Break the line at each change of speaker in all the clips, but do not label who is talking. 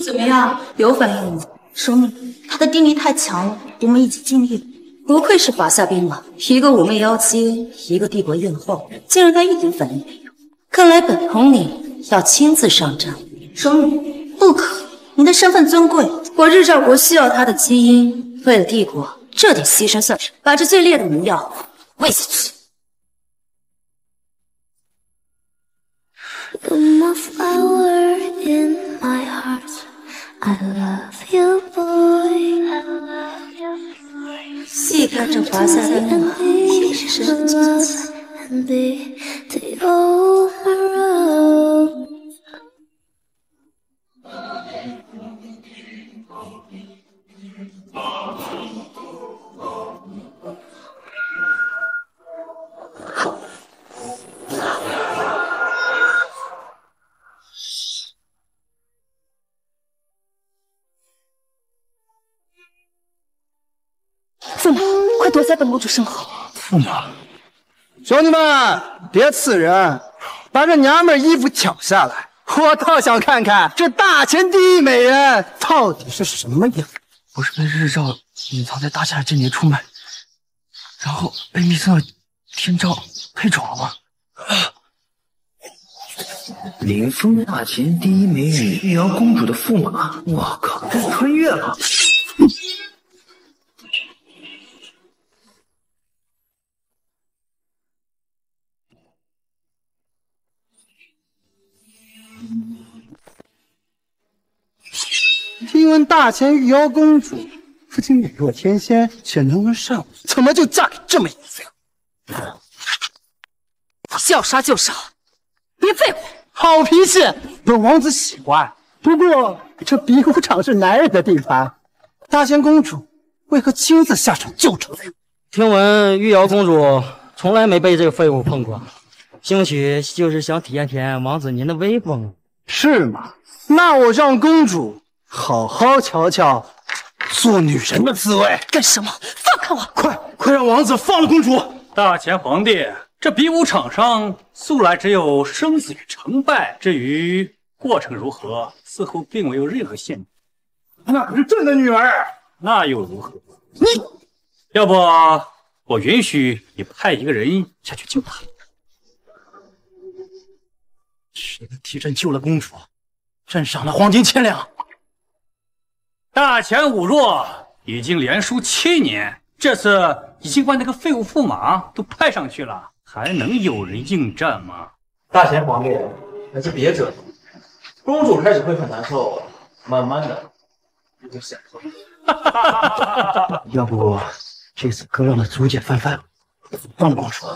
怎么样？有反应吗？
说明，他的定力太强了，我们已经尽力了。
不愧是华夏兵马，一个妩媚妖姬，一个帝国艳后，竟然他一点反应没有。看来本统领要亲自上阵。
说明，不可，您的身份尊贵，
我日照国需要他的基因，为了帝国，这点牺牲算什么？把这最烈的毒药喂下去。细看这华夏兵马，也是身份尊贵。
驸马，快躲在本公主身后。
驸马，兄弟们，别刺人，把这娘们衣服抢下来。我倒想看看这大秦第一美人到底是什么样。
不是被日照隐藏在大夏间谍出卖，然后被密册天照配种了吗？
林峰大秦第一美女玉瑶公主的驸马，我靠，这是穿越了！
听闻大前玉瑶公主不仅美若天仙，且能文善武，怎么就嫁给这么一个废物？
要杀就杀，别废话。
好脾气，本王子喜欢。不过这比武场是男人的地盘，大仙公主为何亲自下场救这废物？
听闻玉瑶公主从来没被这个废物碰过，兴许就是想体验体验王子您的威风，
是吗？那我让公主好好瞧瞧做女人的滋味。
干什么？放开我！
快快让王子放了公主！
大前皇帝，这比武场上素来只有生死与成败，至于过程如何，似乎并没有任何限制。
那可是朕的女儿，
那又如何？
你
要不我允许你派一个人下去救她。
谁能替朕救了公主，朕赏他黄金千两。
大前武弱已经连输七年，这次已经把那个废物驸马都派上去了，还能有人应战吗？
大前皇帝，还是别折腾。公主开始会很难受，慢慢的你就会享受。
要不这次哥让他租借翻番，放了公主。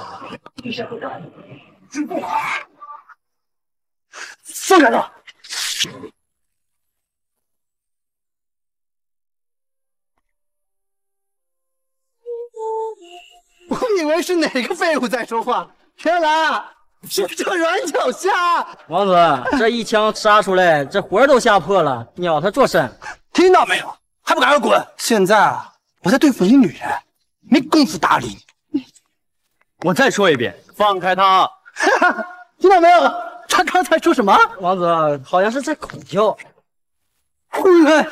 放开他！我以为是哪个废物在说话，原来是这软脚虾。
王子这一枪杀出来，这魂都吓破了，鸟他作甚？
听到没有？还不赶快滚！现在啊，我在对付一女人，没工夫搭理你。
我再说一遍，放开他！
听到没有？他刚才说什么？
王子好像是在狗叫。
混乱！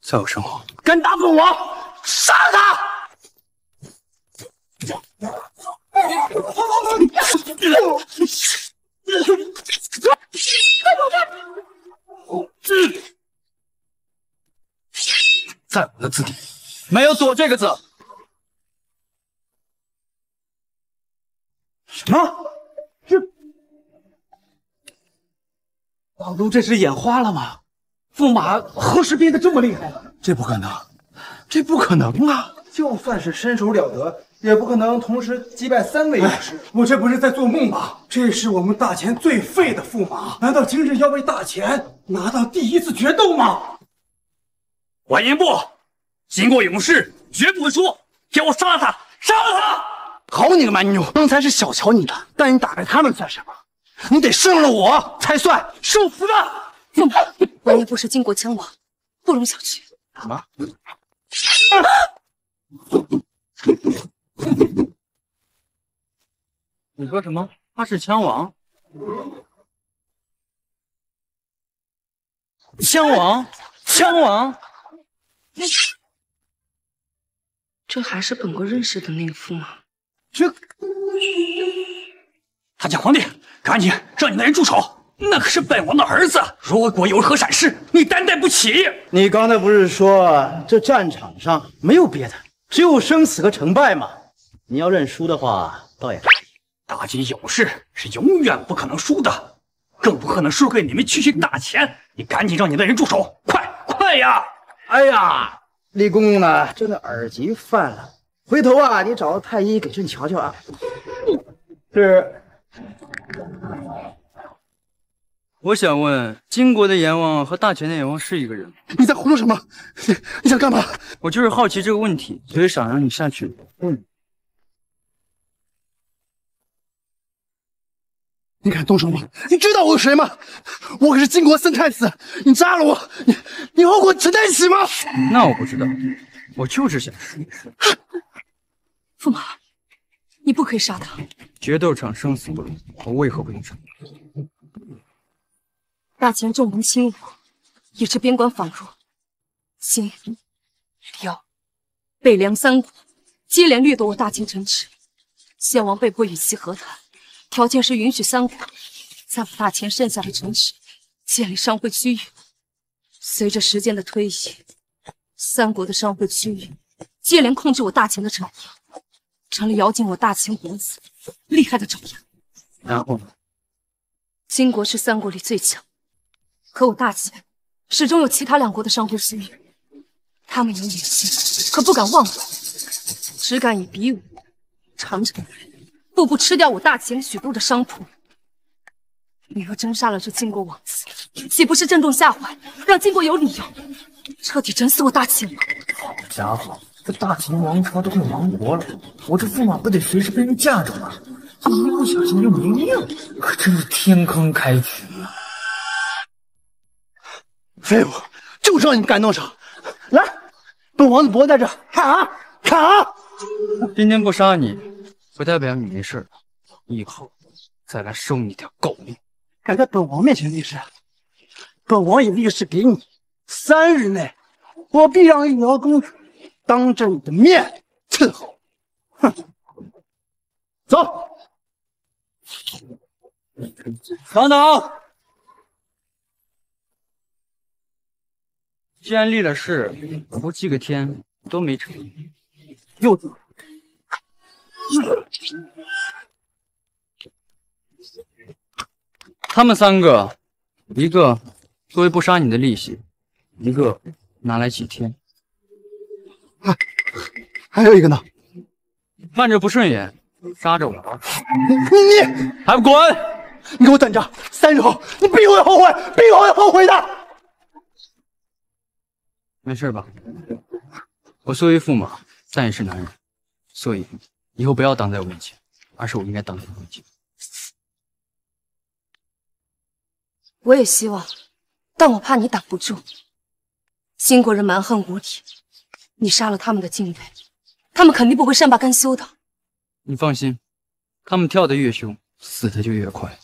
在我身后敢打本王，杀了他！
在我的字典没有“躲”这个字。
什么？这
老奴这是眼花了吗？驸马何时变得这么厉害了？
这不可能，这不可能啊！
就算是身手了得，也不可能同时击败三位勇士。我这不是在做梦吧？这是我们大前最废的驸马，难道今日要为大前拿到第一次决斗吗？
完颜部，经过勇士绝不会输，给我杀了他！杀了他！
好你个蛮牛！刚才是小瞧你了，但你打败他们算什么？你得胜了我才算！受死吧！
驸马，完颜部是巾帼枪王，不容小觑。
什么？
你说什么？他是枪王？
枪王，枪王，
这还是本国认识的那个驸马。
这，
大秦皇帝，赶紧让你的人住手！那可是本王的儿子，如果有何闪失，你担待不起。
你刚才不是说这战场上没有别的，只有生死和成败吗？你要认输的话，倒也可以。
大金有事是永远不可能输的，更不可能输给你们区区大钱。你赶紧让你的人住手，快快呀！
哎呀，李公公呢？真的耳疾犯了，回头啊，你找个太医给朕瞧瞧啊。是。
我想问，金国的阎王和大秦的阎王是一个人吗？
你在胡说什么？你你想干嘛？
我就是好奇这个问题，所以想让你下去问。
你敢动手吗？你知道我是谁吗？我可是金国三太子，你杀了我，你你后果承担得起吗？
那我不知道，我就是想试一试。
驸马，你不可以杀他。
决斗场生死不论，我为何不能杀？
大秦重文轻武，以致边关仿若秦辽、北凉三国接连掠夺我大秦城池，先王被迫与其和谈，条件是允许三国在我大秦剩下的城池建立商会区域。随着时间的推移，三国的商会区域接连控制我大秦的产业，成了咬紧我大秦脖子厉害的爪牙。
然后呢？
金国是三国里最强。可我大秦始终有其他两国的商会区域，他们有野心，可不敢妄为，只敢以比武、长城，步步吃掉我大秦许多的商铺。你若真杀了这晋国王子，岂不是正中下怀，让晋国有理由彻底整死我大秦吗？
好家伙，这大秦王朝都快亡国了，我这驸马不得随时被人架着吗？这一不小心就没命，可真是天坑开局啊！
废物，就知道你敢动手！来，本王子脖子在这，砍啊，砍啊！
今天不杀你，不代表你没事了。以后再来收你条狗命！
敢在本王面前立誓，本王也立誓给你，三日内，我必让玉瑶公主当着你的面伺候。哼，走，
等等。
既然立了誓，不祭个天都没成。
柚子，
他们三个，一个作为不杀你的利息，一个拿来祭天，
还还有一个呢，
看着不顺眼，杀着我。
你你
还不滚！
你给我等着，三日后你必会后悔，必会后悔的。
没事吧？我作为驸马，但也是男人，所以以后不要挡在我面前，而是我应该挡在你面前。
我也希望，但我怕你挡不住。金国人蛮横无理，你杀了他们的禁卫，他们肯定不会善罢甘休的。
你放心，他们跳得越凶，死的就越快。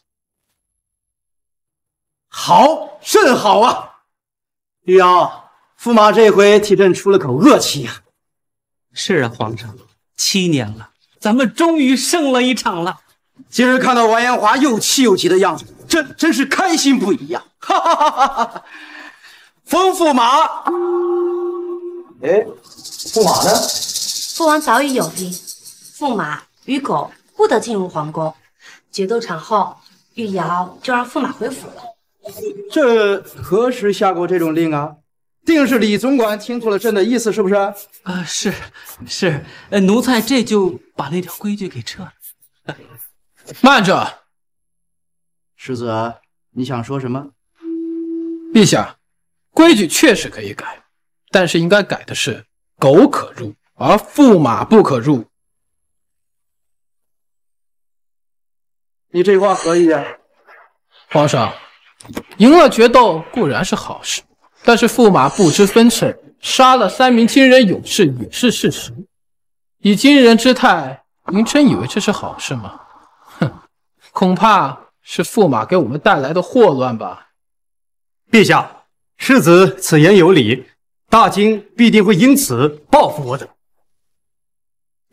好，甚好啊，玉瑶。驸马这回替朕出了口恶气呀！
是啊，皇上，七年了，咱们终于胜了一场了。
今日看到王延华又气又急的样子，真真是开心不已呀！哈哈哈哈哈！封驸马。哎，驸马呢？
父王早已有令，驸马与狗不得进入皇宫。决斗场后，玉瑶就让驸马回府了。
这何时下过这种令啊？定是李总管听错了朕的意思，是不是？
啊，是是，呃，奴才这就把那条规矩给撤了。
慢着，
世子，你想说什么？
陛下，规矩确实可以改，但是应该改的是狗可入，而驸马不可入。
你这话何意啊？
皇上，赢了决斗固然是好事。但是驸马不知分寸，杀了三名金人勇士也是事实。以金人之态，您真以为这是好事吗？哼，恐怕是驸马给我们带来的祸乱吧。
陛下，
世子此言有理，大金必定会因此报复我等。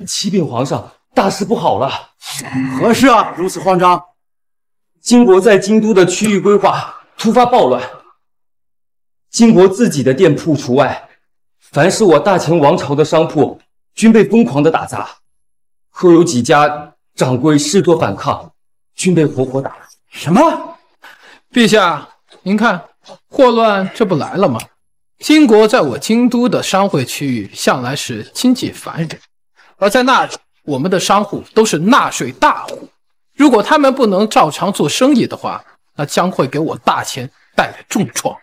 启禀皇上，大事不好了！
何事啊？如此慌张？
金国在京都的区域规划突发暴乱，金国自己的店铺除外，凡是我大秦王朝的商铺均被疯狂的打砸，若有几家掌柜试作反抗，均被活活打。
什么？
陛下，您看，祸乱这不来了吗？金国在我京都的商会区域向来是经济繁荣，而在那里，我们的商户都是纳税大户。如果他们不能照常做生意的话，那将会给我大钱带来重创。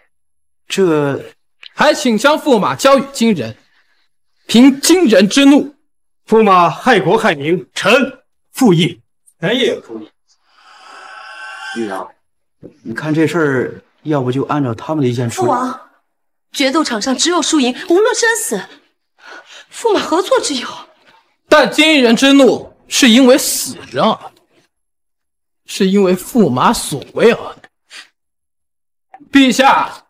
这
还请将驸马交与金人，凭金人之怒。
驸马害国害民，臣附议。
臣也复议。
玉瑶，你看这事儿，要不就按照他们的意见处理。
父王，决斗场上只有输赢，无论生死，驸马何错之有？
但金人之怒是因为死人而怒，是因为驸马所为而怒。陛下，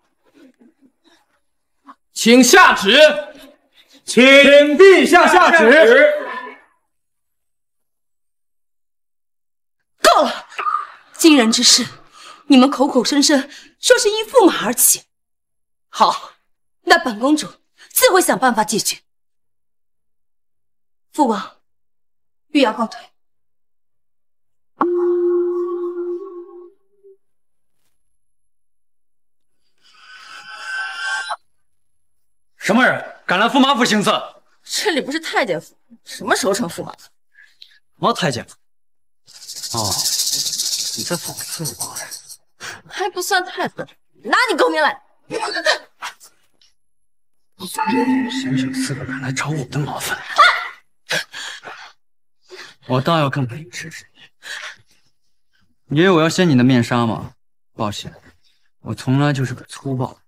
请下旨，
请陛下下旨。
够了！惊人之事，你们口口声声说是因驸马而起。好，那本公主自会想办法解决。父王，玉瑶告退。
什么人敢来驸马府行刺？
这里不是太监府，什么时候成驸马府？
什么太监府？哦，你在讽刺我？
还不算太笨，拿你狗命来！
想想四个敢来找我的麻烦。我倒要看看你是谁。你以为我要掀你的面纱吗？抱歉，我从来就是个粗暴的。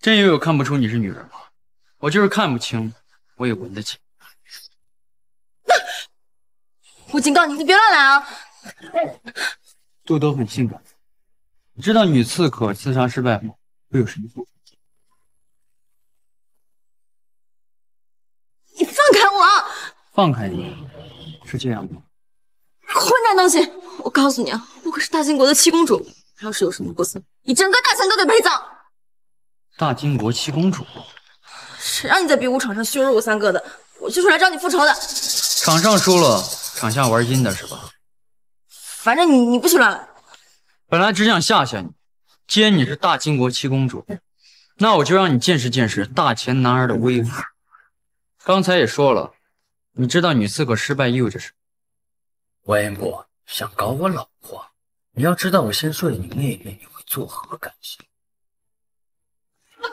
真以为我看不出你是女人吗？我就是看不清，我也闻得清。
我警告你，你别乱来啊！
肚兜很性感，你知道女刺客刺杀失败后会有什么后果？
你放开我！
放开你，是这样吗？
混账东西！我告诉你啊，我可是大金国的七公主，要是有什么不测，你整个大秦都得陪葬！
大金国七公主，
谁让你在比武场上羞辱我三哥的？我就是来找你复仇的。
场上输了，场下玩阴的是吧？
反正你你不许乱来。
本来只想吓吓你，既然你是大金国七公主，那我就让你见识见识大钱男儿的威武。刚才也说了，你知道女刺客失败意味着什么？
为母想搞我老婆，你要知道我先说你妹妹，你会作何感想？
不要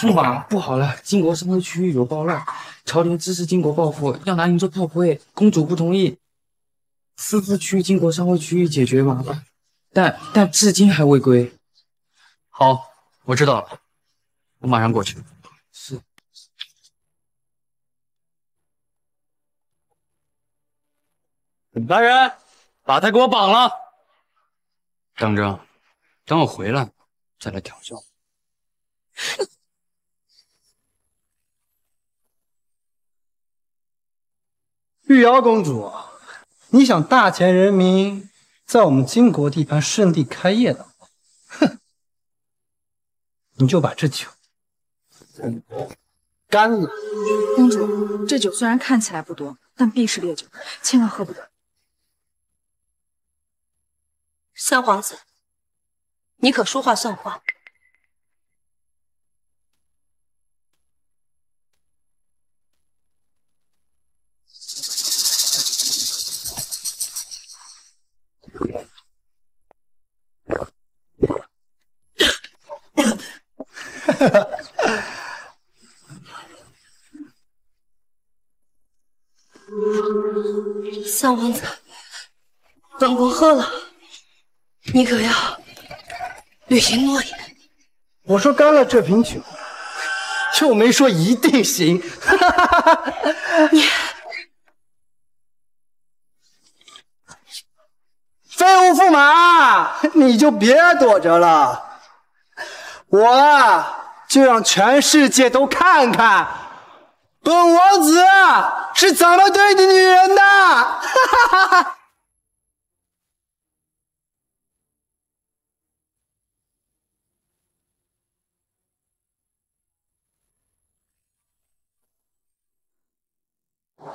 驸马，不好了，金国商会区域有暴乱，朝廷支持金国报复，要拿您做炮灰。公主不同意，私自去金国商会区域解决麻烦，但但至今还未归。
好，我知道了，我马上过去。
是。
来人，把他给我绑了。等着，等我回来再来调教。
玉瑶公主，你想大秦人民在我们金国地盘顺利开业的话，哼，你就把这酒干了。
公主，这酒虽然看起来不多，但必是烈酒，千万喝不得。
三皇子，你可说话算话。三皇子，本宫喝了，你可要履行诺言。
我说干了这瓶酒，就没说一定行。
你
废物驸马！啊，你就别躲着了，我啊就让全世界都看看本王子是怎么对你女人的！哈哈哈哈。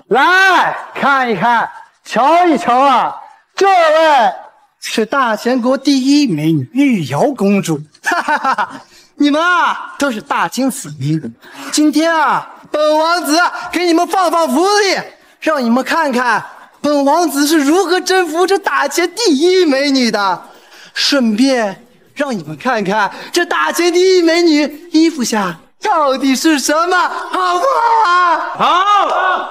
来看一看，瞧一瞧啊！这位是大秦国第一美女玉瑶公主，哈哈哈哈！你们啊都是大清子民，今天啊，本王子给你们放放福利，让你们看看本王子是如何征服这大秦第一美女的，顺便让你们看看这大秦第一美女衣服下到底是什么，好不好啊？
好。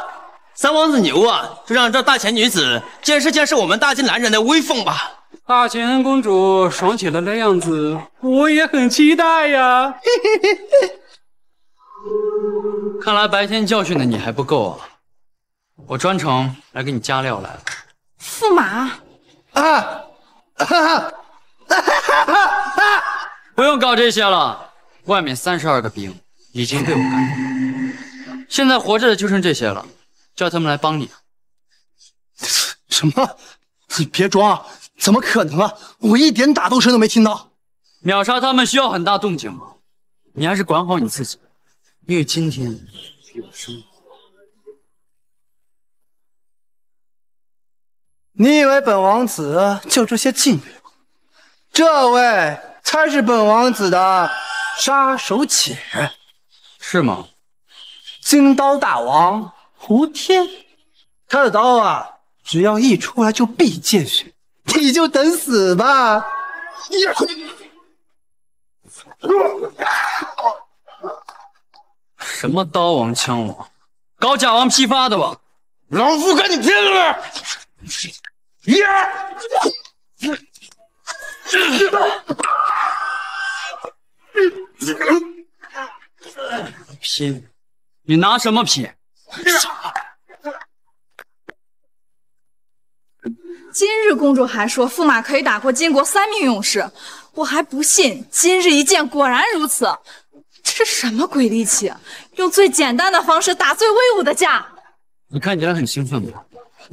三王子牛啊，就让这大钱女子见识见识我们大金男人的威风吧！
大钱公主爽起来的样子，我也很期待呀！
看来白天教训的你还不够啊！我专程来给你加料来了。
驸马
啊！
不用搞这些了，外面三十二个兵已经被我干掉，现在活着的就剩这些了。叫他们来帮你。
什么？你别装！怎么可能啊！我一点打斗声都没听到。
秒杀他们需要很大动静吗？你还是管好你自己，因为今天有生。
你以为本王子就这些劲？这位才是本王子的杀手锏，
是吗？
金刀大王。胡天，他的刀啊，只要一出来就必见血，你就等死吧！
什么刀王枪王，搞甲王批发的吧？
老夫跟你拼了！
拼？你拿什么拼？
今日公主还说驸马可以打过金国三名勇士，我还不信。今日一见，果然如此。这是什么鬼力气？用最简单的方式打最威武的架。
你看起来很兴奋吧？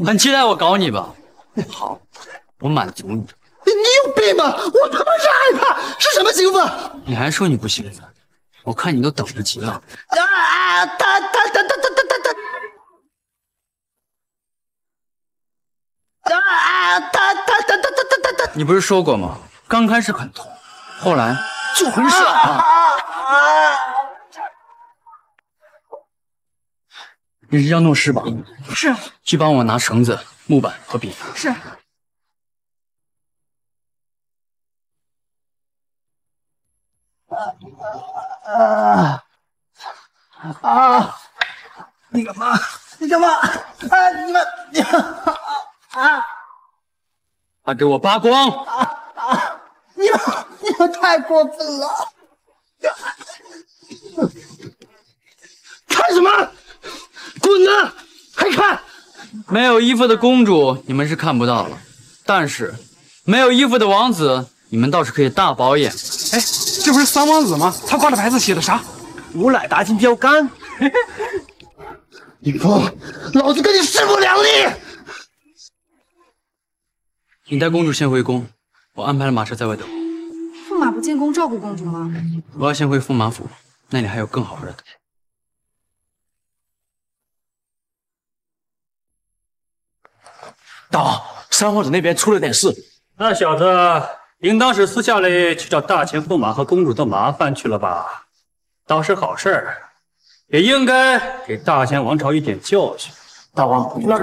很期待我搞你吧？好，我满足你。
你有病吧？我他妈是害怕，是什么兴奋？
你还说你不兴奋？我看你都等不及了。
啊！他他他他他他他他！啊！他他他他他他他！
你不是说过吗？刚开始很痛，后来就很爽啊！你是要弄尸吧？
是。
去帮我拿绳子、木板和笔。
是。
啊啊啊！你干嘛？你干嘛？啊！你们你啊！
快给我扒光！
啊啊！你们你们太过分了！看什么？滚呐！还看？
没有衣服的公主你们是看不到了，但是没有衣服的王子你们倒是可以大饱眼。
哎，这不是三王子吗？他挂的牌子写的啥？
吾乃达金标杆。林峰，老子跟你势不两立。
你带公主先回宫，我安排了马车在外等。
驸马不进宫照顾公主吗？
我要先回驸马府，那里还有更好玩的。
大王，三皇子那边出了点事。
那小子应当是私下里去找大秦驸马和公主的麻烦去了吧？倒是好事儿，也应该给大秦王朝一点教训。
大王，那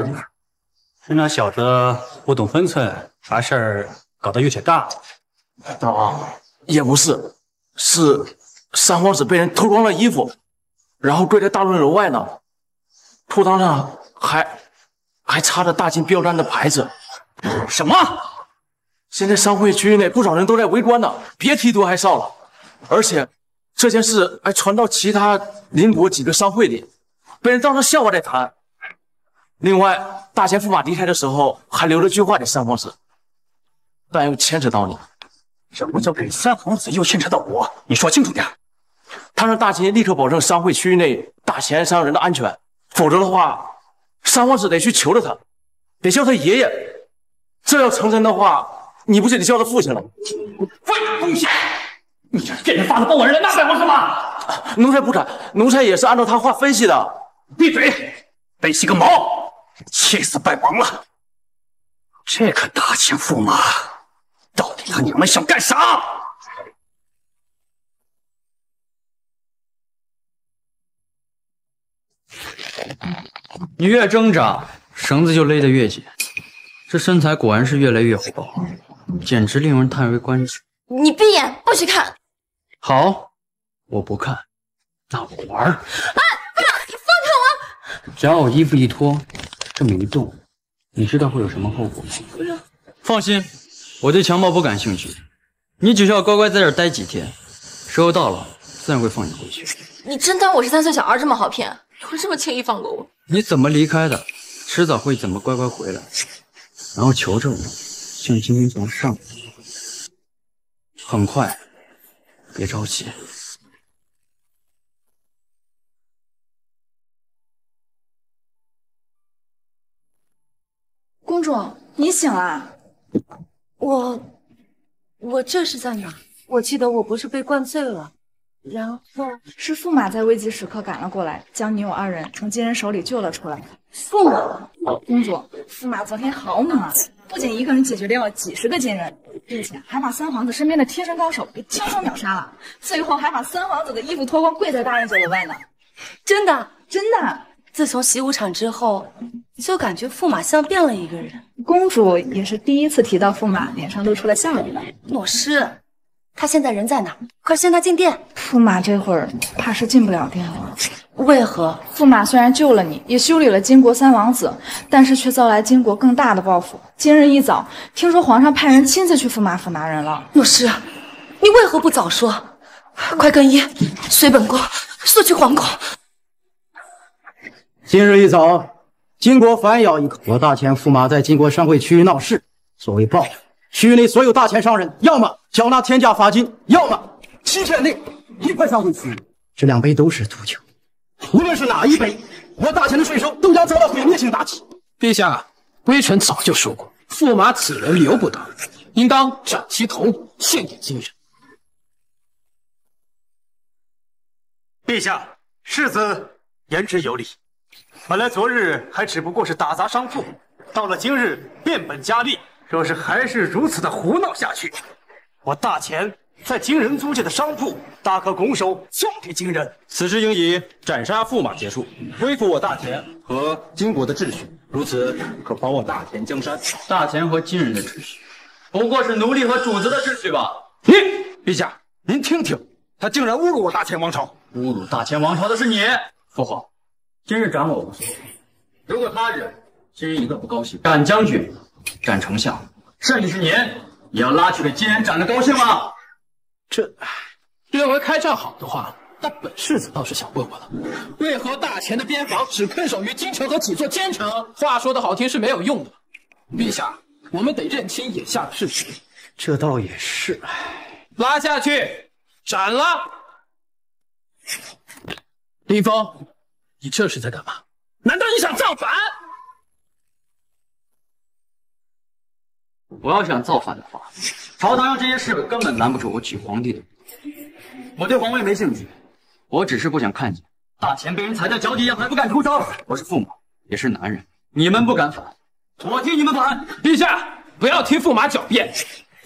是那小子不懂分寸，把事儿搞得有些大了。
大王，也不是，是三皇子被人偷光了衣服，然后跪在大润楼外呢，裤裆上还还插着大金标杆的牌子。
什么？
现在商会区域内不少人都在围观呢，别提多害臊了。而且这件事还传到其他邻国几个商会里，被人当成笑话在谈。另外，大前驸马离开的时候还留了句话给三皇子：“但又牵扯到你。
什么叫给三皇子又牵扯到我？你说清楚点。
他让大秦立刻保证商会区域内大秦商人的安全，否则的话，三皇子得去求着他，得叫他爷爷。这要成真的话，你不就得叫他父亲了？
废东西！你这变着法子帮我人那干我什么？
奴才不敢，奴才也是按照他话分析的。
闭嘴！分析个毛！气死败王了！这个大秦驸马，他娘们想干啥？
你越挣扎，绳子就勒得越紧。这身材果然是越来越火爆，简直令人叹为观止。
你闭眼，不许看！
好，我不看，那我玩。
哎！不要！你放开
我！只要我衣服一脱，这么一动，你知道会有什么后果吗？放心，我对强暴不感兴趣。你只需要乖乖在这儿待几天，时候到了，自然会放你回去。
你真当我是三岁小孩这么好骗？你会这么轻易放过我？
你怎么离开的，迟早会怎么乖乖回来。然后求着我，像今天这样上。很快，别着急。
公主，你醒了？
我，我这是在哪？我记得我不是被灌醉了，然后
是驸马在危急时刻赶了过来，将你我二人从金人手里救了出来。
驸马，
公主，驸马昨天好猛啊！不仅一个人解决掉了几十个金人，并且还把三皇子身边的贴身高手给轻松秒杀了，最后还把三皇子的衣服脱光跪在大人酒楼外呢。
真的，
真的。
自从习武场之后，就感觉驸马像变了一个人。
公主也是第一次提到驸马，脸上露出了笑容的。
诺诗，他现在人在哪？快先他进殿。
驸马这会儿怕是进不了殿了。
为何？
驸马虽然救了你，也修理了金国三王子，但是却遭来金国更大的报复。今日一早，听说皇上派人亲自去驸马府拿人了。
诺诗，你为何不早说？快更衣，随本宫速去皇宫。
今日一早，金国反咬一口，我大钱驸马在金国商会区域闹事，作为报复，区域内所有大钱商人，要么缴纳天价罚金，要么七天内一块商会区域。这两杯都是毒酒，无论是哪一杯，我大钱的税收都将遭到毁灭性打击。
陛下，微臣早就说过，驸马此人留不得，应当斩其头骨，献给金人。
陛下，世子言之有理。本来昨日还只不过是打砸商铺，到了今日变本加厉。若是还是如此的胡闹下去，我大钱在金人租界的商铺大可拱手交给金人。
此事应以斩杀驸马结束，恢复我大田和金国的秩序，如此可保我大田江山。
大钱和金人的秩序，不过是奴隶和主子的秩序吧？
你，陛下，您听听，他竟然侮辱我大钱王朝！
侮辱大钱王朝的是你，父皇。今日斩我无所谓，如果他日今日一个不高兴，斩将军、斩丞相，甚至是您，也要拉去给金人斩的高兴吗？
这认为开战好的话，那本世子倒是想问问了，为何大钱的边防只困守于京城和几座坚城？话说的好听是没有用的，陛下，我们得认清眼下的事实。
这倒也是，
拉下去，斩了。林峰。你这是在干嘛？难道你想造反？
我要想造反的话，朝堂上这些侍卫根本拦不住我举皇帝的。我对皇位没兴趣，我只是不想看见大钱被人踩在脚底下还不敢出招。我是驸马，也是男人，你们不敢反，我替你们反。
陛下，不要听驸马狡辩，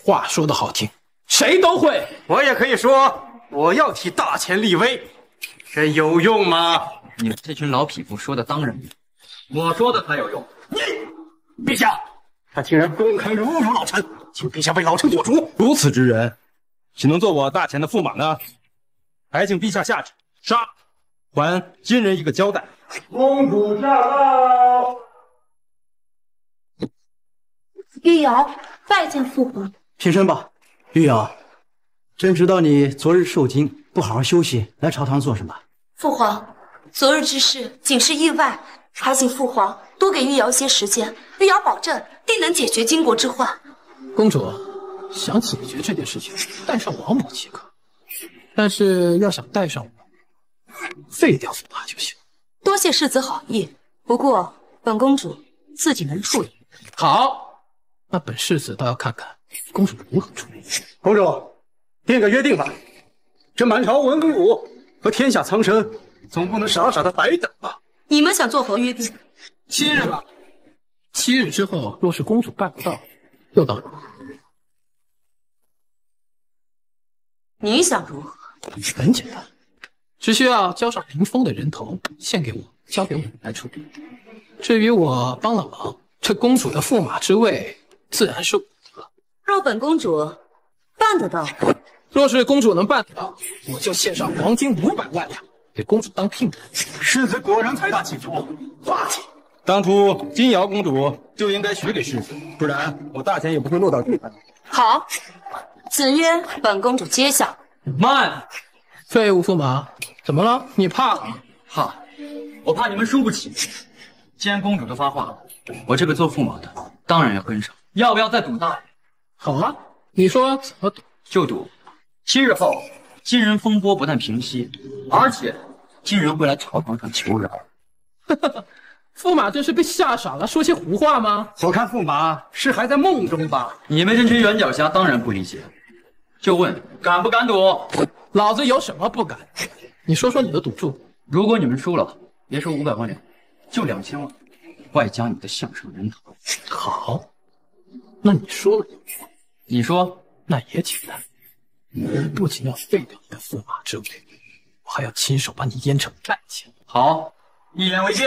话说的好听，谁都会。
我也可以说，我要替大钱立威，这有用吗？
你们这群老匹夫说的当然，我说的才有用。
你，陛下，他竟然公开侮辱老臣，请陛下为老臣做主。
如此之人，岂能做我大钱的驸马呢？还请陛下下旨杀，还金人一个交代。
公主驾到。
玉瑶拜见父皇。
平身吧，玉瑶。朕知道你昨日受惊，不好好休息，来朝堂做什么？
父皇。昨日之事仅是意外，还请父皇多给玉瑶些时间，玉瑶保证定能解决金国之患。
公主，想解决这件事情，带上王母即可。但是要想带上我，废掉驸马就行。
多谢世子好意，不过本公主自己能处理。
好，那本世子倒要看看公主如何处理。
公主，定个约定吧，这满朝文武和天下苍生，总不能傻傻的白等吧？
你们想做何约定？
七日吧。七日之后，若是公主办不到，又当如何？
你想如何？
很简单，只需要交上林峰的人头，献给我，交给我来处理。至于我帮了忙，这公主的驸马之位自然是我的。
若本公主办得到，
若是公主能办得到，我就献上黄金五百万两给公主当聘礼。
世子果然财大气粗，霸气。
当初金瑶公主就应该许给世子，不然我大钱也不会落到这般。
好，子曰本公主接下。
慢，
废物驸马，怎么了？你怕了？
怕，我怕你们输不起。既然公主都发话了，我这个做驸马的当然要跟上。要不要再赌大？
好啊，你说怎么赌
就赌。七日后，金人风波不但平息，而且金人会来朝堂上求饶。
驸马这是被吓傻了，说些胡话吗？
我看驸马是还在梦中吧。
你们这群圆脚虾当然不理解，就问敢不敢赌？
老子有什么不敢？你说说你的赌注。
如果你们输了，别说五百万两，就两千万，外加你的项上人头。
好，那你输了，
你说
那也简单。不仅要废掉你的驸马之位，我还要亲手把你阉成战前。
好，一言为定。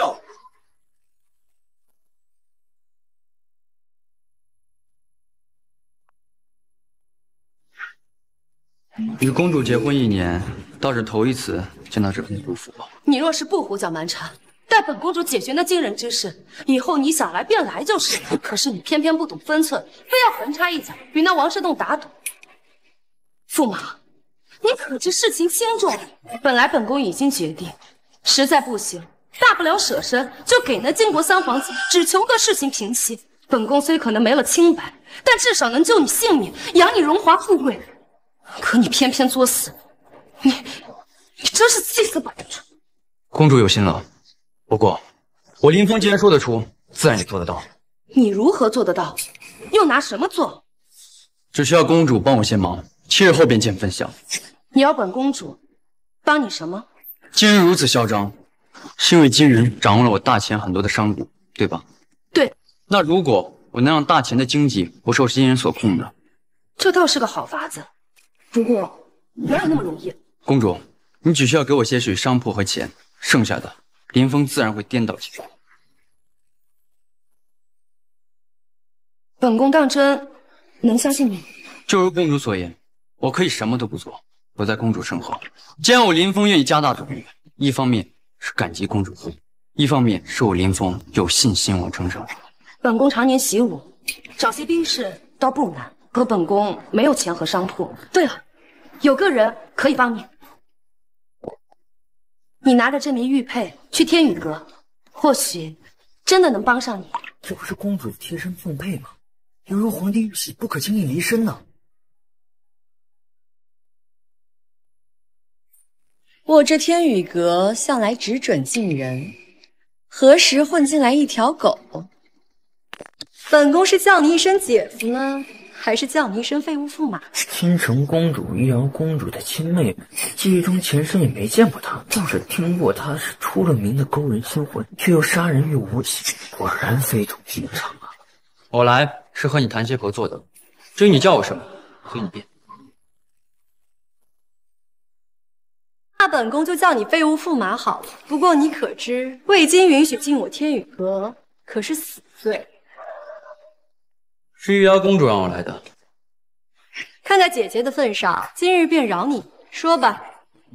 与公主结婚一年，倒是头一次见到这份祝福。
你若是不胡搅蛮缠，待本公主解决那惊人之事，以后你想来便来就是。可是你偏偏不懂分寸，非要横插一脚与那王世栋打赌。驸马，你可知事情轻重？本来本宫已经决定，实在不行，大不了舍身，就给那金国三皇子，只求个事情平息。本宫虽可能没了清白，但至少能救你性命，养你荣华富贵。可你偏偏作死，你你真是气死本宫！
公主有心了，不过我林峰既然说得出，自然也做得到。
你如何做得到？又拿什么做？
只需要公主帮我些忙，七日后便见分晓。
你要本公主帮你什么？
今日如此嚣张，是因为金人掌握了我大钱很多的商贾，对吧？
对。
那如果我能让大钱的经济不受金人所控呢？
这倒是个好法子。不过哪有那么容易？
公主，你只需要给我些许商铺和钱，剩下的林峰自然会颠倒起来。
本宫当真能相信你？
就如公主所言，我可以什么都不做，躲在公主身后。既然我林峰愿意加大赌注，一方面是感激公主护，一方面是我林峰有信心往成长。
本宫常年习武，找些兵士倒不难，可本宫没有钱和商铺。对了。有个人可以帮你，你拿着这枚玉佩去天宇阁，或许真的能帮上你。
这不是公主的贴身凤佩吗？犹如皇帝玉玺，不可轻易离身呢。
我这天宇阁向来只准进人，何时混进来一条狗？本宫是叫你一声姐夫呢？还是叫你一声废物驸马。
青城公主玉瑶公主的亲妹妹，记忆中前生也没见过她，倒是听过她是出了名的勾人心魂，却又杀人于无形，果然非同寻常啊！
我来是和你谈些合作的，至于你叫我什么，随你便。
那本宫就叫你废物驸马好了。不过你可知，未经允许进我天宇阁，可是死罪。
是玉瑶公主让我来的。
看在姐姐的份上，今日便饶你。说吧，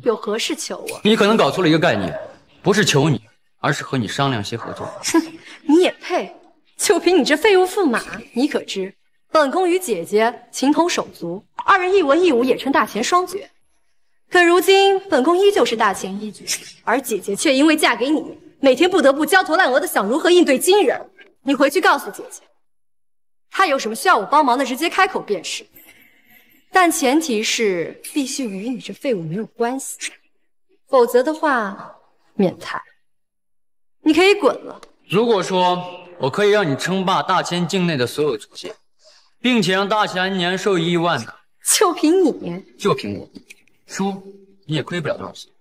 有何事求我？
你可能搞错了一个概念，不是求你，而是和你商量些合作。
哼，你也配？就凭你这废物驸马，你可知本宫与姐姐情同手足，二人一文一武也称大钱双绝。可如今本宫依旧是大钱一绝，而姐姐却因为嫁给你，每天不得不焦头烂额的想如何应对金人。你回去告诉姐姐。她有什么需要我帮忙的，直接开口便是。但前提是必须与你这废物没有关系，否则的话免谈。你可以滚了。
如果说我可以让你称霸大千境内的所有族界，并且让大千年寿一亿万呢？
就凭你？
就凭我？输你也亏不了多少钱，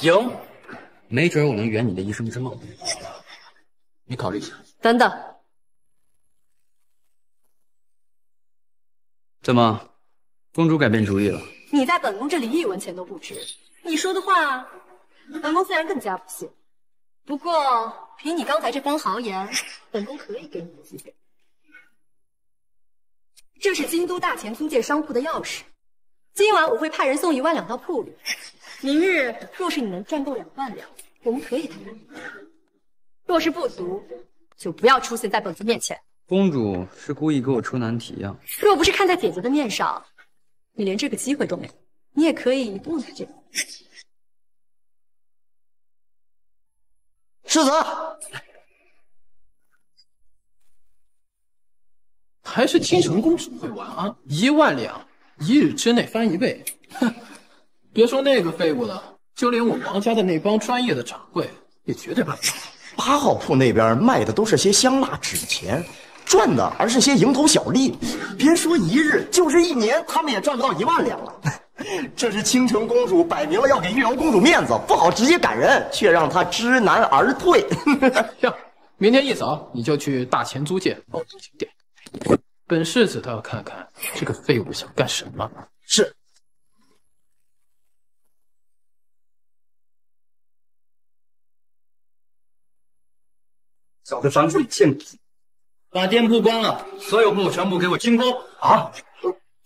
赢，没准我能圆你的一生之梦。你考虑一下。
等等，
怎么，公主改变主意了？
你在本宫这里一文钱都不值，你说的话，本宫自然更加不信。不过，凭你刚才这番豪言，本宫可以给你机会。这是京都大钱租界商铺的钥匙，今晚我会派人送一万两到铺里。明日若是你能赚够两万两，我们可以谈；若是不足，就不要出现在本子面前。
公主是故意给我出难题呀？
若不是看在姐姐的面上，你连这个机会都没有，你也可以不来这里。
世子，
还是倾城公主会玩啊！一万两，一日之内翻一倍。哼，别说那个废物了，就连我王家的那帮专业的掌柜也绝对办不到。
八号铺那边卖的都是些香蜡纸钱，赚的而是些蝇头小利。别说一日，就是一年，他们也赚不到一万两了。这是倾城公主摆明了要给玉瑶公主面子，不好直接赶人，却让她知难而退。
行，明天一早你就去大钱租界。本世子倒要看看这个废物想干什么。
是。
小子反悔欠赌，
把店铺关了，所有铺全部给我清空。
啊，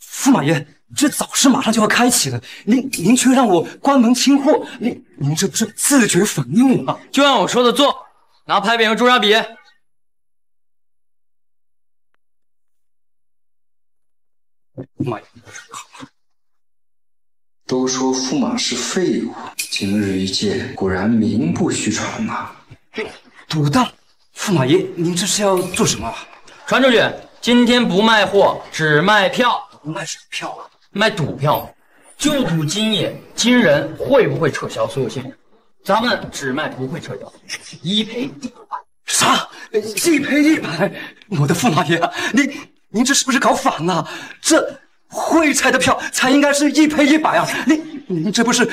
驸马爷，这早市马上就要开启了，您您却让我关门清货，您您这不是自掘坟墓吗？
就按我说的做，拿牌匾和朱砂笔。
驸马爷，
都说驸马是废物，今日一见，果然名不虚传呐。
赌档，驸马爷，您这是要做什么？
传出去，今天不卖货，只卖票。
不卖什么票啊？
卖赌票，就赌今夜金人会不会撤销所有限制。咱们只卖不会撤销，一赔一百。
啥？一赔一百？我的驸马爷啊，您您这是不是搞反了？这会拆的票才应该是一赔一百啊！您您这不是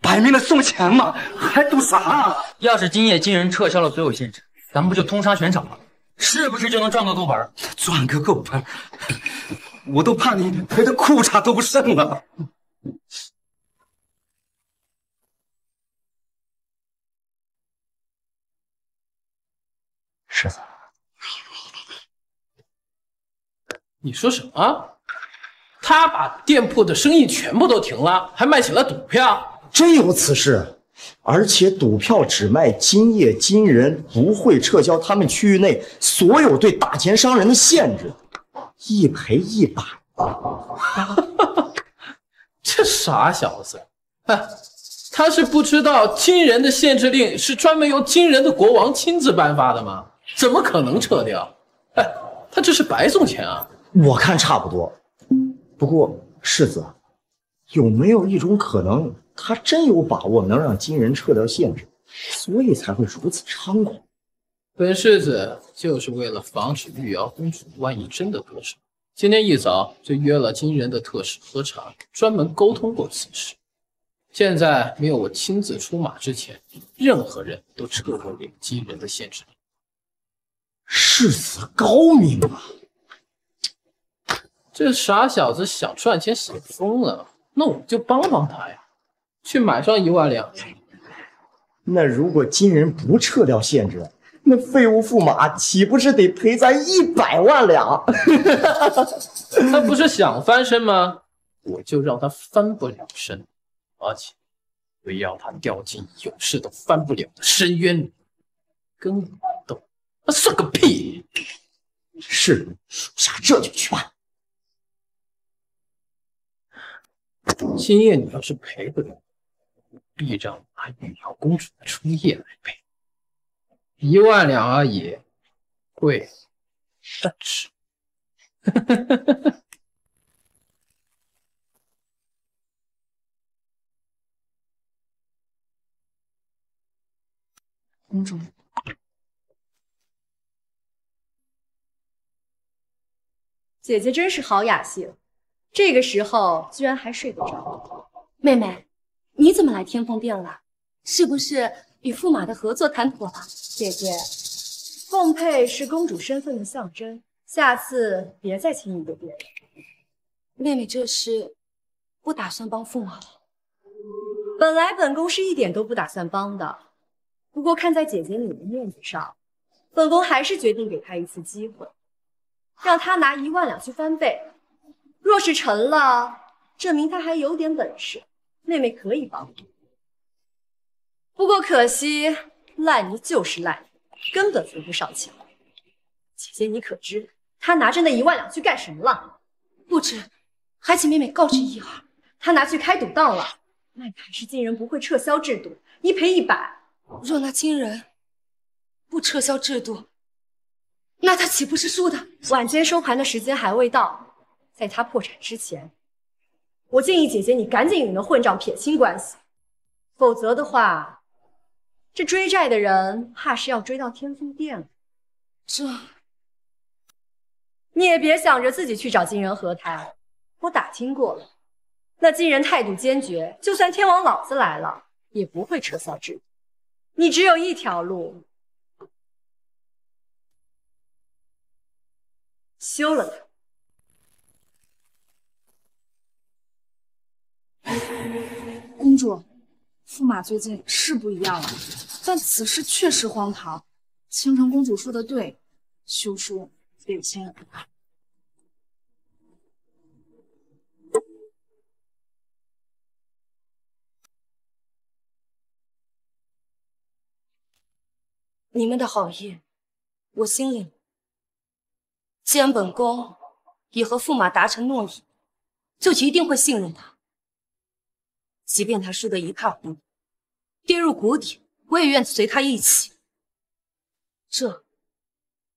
摆明了送钱吗？还赌啥？
要是今夜金人撤销了所有限制，咱们不就通杀全场了？是不是就能赚个够本？
赚个够本，我都怕你赔的裤衩都不剩了。
世子，
你说什么？他把店铺的生意全部都停了，还卖起了赌票？
真有此事？而且赌票只卖今夜今人，不会撤销他们区域内所有对大钱商人的限制，一赔一百。
这傻小子，哎，他是不知道金人的限制令是专门由金人的国王亲自颁发的吗？怎么可能撤掉？哎，他这是白送钱啊！
我看差不多。不过世子，有没有一种可能，他真有把握能让金人撤掉限制，所以才会如此猖狂？
本世子就是为了防止玉瑶公主万一真的得手，今天一早就约了金人的特使喝茶，专门沟通过此事。现在没有我亲自出马之前，任何人都撤不了金人的限制。
世子高明啊！
这傻小子想赚钱想疯了，那我们就帮帮他呀，去买上一万两。
那如果金人不撤掉限制，那废物驸马岂不是得赔咱一百万两？
他不是想翻身吗？我就让他翻不了身，而且我要他掉进永世都翻不了的深渊里，跟我斗，那算个屁！
是，属下这就去办。
今夜你要是赔不了，必让拿羽瑶公主的初夜来赔。一万两而已贵，但值。
公主。
姐姐真是好雅兴，这个时候居然还睡得着。妹妹，你怎么来天凤殿了？是不是与驸马的合作谈妥了？姐姐，凤佩是公主身份的象征，下次别再轻易得罪人。妹妹这是不打算帮驸马了？本来本宫是一点都不打算帮的，不过看在姐姐你的面子上，本宫还是决定给她一次机会。让他拿一万两去翻倍，若是成了，证明他还有点本事，妹妹可以帮你。不过可惜，烂泥就是烂泥，根本扶不上墙。姐姐，你可知他拿着那一万两去干什么了？不知，还请妹妹告知一二。他拿去开赌档了，那凯是金人不会撤销制度，一赔一百。若那金人不撤销制度，那他岂不是输的？晚间收盘的时间还未到，在他破产之前，我建议姐姐你赶紧与那混账撇清关系，否则的话，这追债的人怕是要追到天风殿了。这，你也别想着自己去找金人和谈，我打听过了，那金人态度坚决，就算天王老子来了，也不会撤销制度。你只有一条路。休了
他。公主，驸马最近是不一样了，但此事确实荒唐。倾城公主说的对，休书得先。
你们的好意，我心领。既然本宫已和驸马达成诺言，就一定会信任他。即便他输得一塌糊涂，跌入谷底，我也愿随他一起。这，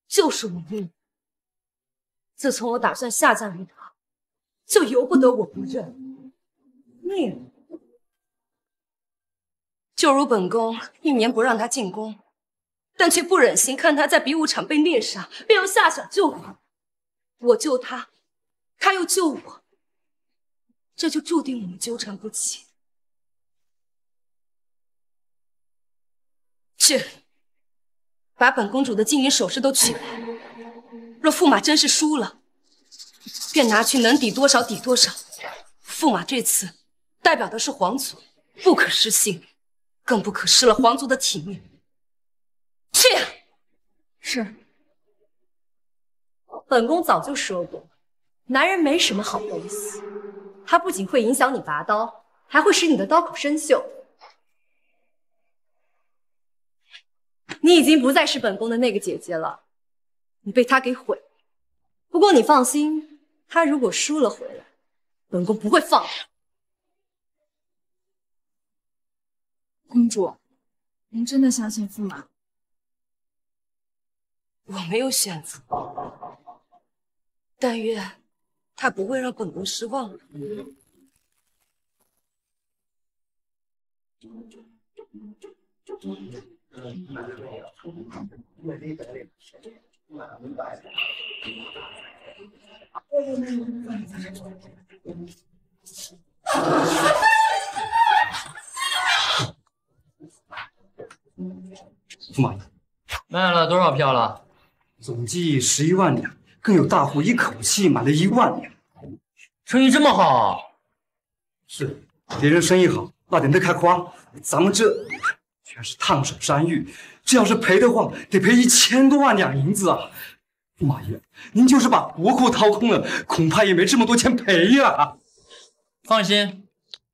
就是我命。自从我打算下葬于他，就由不得我不认命。就如本宫一年不让他进宫。但却不忍心看他在比武场被虐杀，便要下手救我。我救他，他又救我，这就注定我们纠缠不清。去，把本公主的金银首饰都取来。若驸马真是输了，便拿去，能抵多少抵多少。驸马这次代表的是皇族，不可失信，更不可失了皇族的体面。去，
是。
本宫早就说过，男人没什么好东西，他不仅会影响你拔刀，还会使你的刀口生锈。你已经不再是本宫的那个姐姐了，你被他给毁了。不过你放心，他如果输了回来，本宫不会放他。
公主，您真的相信驸马？
我没有选择，但愿他不会让本宫失望。
驸马爷，卖了多少票了？
总计十一万两，更有大户一口气买了一万两，
生意这么好？
是，别人生意好，那点都开花了，咱们这全是烫手山芋，这要是赔的话，得赔一千多万两银子啊！驸马爷，您就是把国库掏空了，恐怕也没这么多钱赔呀。
放心，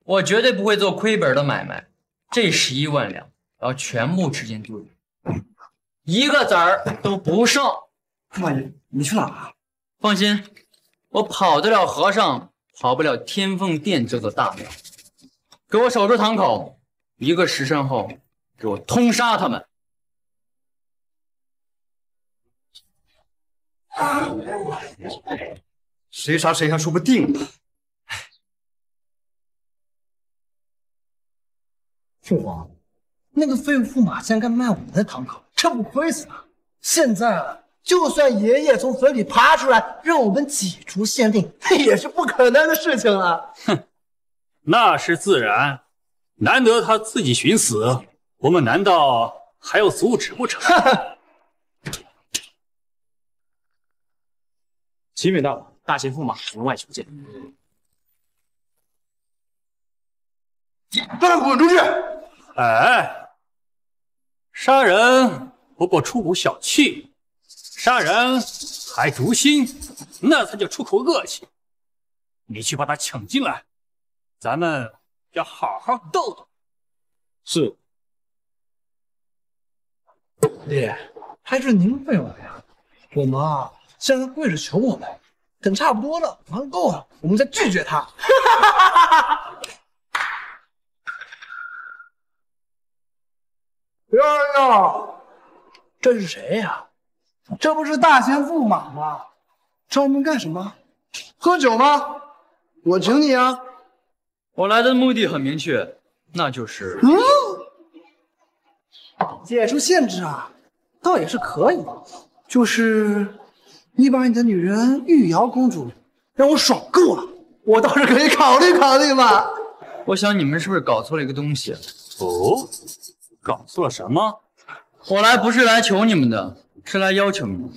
我绝对不会做亏本的买卖，这十一万两我要全部吃进肚里。一个子儿都不剩。
驸马爷，你去哪？
放心，我跑得了和尚，跑不了天凤殿这座大庙。给我守住堂口，一个时辰后给我通杀他们。
谁杀谁还说不定呢。
父皇，那个废物驸马竟然敢卖我们的堂口，这不亏死了？现在啊，就算爷爷从坟里爬出来，让我们解除限定，也是不可能的事情啊！哼。
那是自然，难得他自己寻死，我们难道还要阻止不成？
启禀大王，大秦驸马门外求见。
大家滚出去！
哎，杀人不过出口小气，杀人还诛心，那才叫出口恶气。你去把他请进来，咱们要好好斗斗。
是。
爹，还是您废话呀！我们啊，现在跪着求我们，等差不多了，玩够了，我们再拒绝他。呀呀，这是谁呀？这不是大贤驸马吗？找我们干什么？喝酒吗？我请你啊！
我来的目的很明确，那就是
嗯，解除限制啊，倒也是可以，就是你把你的女人玉瑶公主让我爽够了，我倒是可以考虑考虑嘛。
我想你们是不是搞错了一个东西？
哦，搞错了什么？
我来不是来求你们的，是来要求你们，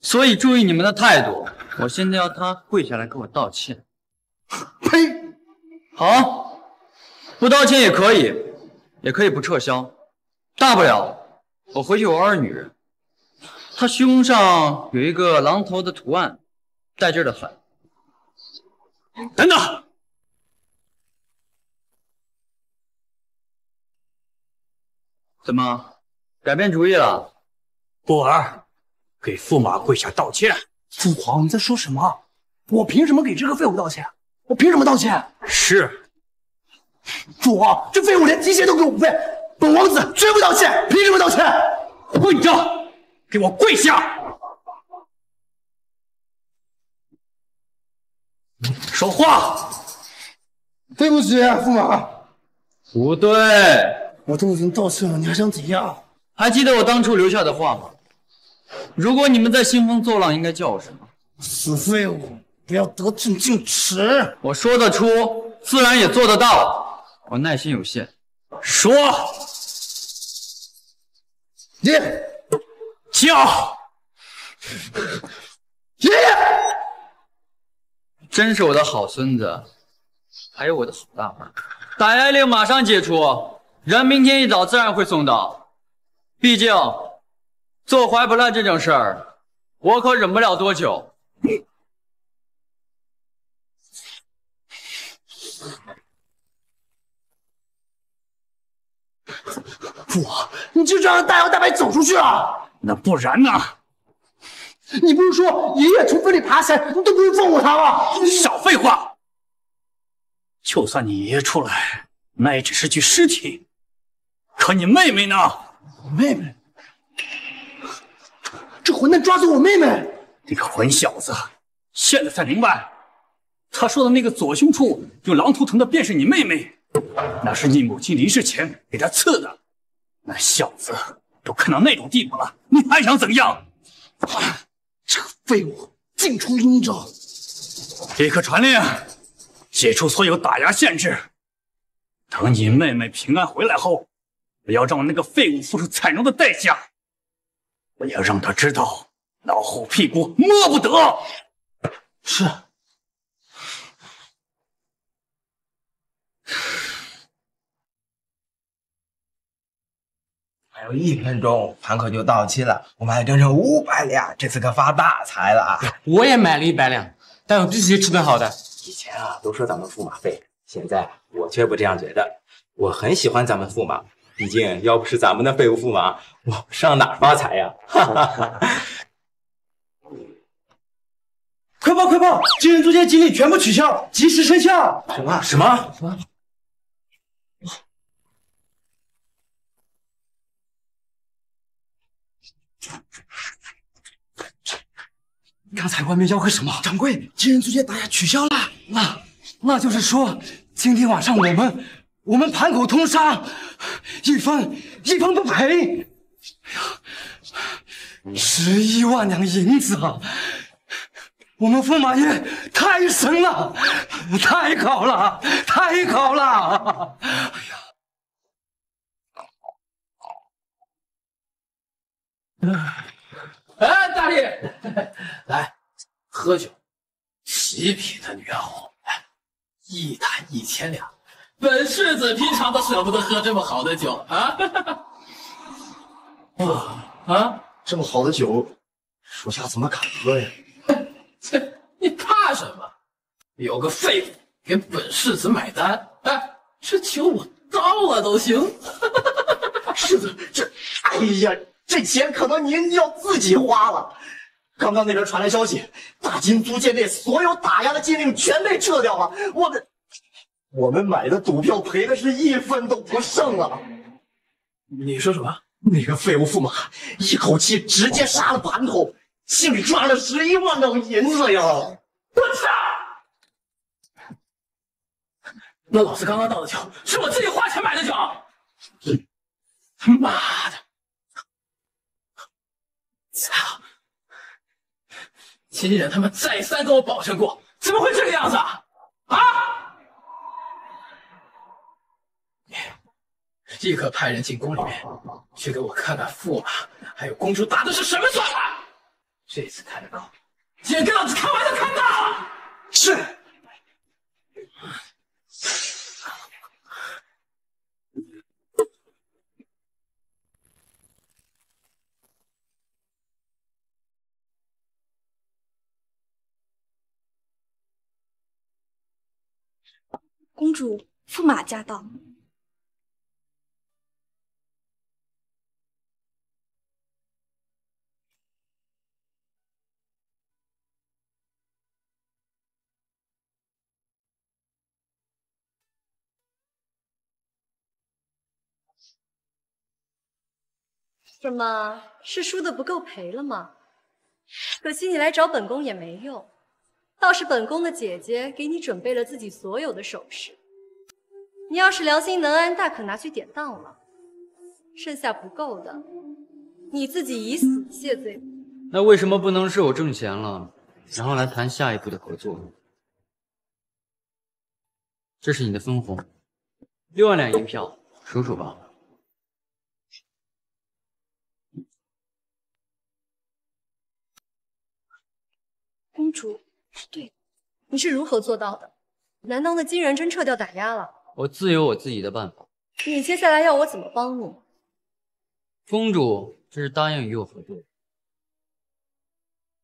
所以注意你们的态度。我现在要他跪下来给我道歉。
呸！
好，不道歉也可以，也可以不撤销，大不了我回去我二女人，她胸上有一个狼头的图案，带劲的很。
等等，
怎么改变主意了？
波儿，给驸马跪下道歉。
父皇，你在说什么？我凭什么给这个废物道歉？我凭什么道歉？
是，
父皇，这废物连提鞋都给我不配，本王子绝不道歉！凭什么道歉？
混账！给我跪下！说话！
对不起，驸马。
不对，
我都已经道歉了，你还想怎样？
还记得我当初留下的话吗？如果你们在兴风作浪，应该叫我什么？
死废物！不要得寸进尺。
我说得出，自然也做得到。我耐心有限。
说，
爹，
叫，
爷爷，
真是我的好孙子，还有我的好大妈。打压令马上解除，人明天一早自然会送到。毕竟做怀不乱这种事儿，我可忍不了多久。
父王，你就这样大摇大摆走出去了？
那不然呢？
你不是说爷爷从坟里爬起来，你都不会放过他吗？
少废话！就算你爷爷出来，那也只是具尸体。可你妹妹呢？
我妹妹？这混蛋抓走我妹妹！
你个混小子，现在才明白，他说的那个左胸处有狼图腾的便是你妹妹，那是你母亲离世前给他刺的。那小子都看到那种地步了，你还想怎样？
这个废物，竟出阴招！
立刻传令，解除所有打压限制。等你妹妹平安回来后，我要让那个废物付出惨重的代价。我要让他知道，老虎屁股摸不得。
是。
有一分钟，盘口就到期了，我买了整整五百两，这次可发大财了！
我也买了一百两，但我必须吃顿好的。
以前啊，都说咱们驸马废，现在我却不这样觉得。我很喜欢咱们驸马，毕竟要不是咱们的废物驸马，我上哪发财呀？哈哈哈！
快报快报！今日租界经历全部取消，及时生效。
什么什么什么？
刚才外面吆喝什么？掌柜，今日租界打压取消了。那那就是说，今天晚上我们我们盘口通杀，
一分一分不赔。哎呀，十一万两银子啊！我们驸马爷太神了，太好了，太好了！
哎，大力，来喝酒，极品的女红，一坛一千两，本世子平常都舍不得喝这么好的酒啊！
啊啊，这么好的酒，属下怎么敢喝呀？
切，你怕什么？有个废物给本世子买单，哎，这酒我倒了都行。
世子，这，哎呀！这钱可能您要自己花了。刚刚那边传来消息，大金租界内所有打压的禁令全被撤掉了。我们，我们买的赌票赔的是一分都不剩啊！
你说什么？
那个废物驸马一口气直接杀了盘头，心里赚了十一万两银子呀！
我操！那老子刚刚倒的酒是我自己花钱买的酒。他妈的！操！秦人他们再三跟我保证过，怎么会这个样子啊？啊！立刻派人进宫里面，去给我看看驸马还有公主打的是什么算盘。这次开了口，竟然给老子开玩笑开大了！
是。
公主，驸马驾到。
怎么是输的不够赔了吗？可惜你来找本宫也没用。倒是本宫的姐姐给你准备了自己所有的首饰，你要是良心能安，大可拿去典当了。剩下不够的，你自己以死谢罪。
那为什么不能是我挣钱了，然后来谈下一步的合作？这是你的分红，六万两银票，数数吧。
公主。是对的，你是如何做到的？难道那金人真撤掉打压了？
我自有我自己的办法。
你接下来要我怎么帮你？
公主这是答应与我合作，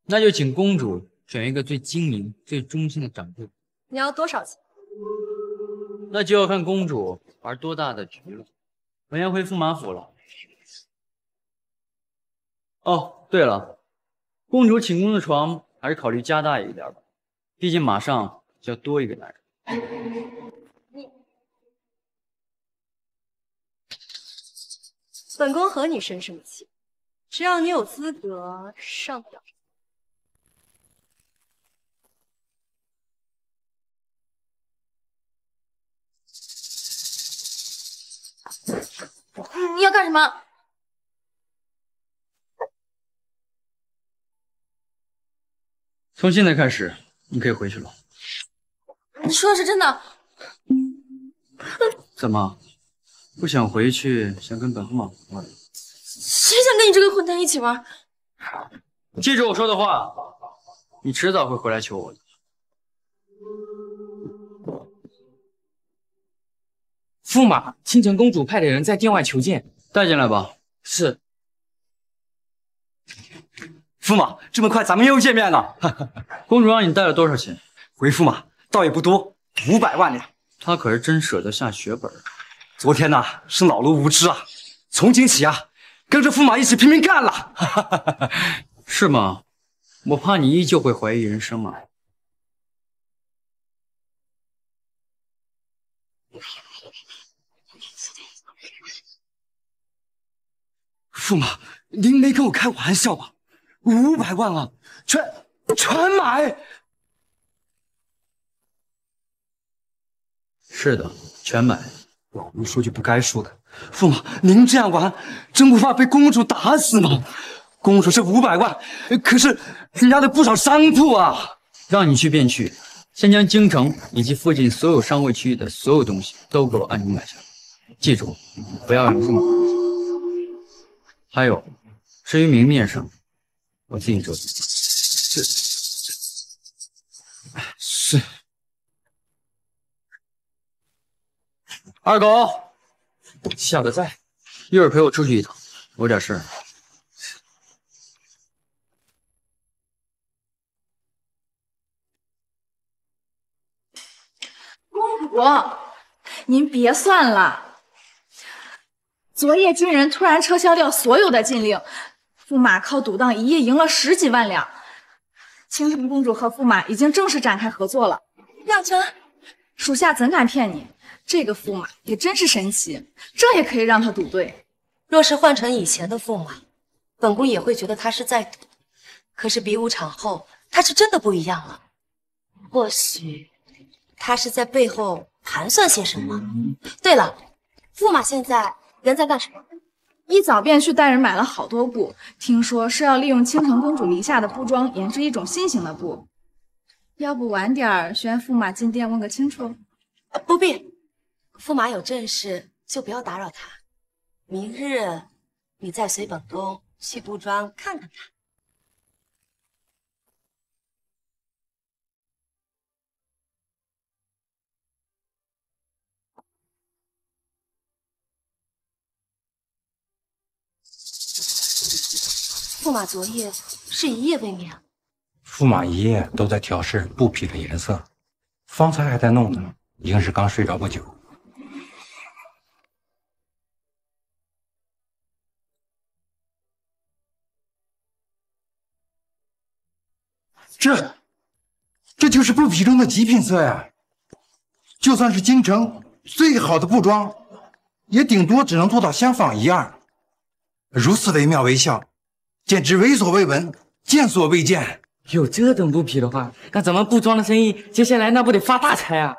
那就请公主选一个最精明、最忠心的掌柜。
你要多少钱？
那就要看公主玩多大的局了。我先回驸马府了。哦，对了，公主寝宫的床还是考虑加大一点吧。毕竟马上就要多一个男人。
你本宫和你生什么气？只要你有资格上表。
你要干什么？
从现在开始。你可以回去了。
你说的是真的？
怎么，不想回去，想跟本驸马玩？
谁想跟你这个混蛋一起玩？
记住我说的话，你迟早会回来求我的。
驸马，倾城公主派的人在殿外求见，
带进来吧。
是。
驸马，这么快咱们又见面了。
公主让你带了多少钱？
回驸马倒也不多，五百万两。
他可是真舍得下血本。
昨天呢是老奴无知啊，从今起啊，跟着驸马一起拼命干了。
是吗？我怕你依旧会怀疑人生啊。
驸马，您没跟我开玩笑吧？五百万啊，全全买。
是的，全买。
老奴说句不该说的，驸马，您这样玩，真不怕被公主打死吗？公主这五百万，可是人家的不少商铺啊！
让你去便去，先将京城以及附近所有商会区域的所有东西都给我按住买下，记住，不要有任何还有，至于明面上，我自己处理。
这是
二狗，小的在，一会儿陪我出去一趟，我有点事儿。
公主，您别算了。昨夜金人突然撤销掉所有的禁令，驸马靠赌档一夜赢了十几万两。倾城公主和驸马已经正式展开合作了。亮成，属下怎敢骗你？这个驸马也真是神奇，这也可以让他赌对。
若是换成以前的驸马，本宫也会觉得他是在赌。可是比武场后，他是真的不一样了。或许他是在背后盘算些什么。对了，驸马现在人在干什么？
一早便去带人买了好多布，听说是要利用倾城公主离下的布庄研制一种新型的布。要不晚点宣驸马进殿问个清楚？
不必，驸马有正事就不要打扰他。明日你再随本宫去布庄看看他。驸马昨夜是一夜未眠。
驸马一夜都在调试布匹的颜色，方才还在弄呢，一定是刚睡着不久。
这，这就是布匹中的极品色呀！就算是京城最好的布庄，也顶多只能做到相仿一二。如此惟妙惟肖，简直闻所未闻，见所未见。
有这等布匹的话，那咱们布庄的生意接下来那不得发大财啊！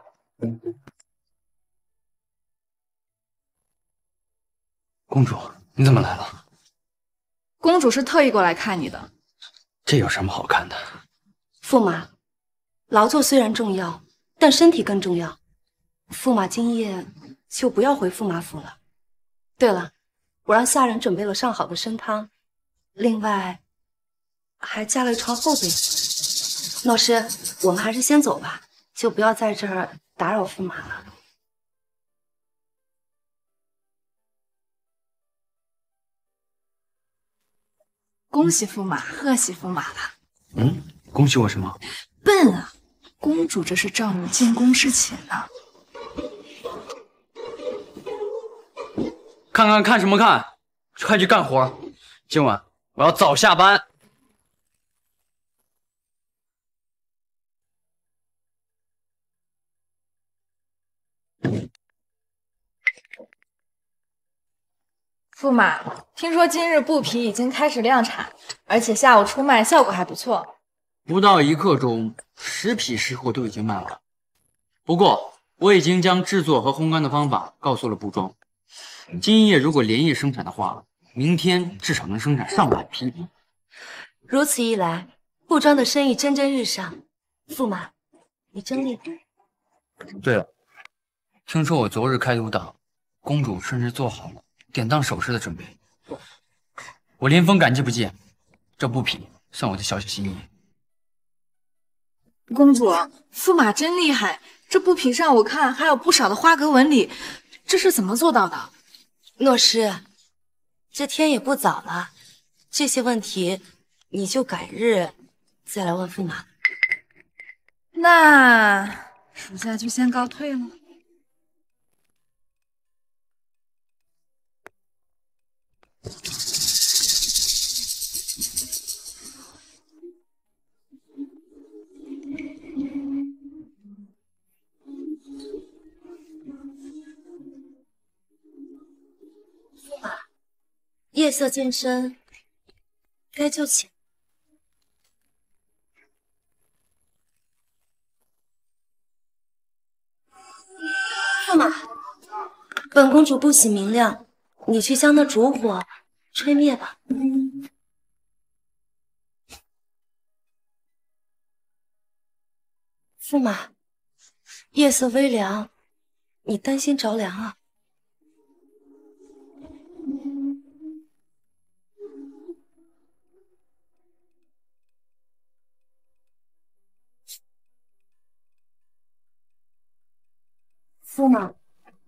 公主，你怎么来了？
公主是特意过来看你的。
这有什么好看的？
驸马，劳作虽然重要，但身体更重要。驸马今夜就不要回驸马府了。对了，我让下人准备了上好的参汤，另外。还加了一床厚被子，老师，我们还是先走吧，就不要在这儿打扰驸马了。
恭喜驸马，贺喜驸马了。
嗯，恭喜我什么？
笨啊！公主这是召你进宫侍寝呢。
看看看什么看？快去干活！今晚我要早下班。
驸马，听说今日布匹已经开始量产，而且下午出卖效果还不错。
不到一刻钟，十匹十货都已经卖完。不过我已经将制作和烘干的方法告诉了布庄。今夜如果连夜生产的话，明天至少能生产上百匹。
如此一来，布庄的生意蒸蒸日上。驸马，你真厉害。
对了，听说我昨日开赌档，公主甚至做好了。典当首饰的准备，我连峰感激不尽。这布匹算我的小小心意。
公主，驸马真厉害，这布匹上我看还有不少的花格纹理，这是怎么做到的？
诺师，这天也不早了，这些问题你就改日再来问驸马。
那属下就先告退了。
夜色渐深，该就寝。驸马，本公主不喜明亮，你去将那烛火吹灭吧。驸马，夜色微凉，你担心着凉啊？驸马，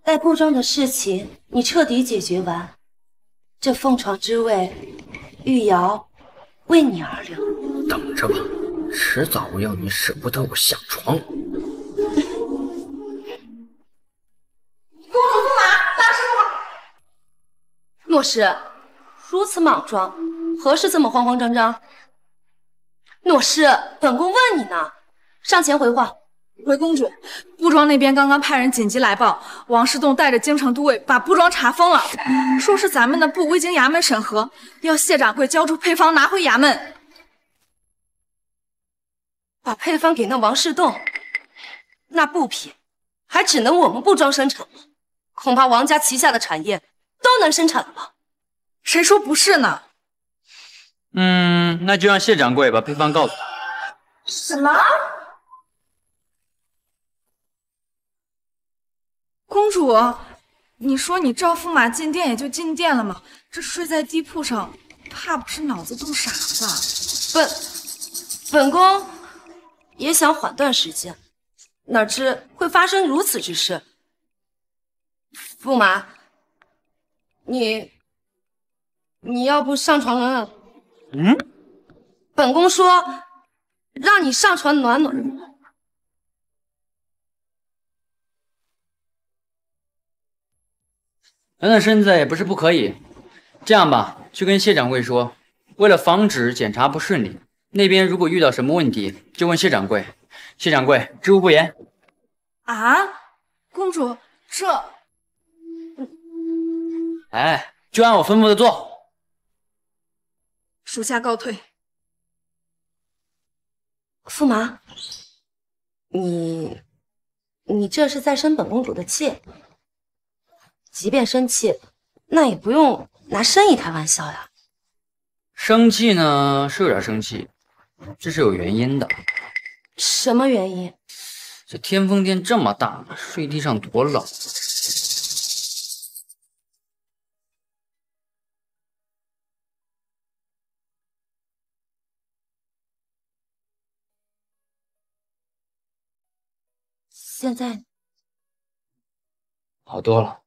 待布庄的事情你彻底解决完，这凤床之位，玉瑶为你而留。
等着吧，迟早我要你舍不得我下床。
公主驸马，大师傅。
诺诗，如此莽撞，何事这么慌慌张张？诺诗，本宫问你呢，上前回话。
回公主，布庄那边刚刚派人紧急来报，王世栋带着京城都尉把布庄查封了，说是咱们的布未经衙门审核，要谢掌柜交出配方拿回衙门。
把配方给那王世栋，那布匹还只能我们布庄生产了，恐怕王家旗下的产业都能生产了吧？
谁说不是呢？
嗯，那就让谢掌柜把配方告诉他。
什么？公主，你说你召驸马进殿也就进殿了嘛，这睡在地铺上，怕不是脑子冻傻了吧？
本本宫也想缓段时间，哪知会发生如此之事。驸马，你你要不上床暖暖？
嗯，
本宫说让你上床暖暖。
暖暖身子也不是不可以。这样吧，去跟谢掌柜说，为了防止检查不顺利，那边如果遇到什么问题，就问谢掌柜。谢掌柜知无不言。
啊，公主，这……
哎，就按我吩咐的做。
属下告退。
驸马，你你这是在生本公主的气？即便生气，那也不用拿生意开玩笑呀。
生气呢，是有点生气，这是有原因的。
什么原因？
这天风殿这么大，睡地上多冷。
现在
好多了。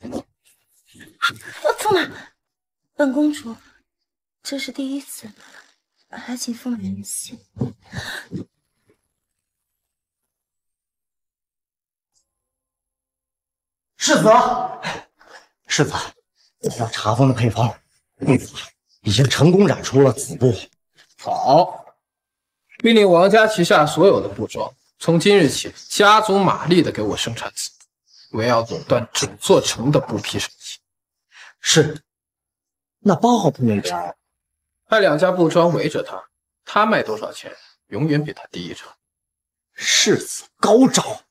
驸马，本公主这是第一次，还请驸马原谅。
世子，世子，要查封的配方，已经成功染出了紫布。
好，命令王家旗下所有的布庄，从今日起加足马力的给我生产紫布，我要垄断整座城的布匹生意。
是。那八号铺那边，
派两家布庄围着他，他卖多少钱，永远比他低一成。
世子高招。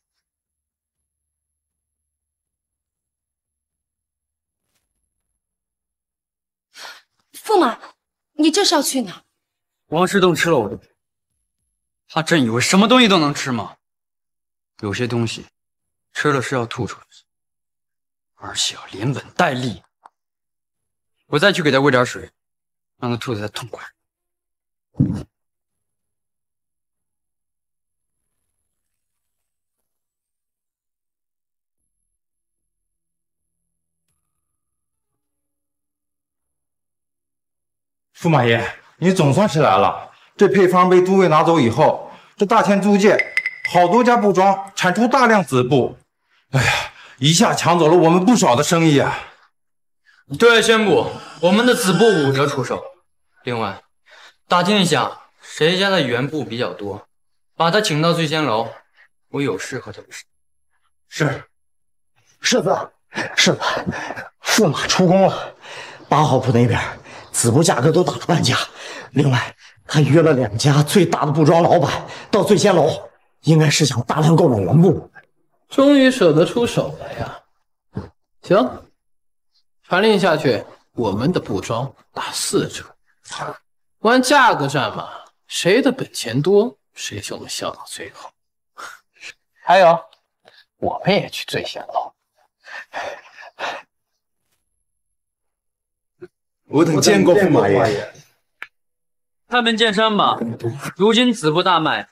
驸马，你这是要去哪？
王世栋吃了我的布，他真以为什么东西都能吃吗？有些东西吃了是要吐出来，而且要连吻带利。我再去给他喂点水，让他吐的再痛快。
驸马爷，你总算是来了。这配方被都尉拿走以后，这大千租界好多家布庄产出大量紫布，哎呀，一下抢走了我们不少的生意啊！
对外宣布，我们的紫布五折出售。另外，打听一下谁家的原布比较多，把他请到醉仙楼，我有事和他说。
是，世子，世子，驸马出宫了。八号铺那边紫布价格都打了半价。另外，他约了两家最大的布庄老板到醉仙楼，应该是想大量购买原布。
终于舍得出手了呀！行，传令下去，我们的布庄打四折，玩价格战嘛，谁的本钱多，谁就能笑到最后。还有，我们也去醉仙楼。
我等见过驸马爷。
开门见山吧，如今子布大卖，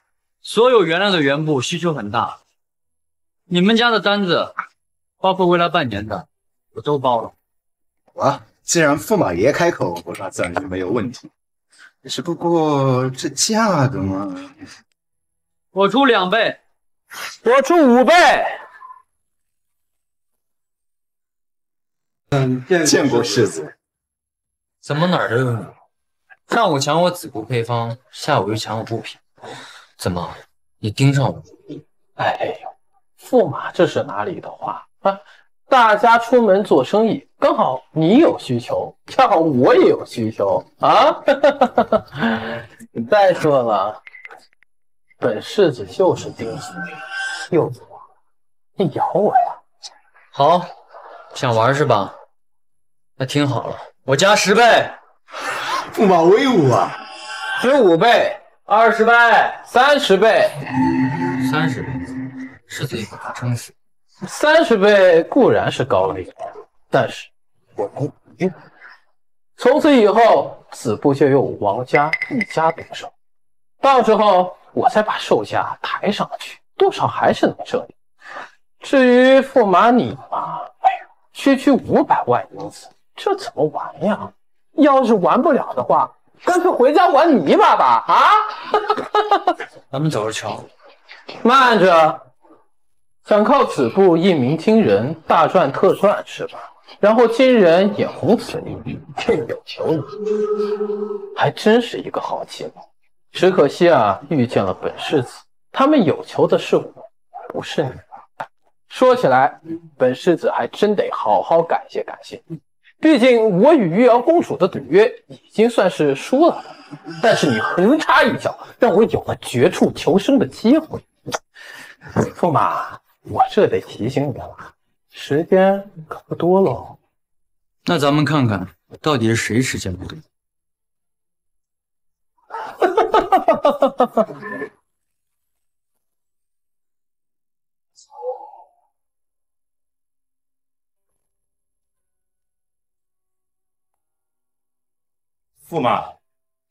所有原料的原布需求很大，你们家的单子，包括未来半年的，我都包了。
啊，既然驸马爷开口，我那自然就没有问题。只不过这价格嘛，
我出两倍，我出五倍。
嗯，见过世子。
怎么哪儿都有你？上午抢我子布配方，下午又抢我布匹，怎么你盯上我？
哎呦，驸马这是哪里的话啊？大家出门做生意，刚好你有需求，恰好我也有需求啊！再说了，本世子就是丁子，柚子王，你咬我呀？
好，想玩是吧？那听好了，我加十倍。
驸马威武啊！
十五倍，
二十倍，
三十倍，
三十倍，世子也不真是。
三十倍固然是高了一点，但是我能用。从此以后，子布就由王家一家独守，到时候我再把售价抬上去，多少还是能挣。至于驸马你嘛，哎呦，区区五百万银子，这怎么玩呀？要是玩不了的话，干脆回家玩泥巴吧！啊，
咱们走着瞧。
慢着，想靠子布一鸣惊人、大赚特赚是吧？然后今人眼红此地，便有求你，还真是一个好计谋。只可惜啊，遇见了本世子，他们有求的是我，不是你。说起来，本世子还真得好好感谢感谢你。毕竟我与玉瑶公主的赌约已经算是输了，但是你横插一脚，让我有了绝处求生的机会。驸马，我这得提醒你了，时间可不多喽。
那咱们看看到底是谁时间不多。
驸马，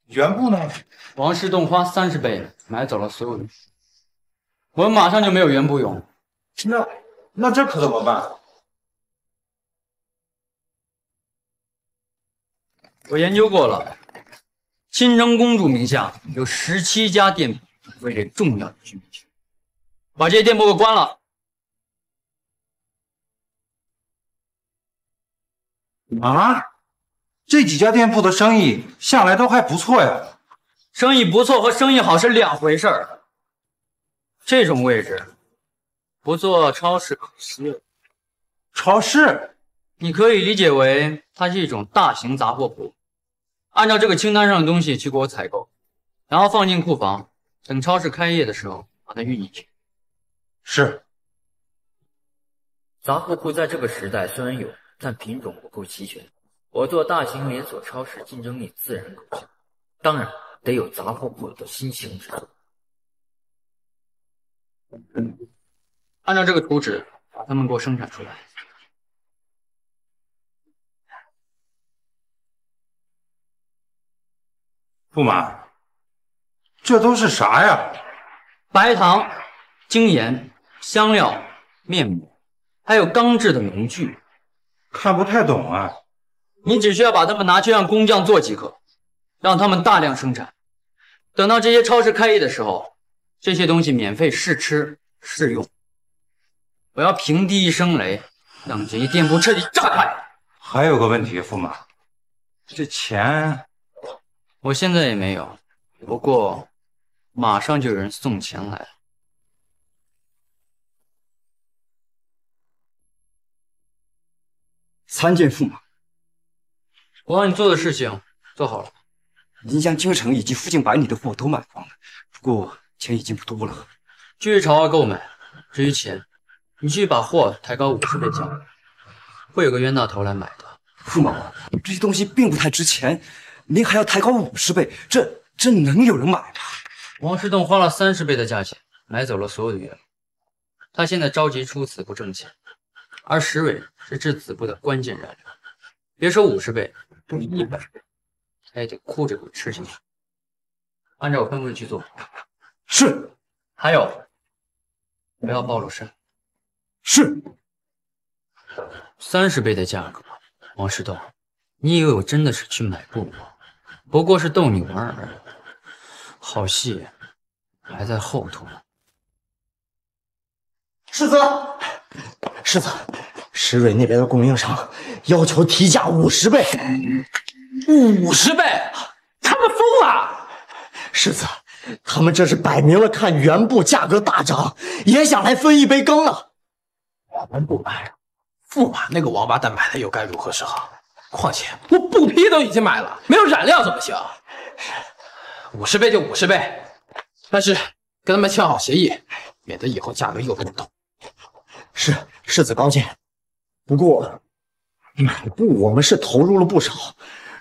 原布呢？
王氏洞花三十倍买走了所有的，我们马上就没有原布用。
那那这可怎么办？
我研究过了，亲征公主名下有十七家店铺位列重要的居民区，把这些店铺给关了。
啊？这几家店铺的生意向来都还不错呀。
生意不错和生意好是两回事儿。这种位置不做超市可惜了。
超市，
你可以理解为它是一种大型杂货铺。按照这个清单上的东西去给我采购，然后放进库房，等超市开业的时候把它运进去。
是。
杂货铺在这个时代虽然有，但品种不够齐全。我做大型连锁超市，竞争力自然够强，当然得有杂货铺的新型之作。
按照这个图纸，把它们给我生产出来。
驸马，这都是啥呀？
白糖、精盐、香料、面膜，还有钢制的农具。
看不太懂啊。
你只需要把它们拿去让工匠做即可，让他们大量生产。等到这些超市开业的时候，这些东西免费试吃试用。我要平地一声雷，让这些店铺彻底炸开。
还有个问题，驸马，这钱
我现在也没有，不过马上就有人送钱来了。
参见驸马。
我让你做的事情做好了，
已经将京城以及附近百里的货都买光了，不过钱已经不多了，
继续朝外购买。至于钱，你继续把货抬高五十倍价。会有个冤大头来买的。
驸马，这些东西并不太值钱，您还要抬高五十倍，这这能有人买吗？
王世栋花了三十倍的价钱买走了所有的原物，他现在着急出子部挣钱，而石蕊是制子部的关键燃料。别说五十倍，就是一百倍，他也得哭着给吃进去。按照我吩咐的去做。
是。
还有，不要暴露身。
是。
三十倍的价格，王世栋，你以为我真的是去买布吗？不过是逗你玩而已。好戏还在后头呢。
世子，世子，石蕊那边的供应商要求提价五十倍。
五十倍？他们疯了！
世子，他们这是摆明了看原布价格大涨，也想来分一杯羹啊！
我们不买，驸马那个王八蛋买的又该如何是好？况且我布匹都已经买了，没有染料怎么行？五十倍就五十倍，但是跟他们签好协议，免得以后价格又变动。
是世子高见，不过买布我们是投入了不少，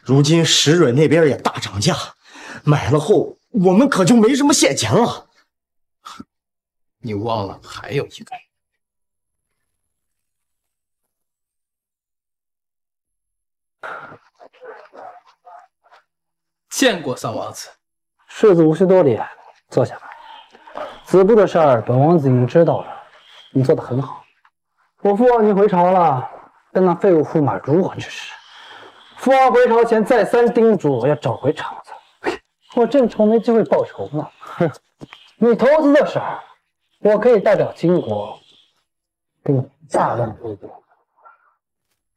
如今石蕊那边也大涨价，买了后我们可就没什么现钱了。
你忘了还有一个？见过三王子。
世子无需多礼，坐下吧。子布的事儿，本王子已经知道了。你做的很好。我父王已经回朝了，但那废物驸马如何之事？父王回朝前再三叮嘱我要找回场子，我正愁没机会报仇呢。哼，你投资的事儿，我可以代表金国给你大量补贴。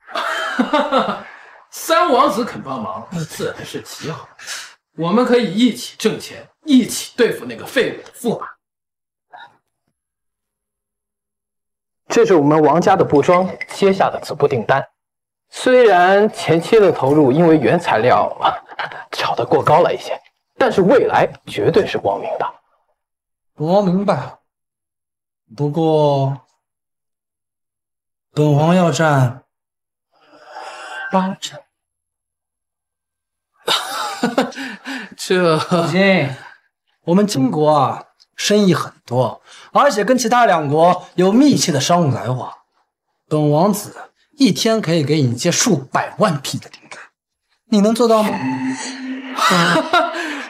哈哈哈，三王子肯帮忙，那自然是极好的。我们可以一起挣钱，一起对付那个废物的驸马。
这是我们王家的布庄接下的子布订单，虽然前期的投入因为原材料 炒得过高了一些，但是未来绝对是光明的。
我明白，不过本王要占八成。
这
父亲，我们金国啊，生意很多，而且跟其他两国有密切的商务来往。本王子一天可以给你接数百万匹的订单，你能做到吗？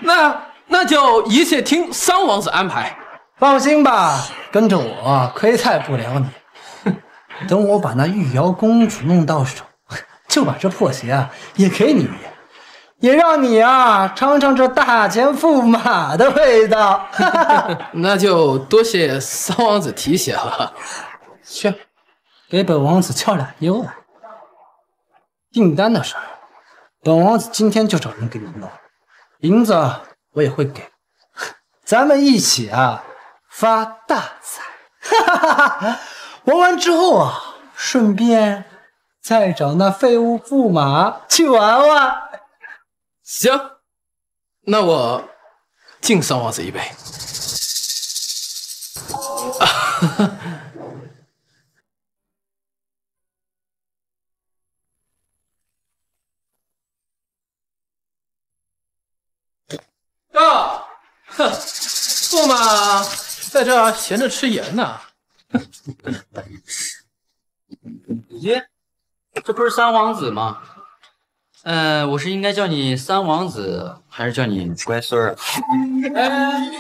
那那就一切听三王子安排。
放心吧，跟着我亏待不了你。等我把那玉瑶公主弄到手，就把这破鞋啊也给你。也让你啊尝尝这大钱驸马的味道。
那就多谢三王子提携了。
去，给本王子叫俩妞来。订单的事儿，本王子今天就找人给你弄，银子我也会给。咱们一起啊发大财。哈哈哈哈！玩完之后啊，顺便再找那废物驸马去玩玩。
行，那我敬三王子一杯。哟，哼，驸马在这闲着吃盐呢。
咦，这不是三皇子吗？嗯，我是应该叫你三王子，还是叫你乖孙儿？
哎，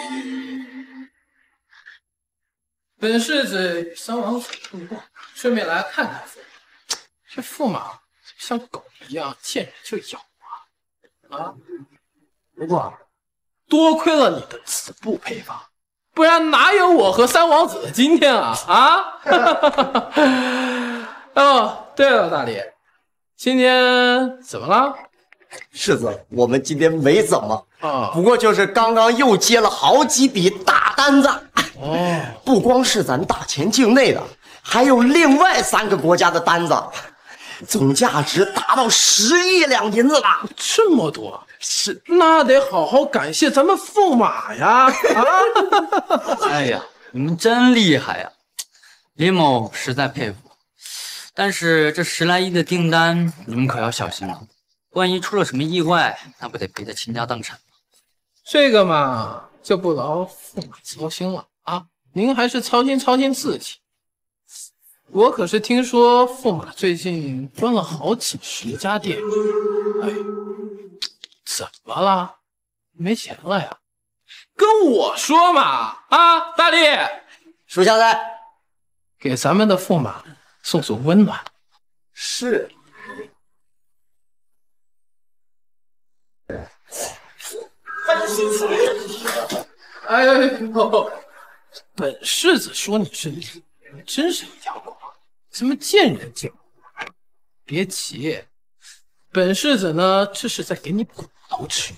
本世子与三王子路过，顺便来看看驸马。这驸马像狗一样，见人就咬啊！啊！不过多亏了你的子布配方，不然哪有我和三王子的今天啊！啊！哦，对了，大李。今天怎么了，
世子？我们今天没怎么啊，不过就是刚刚又接了好几笔大单子。哦，不光是咱大前境内的，还有另外三个国家的单子，总价值达到十亿两银子了。
这么多，是那得好好感谢咱们驸马呀！啊，
哎呀，你们真厉害呀！李某实在佩服。但是这十来亿的订单，你们可要小心了，万一出了什么意外，那不得赔得倾家荡产吗？
这个嘛，就不劳驸马操心了啊。您还是操心操心自己。我可是听说驸马最近关了好几十家店，哎，怎么了？没钱了呀？跟我说嘛！啊，大力，
属下在，
给咱们的驸马送送温暖。
是。
哎呦，本世子说你是真是一条狗，怎么见人见狗？别急，本世子呢，这是在给你补刀吃。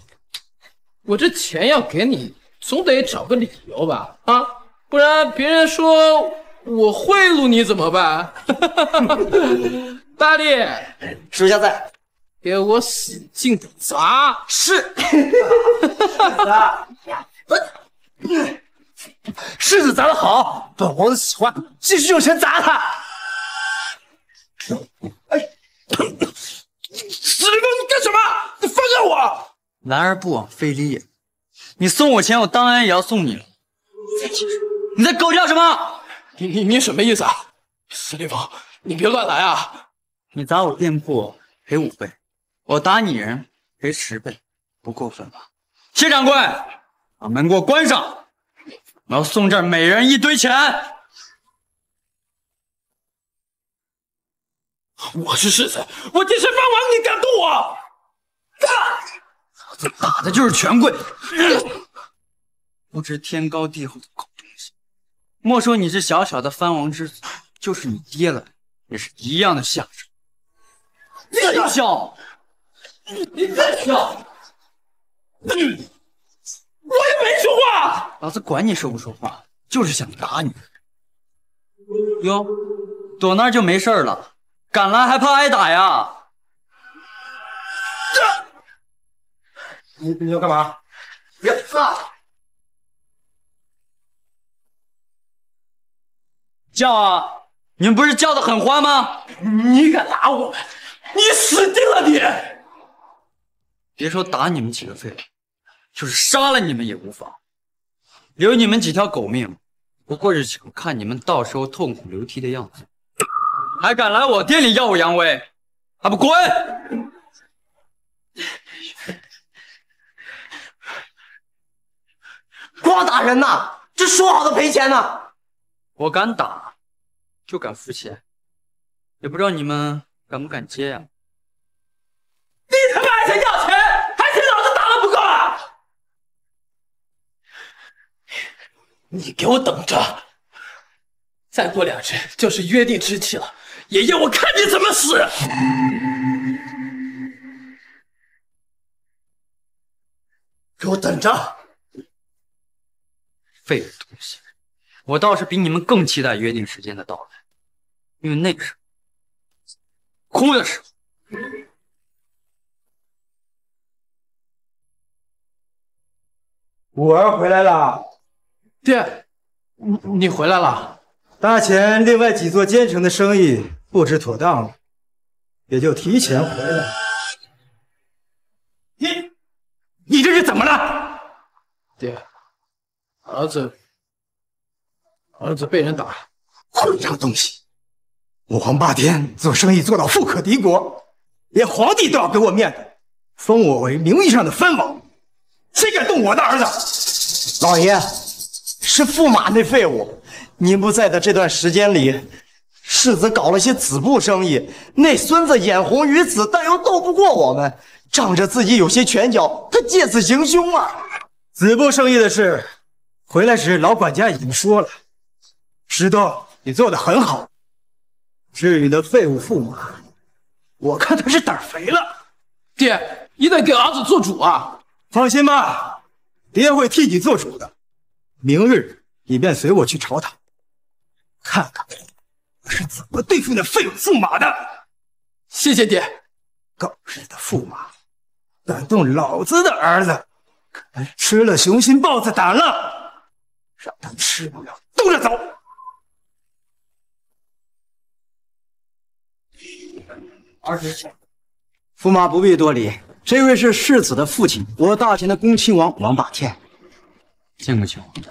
我这钱要给你，总得找个理由吧？啊，不然别人说我贿赂你怎么办？大力，
属下在，
给我使劲的砸！
是。
柿子砸得好，本王子喜欢，继续用钱砸他。
哎，司令你干什么？你放开我！
来而不往非礼也。你送我钱，我当然也要送你了。你在狗叫什么？
你你你什么意思啊？司令峰，你别乱来啊！
你砸我店铺赔五倍，我打你人赔十倍，不过分吧？谢掌柜，把门给我关上，我要送这儿每人一堆钱。
我是世子，我爹是藩王，你敢动我？
老子打的就是权贵，不知天高地厚的狗。莫说你是小小的藩王之子，就是你爹了，也是一样的下场。你再笑，
你再笑，我也没说话。
老子管你说不说话，就是想打你。哟，躲那儿就没事了，敢来还怕挨打呀？
你你要干嘛？
别啊！
叫啊！你们不是叫的很欢吗？
你敢打我们，你死定了你！
别说打你们几个废物，就是杀了你们也无妨，留你们几条狗命，不过是想看你们到时候痛哭流涕的样子。还敢来我店里耀武扬威，还不滚！
光打人呐！这说好的赔钱呢？
我敢打，就敢付钱，也不知道你们敢不敢接呀？
你他妈还想要钱，还嫌老子打的不够啊？你给我等着！再过两日就是约定之期了，爷爷，我看你怎么死！给我等着！
废物东西！我倒是比你们更期待约定时间的到来，因为那个时候，哭的时候。
五儿回来了，
爹，你你回来了。
大钱另外几座奸城的生意布置妥当了，也就提前回来了。
你你这是怎么了？爹，儿子儿子被人打了。
混账东西！我皇霸天做生意做到富可敌国，连皇帝都要给我面子，封我为名义上的藩王。谁敢动我的儿子？
老爷，是驸马那废物。您不在的这段时间里，世子搞了些子布生意，那孙子眼红于此，但又斗不过我们，仗着自己有些拳脚，他借此行凶啊！
子布生意的事，回来时老管家已经说了，知道你做的很好。至于那废物驸马，我看他是胆肥了。
爹，你得给儿子做主啊！
放心吧，爹会替你做主的。明日你便随我去朝堂，看看我是怎么对付那废物驸马的。
谢谢爹。
狗日的驸马，敢动老子的儿子，可能吃了雄心豹子胆了。让他吃不了兜着走。
儿子，
驸马不必多礼，这位是世子的父亲，我大秦的恭亲王王霸天。
见过亲王。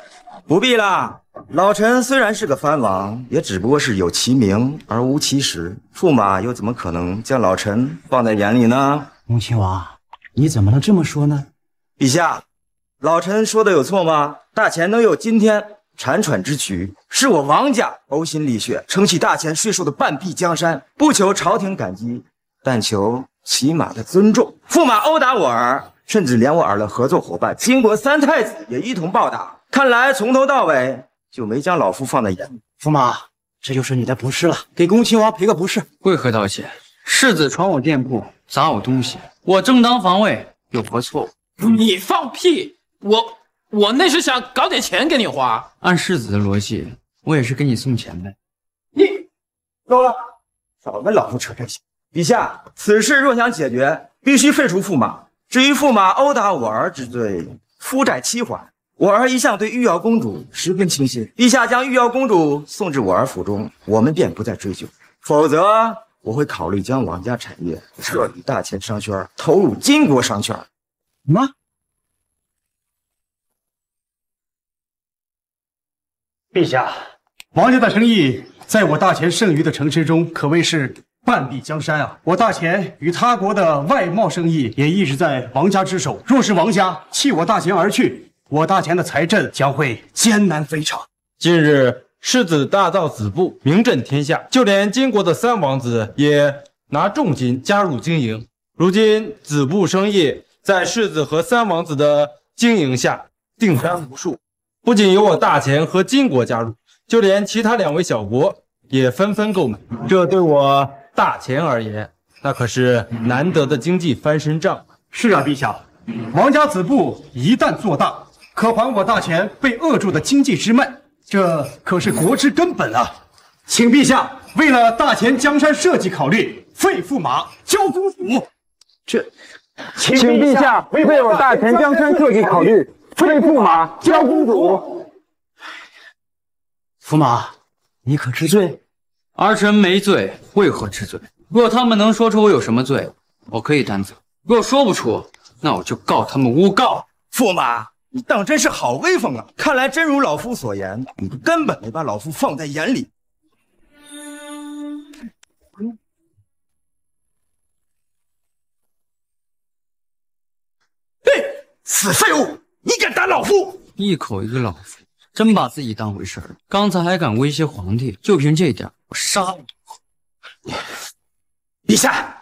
不必啦。老臣虽然是个藩王，也只不过是有其名而无其实。驸马又怎么可能将老臣放在眼里呢？
恭亲王，你怎么能这么说呢？
陛下，老臣说的有错吗？大钱能有今天，铲喘之局，是我王家呕心沥血撑起大钱税收的半壁江山，不求朝廷感激，但求起码的尊重。驸马殴打我儿，甚至连我儿的合作伙伴金国三太子也一同暴打，看来从头到尾就没将老夫放在眼里。
驸马，这就是你的不是了，给恭亲王赔个不是。
为何道歉？世子闯我店铺，砸我东西，我正当防卫，有何错误？
你放屁！我我那是想搞点钱给你花。
按世子的逻辑，我也是给你送钱呗。
你够了，少跟老夫扯这些。陛下，此事若想解决，必须废除驸马。至于驸马殴打我儿之罪，夫债妻还。我儿一向对玉瑶公主十分倾心，陛下将玉瑶公主送至我儿府中，我们便不再追究。否则，我会考虑将王家产业彻底大钱商圈，投入金国商圈。
什么？
陛下，王家的生意在我大钱剩余的城池中可谓是半壁江山啊！我大钱与他国的外贸生意也一直在王家之手。若是王家弃我大钱而去，我大钱的财政将会艰难非常。
近日，世子大造子布，名震天下，就连金国的三王子也拿重金加入经营。如今子布生意在世子和三王子的经营下，订单无数。不仅有我大钱和金国加入，就连其他两位小国也纷纷购买。这对我大钱而言，那可是难得的经济翻身仗。
是啊，陛下，王家子部一旦做大，可还我大钱被扼住的经济之脉，这可是国之根本啊！请陛下为了大钱江山社稷考虑，废驸马，交公主。
这，
请
陛下为我大钱江山社稷考虑，废驸马，交公主。驸马，你可知罪？
儿臣没罪，为何知罪？若他们能说出我有什么罪，我可以担责；若说不出，那我就告他们诬告。
驸马，你当真是好威风啊！看来真如老夫所言，你根本没把老夫放在眼里。死废物！你敢打老夫！
一口一个老夫，真把自己当回事儿了。刚才还敢威胁皇帝，就凭这点，我杀了你！
陛下，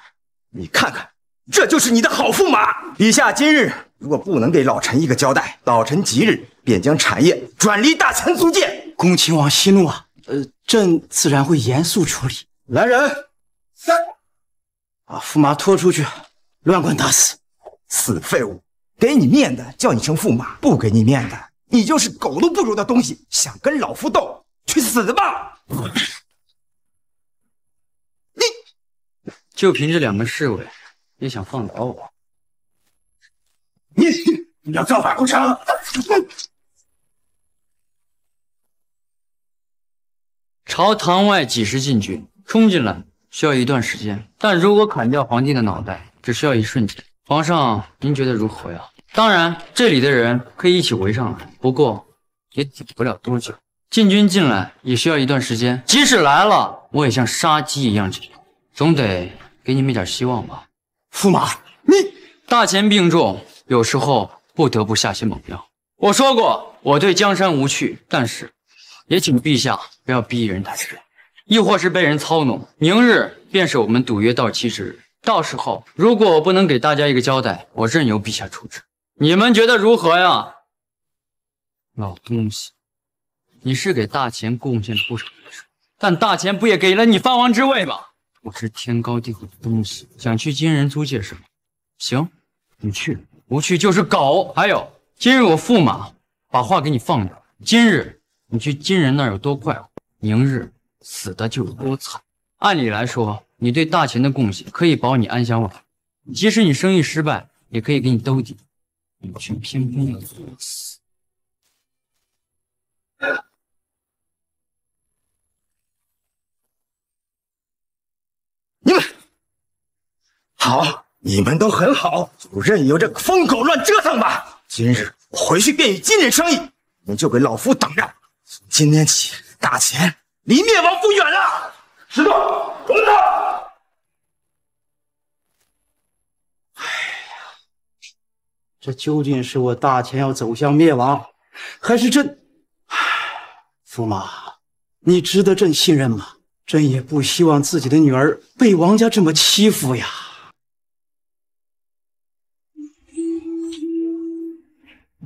你看看，这就是你的好驸马。陛下今日如果不能给老臣一个交代，老臣即日便将产业转离大钱租界。
恭亲王息怒啊！呃，朕自然会严肃处理。
来人，
三，把驸马拖出去，乱棍打死！
死废物！给你面子叫你成驸马，不给你面子，你就是狗都不如的东西！想跟老夫斗，去死吧！
你就凭这两个侍卫，也想放倒我？
你你要造反不成？
朝堂外几十禁军冲进来需要一段时间，但如果砍掉皇帝的脑袋，只需要一瞬间。皇上，您觉得如何呀？当然，这里的人可以一起围上来，不过也顶不了多久。禁军进来也需要一段时间，即使来了，我也像杀鸡一样解决，总得给你们一点希望吧。
驸马，
你大钱病重，有时候不得不下些猛药。我说过，我对江山无趣，但是也请陛下不要逼人太甚，亦或是被人操弄。明日便是我们赌约到期之日。到时候，如果我不能给大家一个交代，我任由陛下处置。你们觉得如何呀？老东西，你是给大钱贡献了不少人生，但大钱不也给了你藩王之位吗？我是天高地厚的东西，想去金人租界是吗？行，你去，不去就是狗。还有，今日我驸马把话给你放着，今日你去金人那儿有多快活，明日死的就有多惨。按理来说。你对大秦的贡献可以保你安享晚年，即使你生意失败，也可以给你兜底。你却偏偏要作死！
你们好，你们都很好，就任由这个疯狗乱折腾吧。今日我回去便与金人商议，你们就给老夫等着。从今天起，大秦离灭亡不远了。
石头，滚蛋！
这究竟是我大钱要走向灭亡，还是朕？唉，驸马，你值得朕信任吗？朕也不希望自己的女儿被王家这么欺负呀。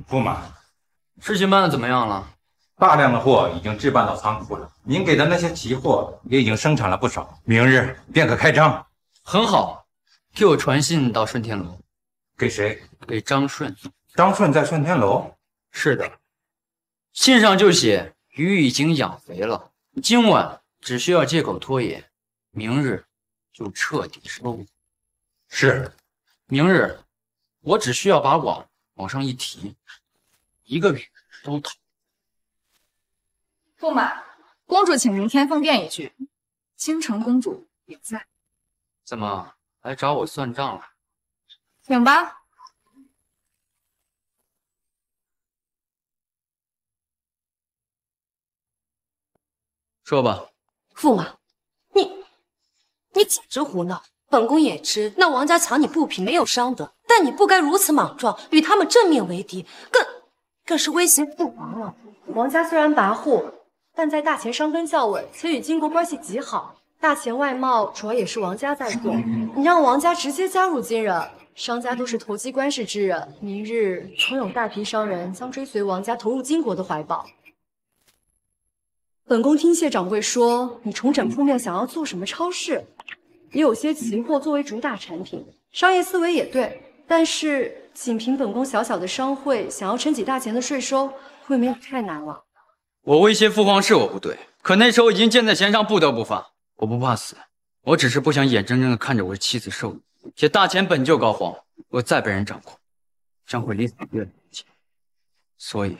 驸马，
事情办的怎么样了？
大量的货已经置办到仓库了，您给的那些奇货也已经生产了不少，明日便可开张。
很好，给我传信到顺天楼。
给谁？
给张顺。
张顺在顺天楼。
是的，信上就写鱼已经养肥了，今晚只需要借口拖延，明日就彻底收。
是，
明日我只需要把网往上一提，一个鱼都逃。
驸马，公主请明天奉殿一句，倾城公主也在，
怎么来找我算账了？
请吧。
说吧，
驸马，你你简直胡闹！本宫也知那王家抢你布匹没有伤得，但你不该如此莽撞，与他们正面为敌，更更是威胁父皇了。
王家虽然跋扈，但在大前商根较稳，且与金国关系极好。大前外贸主要也是王家在做，你让王家直接加入金人，商家都是投机关系之人，明日总有大批商人将追随王家投入金国的怀抱。本宫听谢掌柜说，你重整铺面想要做什么超市，也有些奇货作为主打产品，商业思维也对。但是仅凭本宫小小的商会，想要撑起大钱的税收，未免也太难了。
我威胁父皇是我不对，可那时候已经箭在弦上，不得不发。我不怕死，我只是不想眼睁睁的看着我的妻子受辱。且大钱本就膏肓，若再被人掌控，将会离死越来越近。所以，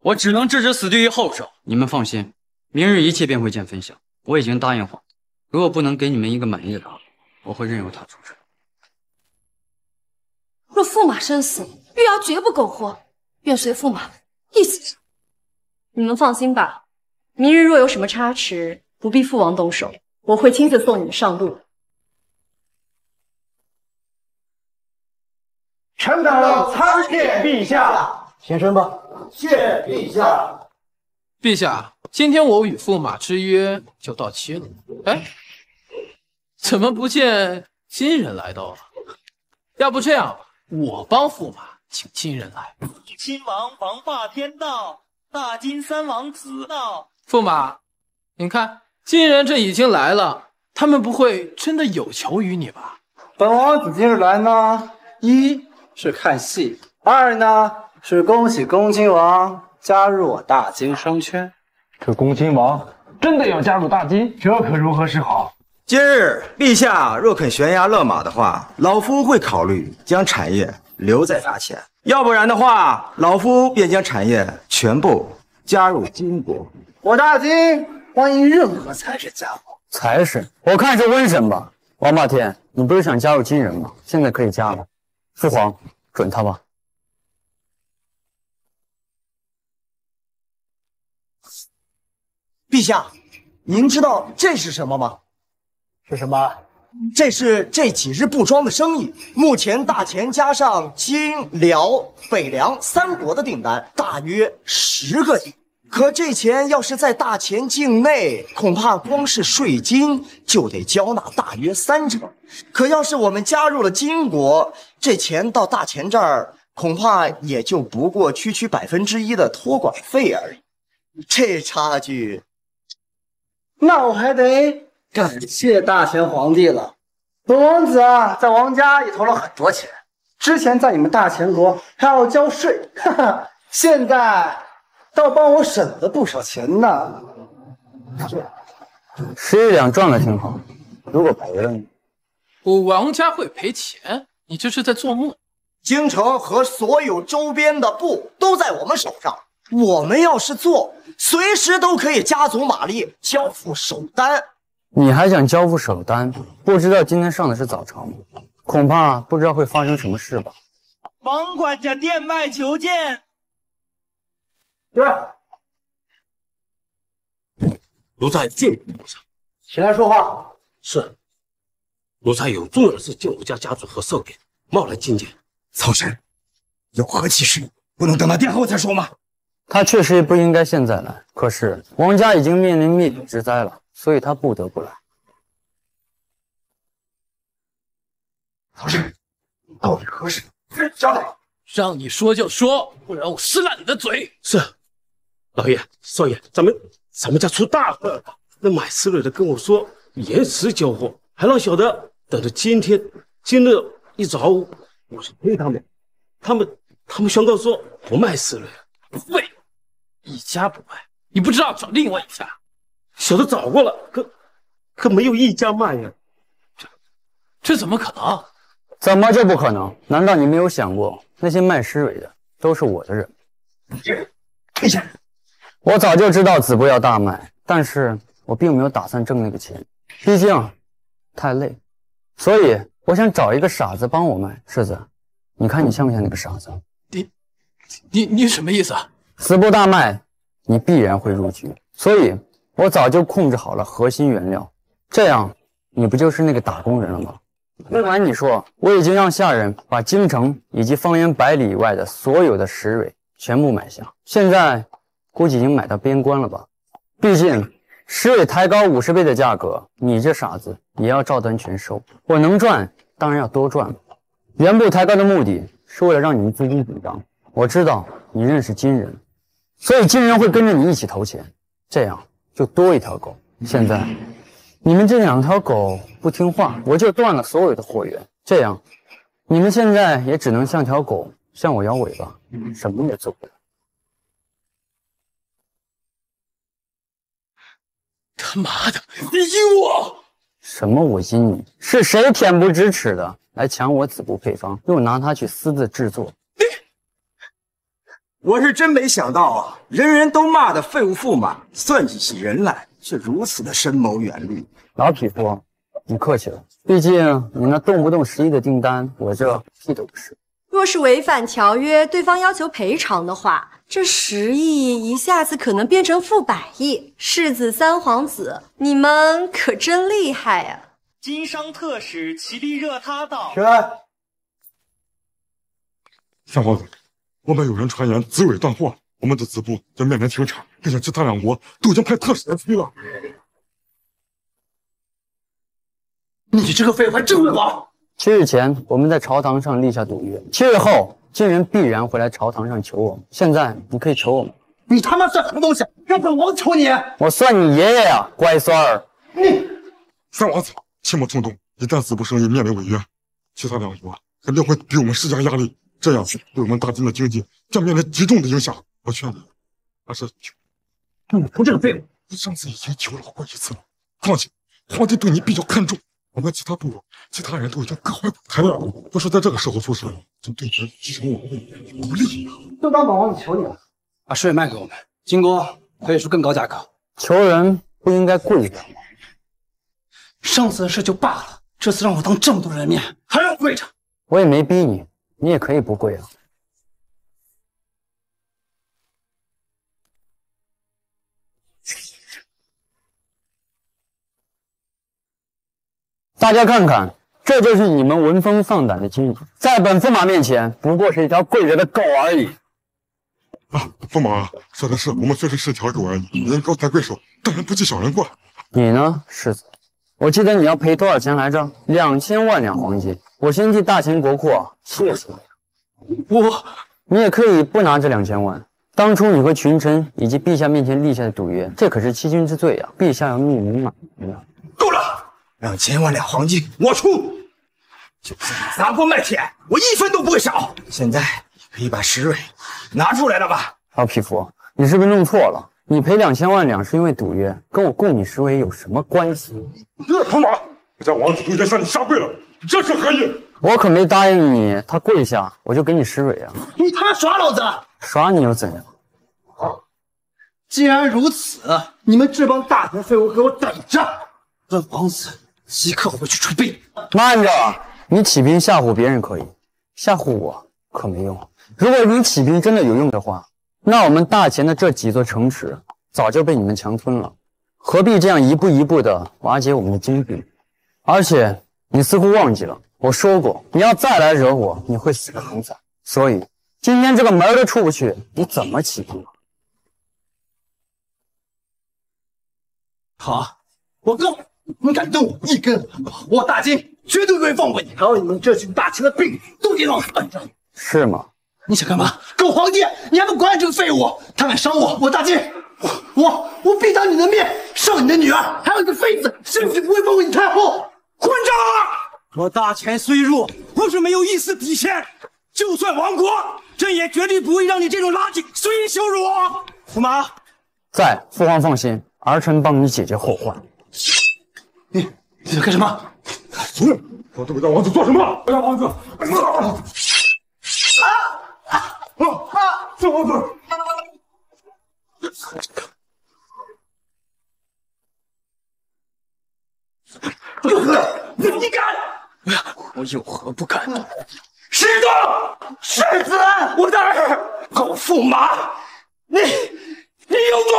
我只能置之死地于后手。你们放心，明日一切便会见分晓。我已经答应皇帝，如果不能给你们一个满意的答复，我会任由他出城。
若驸马身死，玉瑶绝不苟活，愿随驸马一起。
你们放心吧，明日若有什么差池，不必父王动手，我会亲自送你们上路。
臣等参见陛下。现身吧。
谢陛下。
陛下，今天我与驸马之约就到期了。哎，怎么不见金人来到了？要不这样，我帮驸马请金人来。
亲王王霸天道，大金三王子道。
驸马，你看金人这已经来了，他们不会真的有求于你吧？
本王子今日来呢，一是看戏，二呢是恭喜恭亲王加入我大金商圈。
这恭亲王真的要加入大金，这可如何是好？
今日陛下若肯悬崖勒马的话，老夫会考虑将产业留在大前；要不然的话，老夫便将产业全部加入金国。
我大金欢迎任何财神加入。
财神，我看是瘟神吧。王霸天，你不是想加入金人吗？现在可以加了。父皇，准他吧。
陛下，您知道这是什么吗？
是什么？
这是这几日布庄的生意。目前大钱加上金、辽、北凉三国的订单，大约十个亿。可这钱要是在大钱境内，恐怕光是税金就得交纳大约三成。可要是我们加入了金国，这钱到大钱这儿，恐怕也就不过区区百分之一的托管费而已。这差距，
那我还得感谢大钱皇帝了。本王子啊，在王家也投了很多钱，之前在你们大钱国还要交税，哈哈，现在倒帮我省了不少钱呢。
十亿两赚了挺好，如果赔了呢？
我王家会赔钱？你这是在做梦。
京城和所有周边的布都在我们手上，我们要是做，随时都可以加足马力交付首单。
你还想交付首单？不知道今天上的是早朝吗？恐怕不知道会发生什么事吧。
王管家电脉求见。
对，
奴才见奴才。
起来说话。
是，奴才有重要的事见我家家主和少爷，冒来觐见。
曹神，有何急事？不能等到殿后再说吗？
他确实不应该现在来，可是王家已经面临灭顶之灾了，所以他不得不来。
曹神，到底何事？交代。
让你说就说，不然我撕烂你的嘴！
是，老爷、少爷，咱们咱们家出大事了。那买刺猬的跟我说延迟交货，还让小的等到今天今日一早，我去催他们，他们他们宣告说不卖刺猬了。
废物，一家不卖，你不知道找另外一家。
小的找过了，可可没有一家卖呀。
这这怎么可能？
怎么就不可能？难道你没有想过？那些卖尸蕊的都是我的人，退下我早就知道子布要大卖，但是我并没有打算挣那个钱，毕竟太累，所以我想找一个傻子帮我卖。世子，你看你像不像那个傻子？
你你你什么意思？
子布大卖，你必然会入局，所以我早就控制好了核心原料，这样你不就是那个打工人了吗？不瞒你说，我已经让下人把京城以及方圆百里以外的所有的石蕊全部买下，现在估计已经买到边关了吧？毕竟石蕊抬高五十倍的价格，你这傻子也要照单全收。我能赚，当然要多赚了。原步抬高的目的是为了让你们资金紧张。我知道你认识金人，所以金人会跟着你一起投钱，这样就多一条狗。现在。你们这两条狗不听话，我就断了所有的货源。这样，你们现在也只能像条狗向我摇尾巴，什么也做不了。
他妈的，你阴我！
什么我阴你？是谁恬不知耻的来抢我子布配方，又拿它去私自制作？
你，我是真没想到啊！人人都骂的废物驸马，算计起人来。却如此的深谋远虑，
老匹夫，你客气了。毕竟你那动不动十亿的订单，我这屁都不是。
若是违反条约，对方要求赔偿的话，这十亿一下子可能变成负百亿。世子三皇子，你们可真厉害呀！
经商特使齐力热他道：“
起来，
三皇子，外面有人传言紫蕊断货。”我们的子部将面临停产，并且其他两国都已经派特使来催了。
你这个废物还真会跑！
七日前我们在朝堂上立下赌约，七日后金人必然会来朝堂上求我们。现在你可以求我们。
你他妈算什么东西？让本王求你？
我算你爷爷呀，乖孙儿！
你三王子，切莫冲动。一旦子部生意面临违约，其他两国肯定会对我们施加压力，这样对我们大金的经济将面临极重的影响。我劝你，还是求，
你不这个废物！
你上次已经求饶过一次了。况且皇帝对你比较看重，我们其他部落、其他人都已经各怀鬼胎了。要是在这个时候出事，就对你继承我位不利。
就当本王子求你了，把水卖给我们，金国可以出更高价格。
求人不应该跪着吗？
上次的事就罢了，这次让我当这么多人的面，还要跪着。
我也没逼你，你也可以不跪啊。大家看看，这就是你们闻风丧胆的金人，在本驸马面前，不过是一条跪着的狗而已。
啊，驸马说的是，我们确实是条狗而已，人高抬贵手，大人不计小人过。
你呢，世子？我记得你要赔多少钱来着？两千万两黄金。我先替大秦国库谢谢你。
我，
你也可以不拿这两千万。当初你和群臣以及陛下面前立下的赌约，这可是欺君之罪啊！陛下要命你满
了。够了。两千万两黄金我出，就算你砸锅卖铁，我一分都不会少。现在可以把石蕊拿出来了吧？
老匹夫，你是不是弄错了？你赔两千万两是因为赌约，跟我供你石蕊有什么关系？
驸马，我家王子都已经向你下跪了，这是何意？
我可没答应你，他跪下我就给你施蕊啊！
你他妈耍老子！
耍你又怎样？
既然如此，你们这帮大唐废物给我等着！本王子。即刻回去出兵。
慢着，你起兵吓唬别人可以，吓唬我可没用。如果你起兵真的有用的话，那我们大秦的这几座城池早就被你们强吞了，何必这样一步一步的瓦解我们的经济？而且你似乎忘记了，我说过，你要再来惹我，你会死得很惨。所以今天这个门都出不去，你怎么起兵？
好，我告诉你，你敢动我一根汗毛，我大金绝对不会放过你，还有你们这群大秦的兵都给老死算账。
是吗？
你想干嘛？狗皇帝，你还不管这个废物？他敢伤我，我大金，我我必当你的面烧你的女儿，还有你的妃子，甚至不会放过你太后。混账！我大权虽弱，不是没有一丝底线。就算亡国，朕也绝对不会让你这种垃圾随意羞辱我。驸马，
在父皇放心，儿臣帮你解决后患。
你你在干什么？
出来！我对我家王子做什么？我家王子！
啊啊啊！小王子！哥哥，你敢！
我有何不敢？
师公，世子，我的儿，狗驸马，你你有种，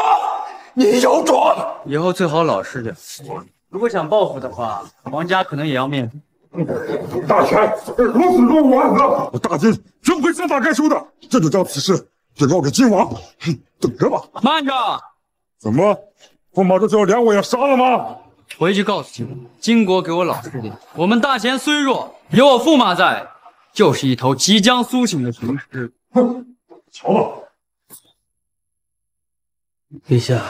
你有种！
以后最好老实点。如果想报复的话，王家可能也要面
对。大权如此多我子，我大金绝不会善罢甘休的。这就将此事禀告给金王，哼，等着吧。
慢着！
怎么，驸马这就要连我也杀了吗？
回去告诉金国，金国给我老实点。我们大贤虽弱，有我驸马在。就是一头即将苏醒的雄狮。
哼，瞧吧，
陛下，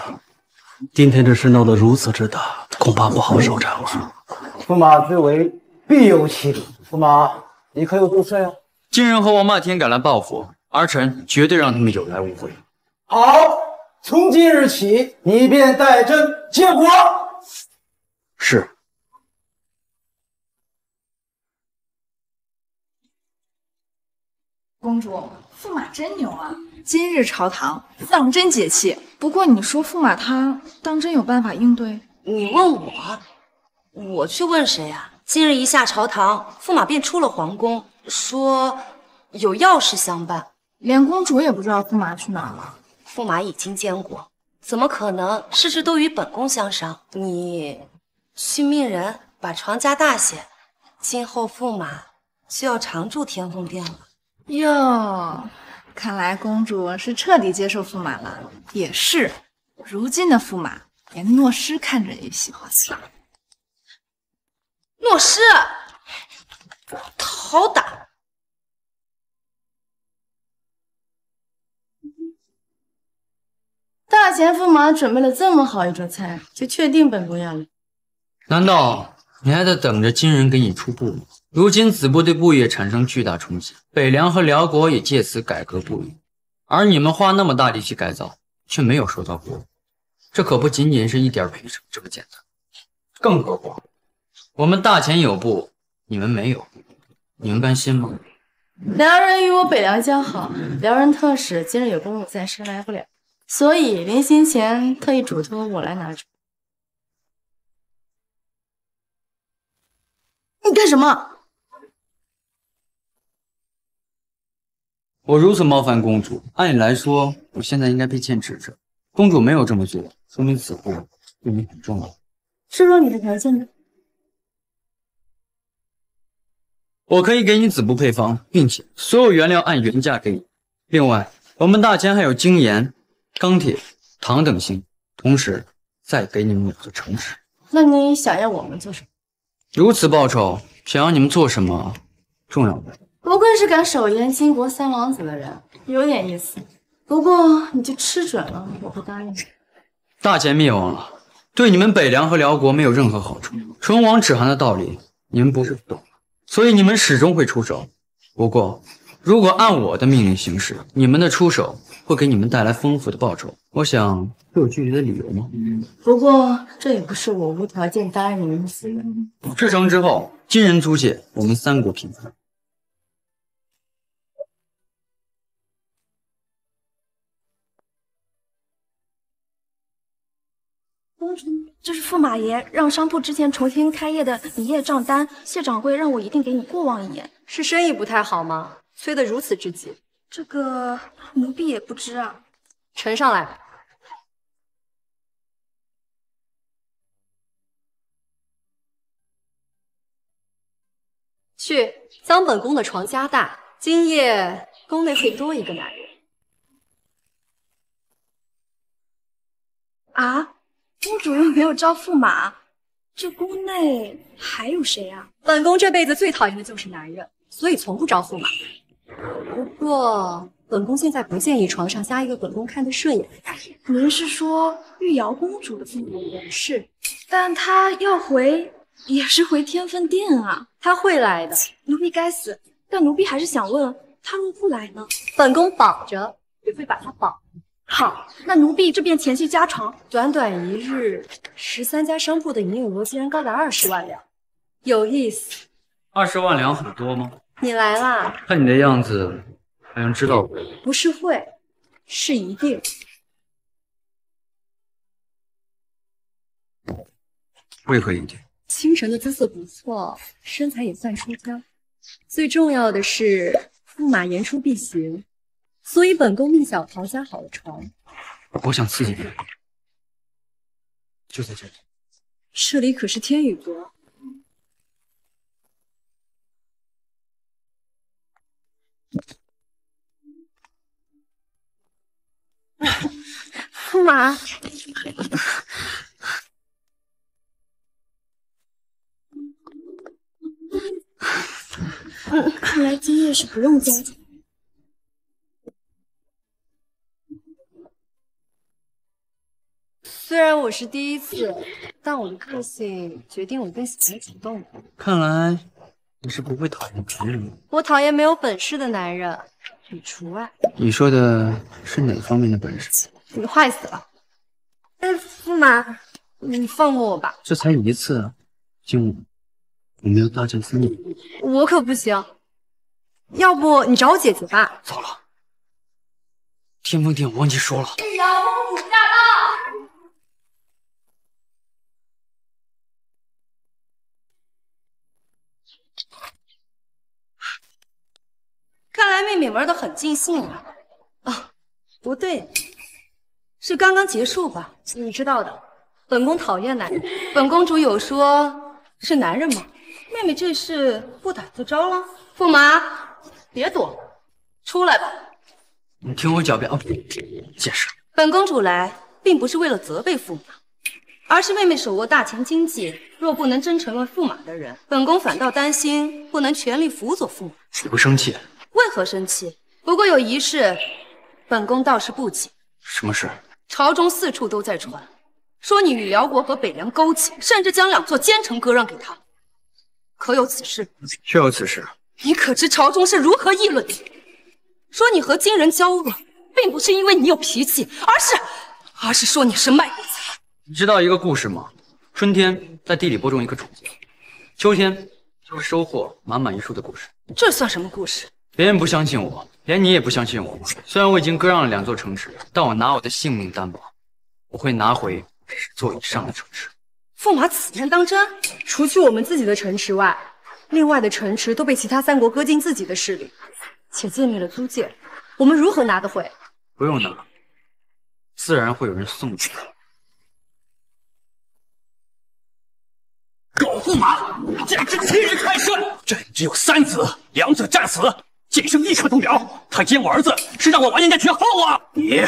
今天这事闹得如此之大，恐怕不好收场了。
驸马之为必有其理。驸马，你可有作祟啊？
金人和王霸天敢来报复，儿臣绝对让他们有来无回。
好，从今日起，你便代朕建国。
是。
公主，驸马真牛啊！今日朝堂，当真解气。不过你说驸马他当真有办法应对？
你问我，我去问谁呀？今日一下朝堂，驸马便出了皇宫，说有要事相伴，
连公主也不知道驸马去哪了。
驸马已经监国，怎么可能事事都与本宫相商？你去命人把床加大些，今后驸马就要常住天凤殿了。
哟，看来公主是彻底接受驸马了。也是，如今的驸马连诺诗看着也喜欢。
诺诗，好打！
大前驸马准备了这么好一桌菜，就确定本宫要来？
难道你还在等着金人给你出布吗？如今子部对布业产生巨大冲击，北凉和辽国也借此改革布业，而你们花那么大力气改造，却没有收到果，这可不仅仅是一点赔偿这么简单。更何况，我们大前有布，你们没有，你们甘心吗？
辽人与我北凉交好，辽人特使今日有公务在身来不了，所以临行前特意嘱托我来拿主。你干什么？
我如此冒犯公主，按理来说，我现在应该被剑指着。公主没有这么做，说明此物对你很重要。
说说你的条件呢？
我可以给你子布配方，并且所有原料按原价给你。另外，我们大钱还有精盐、钢铁、糖等星，同时再给你们两座城池。
那你想要我们做什么？
如此报酬，想要你们做什么，重要的？
不愧是敢手淫金国三王子的人，有点意思。不过你就吃准了，我不答应。
大钱灭亡了，对你们北凉和辽国没有任何好处。唇亡齿寒的道理，你们不是不懂，所以你们始终会出手。不过，如果按我的命令行事，你们的出手会给你们带来丰富的报酬。我想，会有拒绝的理由吗？
不过，这也不是我无条件答应你们的事。
事成之后，金人租界，我们三国平分。
这是驸马爷让商铺之前重新开业的营业账单，谢掌柜让我一定给你过望一眼。
是生意不太好吗？催得如此之急。
这个奴婢也不知啊。
呈上来。去将本宫的床加大，今夜宫内会多一个男人。
啊，公主又没有招驸马，这宫内还有谁啊？
本宫这辈子最讨厌的就是男人，所以从不招驸马。不过，本宫现在不建议床上加一个本宫看得顺眼的。
您是说玉瑶公主的父母？
是，
但她要回也是回天分殿啊。
她会来的。
奴婢该死，但奴婢还是想问，她若不来呢？
本宫保着，也会把她保。
好，那奴婢这便前去加床。
短短一日，十三家商铺的营业额竟然高达二十万两，有意思。
二十万两很多吗？
你来啦！
看你的样子，好像知道我。
不是会，是一定。
为何一定？
清晨的姿色不错，身材也算出挑，最重要的是驸马言出必行。所以本宫命小桃加好了床。
我想刺激你，就在这里。
这里可是天宇阁。
驸马，嗯，看来今夜是不用加床。
虽然我是第一次，但我的个性决定我更喜欢主动。
看来你是不会讨厌别人的。
我讨厌没有本事的男人，你除外。
你说的是哪方面的本事？
你坏死了！哎，驸马，你放过我吧。
这才一次，今晚我们要大战三年。
我可不行。要不你找我姐姐吧。
糟了，天风殿我忘记说了。
玉瑶公主驾到。
看来妹妹玩的很尽兴啊！啊，不对，是刚刚结束吧？
你知道的，本宫讨厌男人。
本公主有说是男人吗？妹妹这是不打自招了？驸马，别躲，出来吧。
你听我狡辩啊，解释。
本公主来并不是为了责备驸马，而是妹妹手握大钱经济，若不能真成为驸马的人，本宫反倒担心不能全力辅佐驸马。
你不生气？
为何生气？不过有一事，本宫倒是不解。
什么事？
朝中四处都在传，说你与辽国和北凉勾结，甚至将两座奸城割让给他。可有此事？
确有此事。
你可知朝中是如何议论的？说你和金人交恶，并不是因为你有脾气，而是，而是说你是卖国贼。
你知道一个故事吗？春天在地里播种一颗种子，秋天就会收获满满一树的故事。
这算什么故事？
别人不相信我，连你也不相信我。虽然我已经割让了两座城池，但我拿我的性命担保，我会拿回十座以上的城池。
驸马此言当真？
除去我们自己的城池外，另外的城池都被其他三国割进自己的势力，且建立了租界，我们如何拿得回？
不用拿，自然会有人送你。
狗驸马，简直欺人太甚！朕只有三子，两子战死，今生立刻动摇。他奸我儿子，是让我完颜家绝后啊！你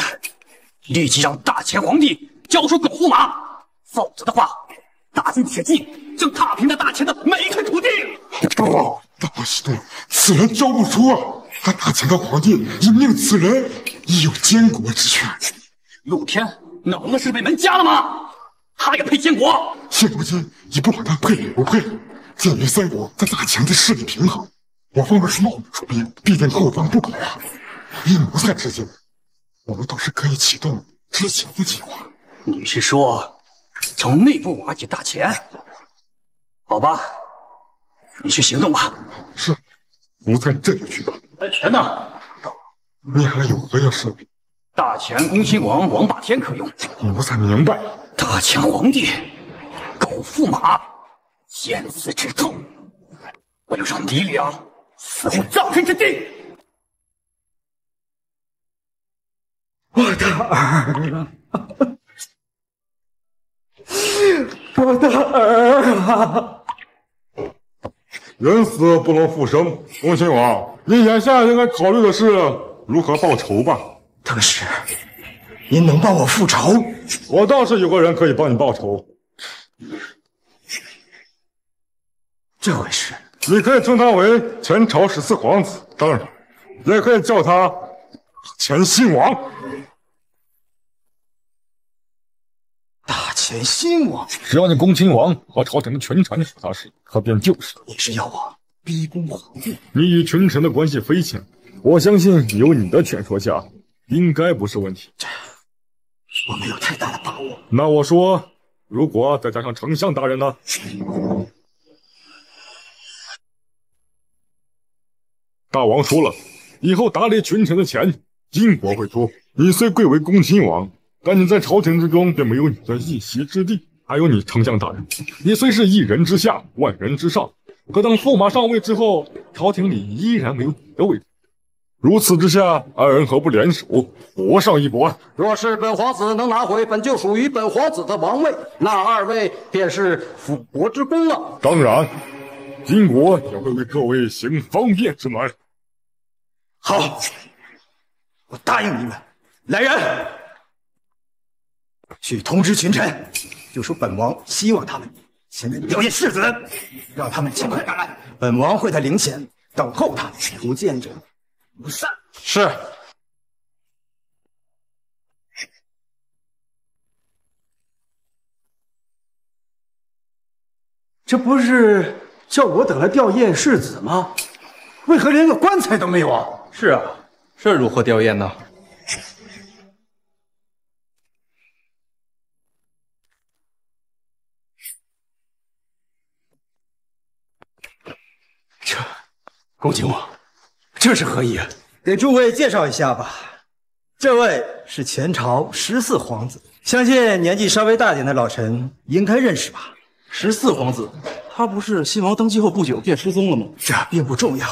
立即让大前皇帝交出狗驸马，否则的话，大军铁骑将踏平他大前的每一块土地。
不，大西东，此人交不出啊！他大前的皇帝任命此人，已有监国之权。
陆天脑子是被门夹了吗？他也配监国？
现如今已不管他配不配，鉴于三国在大前的势力平衡，我方若是贸然出兵，必定后方不保啊！以奴才之见，我们倒是可以启动之前的计划。
你是说从内部瓦解大前？好吧，你去行动吧。
是，奴才这就去办。
大钱呢？
你还有何要事？
大前恭亲王王霸天可用。
奴才明白。
大清皇帝，狗驸马，见死之痛！我要让你俩死无葬身之地！
我的儿啊！我的儿啊！
人死不能复生，恭亲王，您眼下应该考虑的是如何报仇吧？
当时，您能帮我复仇？
我倒是有个人可以帮你报仇。
这位是？
你可以称他为前朝十四皇子，当然，也可以叫他前新王。
大前新王，
只要你恭亲王和朝廷的群臣说他是，他便就是。
你是要我逼宫皇帝？
你与群臣的关系匪浅，我相信有你的劝说下，应该不是问题。
我没有太大的把握。
那我说，如果再加上丞相大人呢？大王说了，以后打理群臣的钱，金国会出。你虽贵为恭亲王，但你在朝廷之中便没有你的一席之地。还有你丞相大人，你虽是一人之下，万人之上，可当驸马上位之后，朝廷里依然没有你的位置。如此之下，二人何不联手搏上一搏？
若是本皇子能拿回本就属于本皇子的王位，那二位便是辅国之功了。
当然，金国也会为各位行方便之难。
好，我答应你们。来人，去通知群臣，就说本王希望他们前来吊唁世子，让他们尽快赶来。本王会在陵前等候他们，不见者不散。
是。
这不是叫我等来吊唁世子吗？为何连个棺材都没有啊？
是啊，这如何吊唁呢？
这，恭亲王，这是何意？给诸位介绍一下吧，这位是前朝十四皇子，相信年纪稍微大点的老臣应该认识吧？
十四皇子，他不是新王登基后不久便失踪了吗？
这并不重要，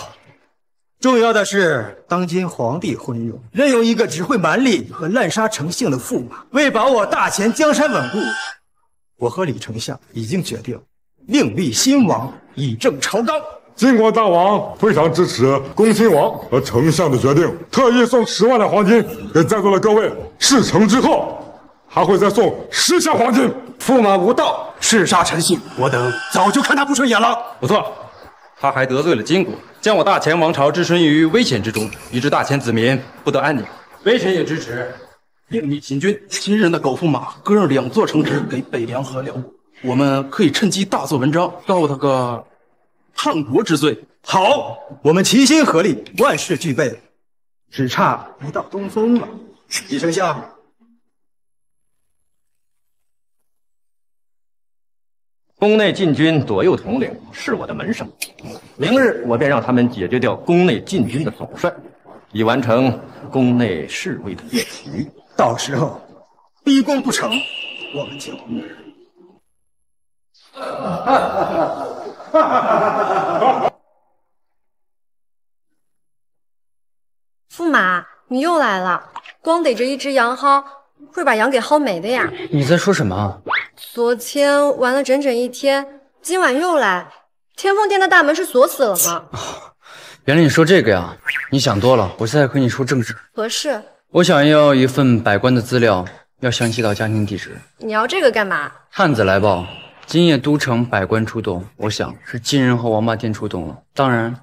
重要的是当今皇帝昏庸，任用一个只会蛮力和滥杀成性的驸马。为保我大前江山稳固，我和李丞相已经决定另立新王，以正朝纲。
金国大王非常支持恭亲王和丞相的决定，特意送十万两黄金给在座的各位。事成之后，还会再送十箱黄金。
驸马无道，嗜杀成性，我等早就看他不顺眼了。
不错，他还得罪了金国，将我大前王朝置身于危险之中，以致大前子民不得安宁。微臣也支持另立新君。
今日的狗驸马割让两座城池给北凉和辽国，我们可以趁机大做文章，告他个叛国之罪。
好，我们齐心合力，万事俱备，只差一道东风了。李丞相。
宫内禁军左右统领是我的门生，明日我便让他们解决掉宫内禁军的统帅，以完成宫内侍卫的变局。
到时候逼宫不成，我们就
驸马，你又来了，光逮着一只羊蒿，会把羊给薅没的呀！
你在说什么？
昨天玩了整整一天，今晚又来，天凤殿的大门是锁死了吗？
原来你说这个呀，你想多了。我现在和你说正事。
何事？
我想要一份百官的资料，要详细到家庭地址。
你要这个干嘛？
探子来报，今夜都城百官出动，我想是金人和王八殿出动了，当然，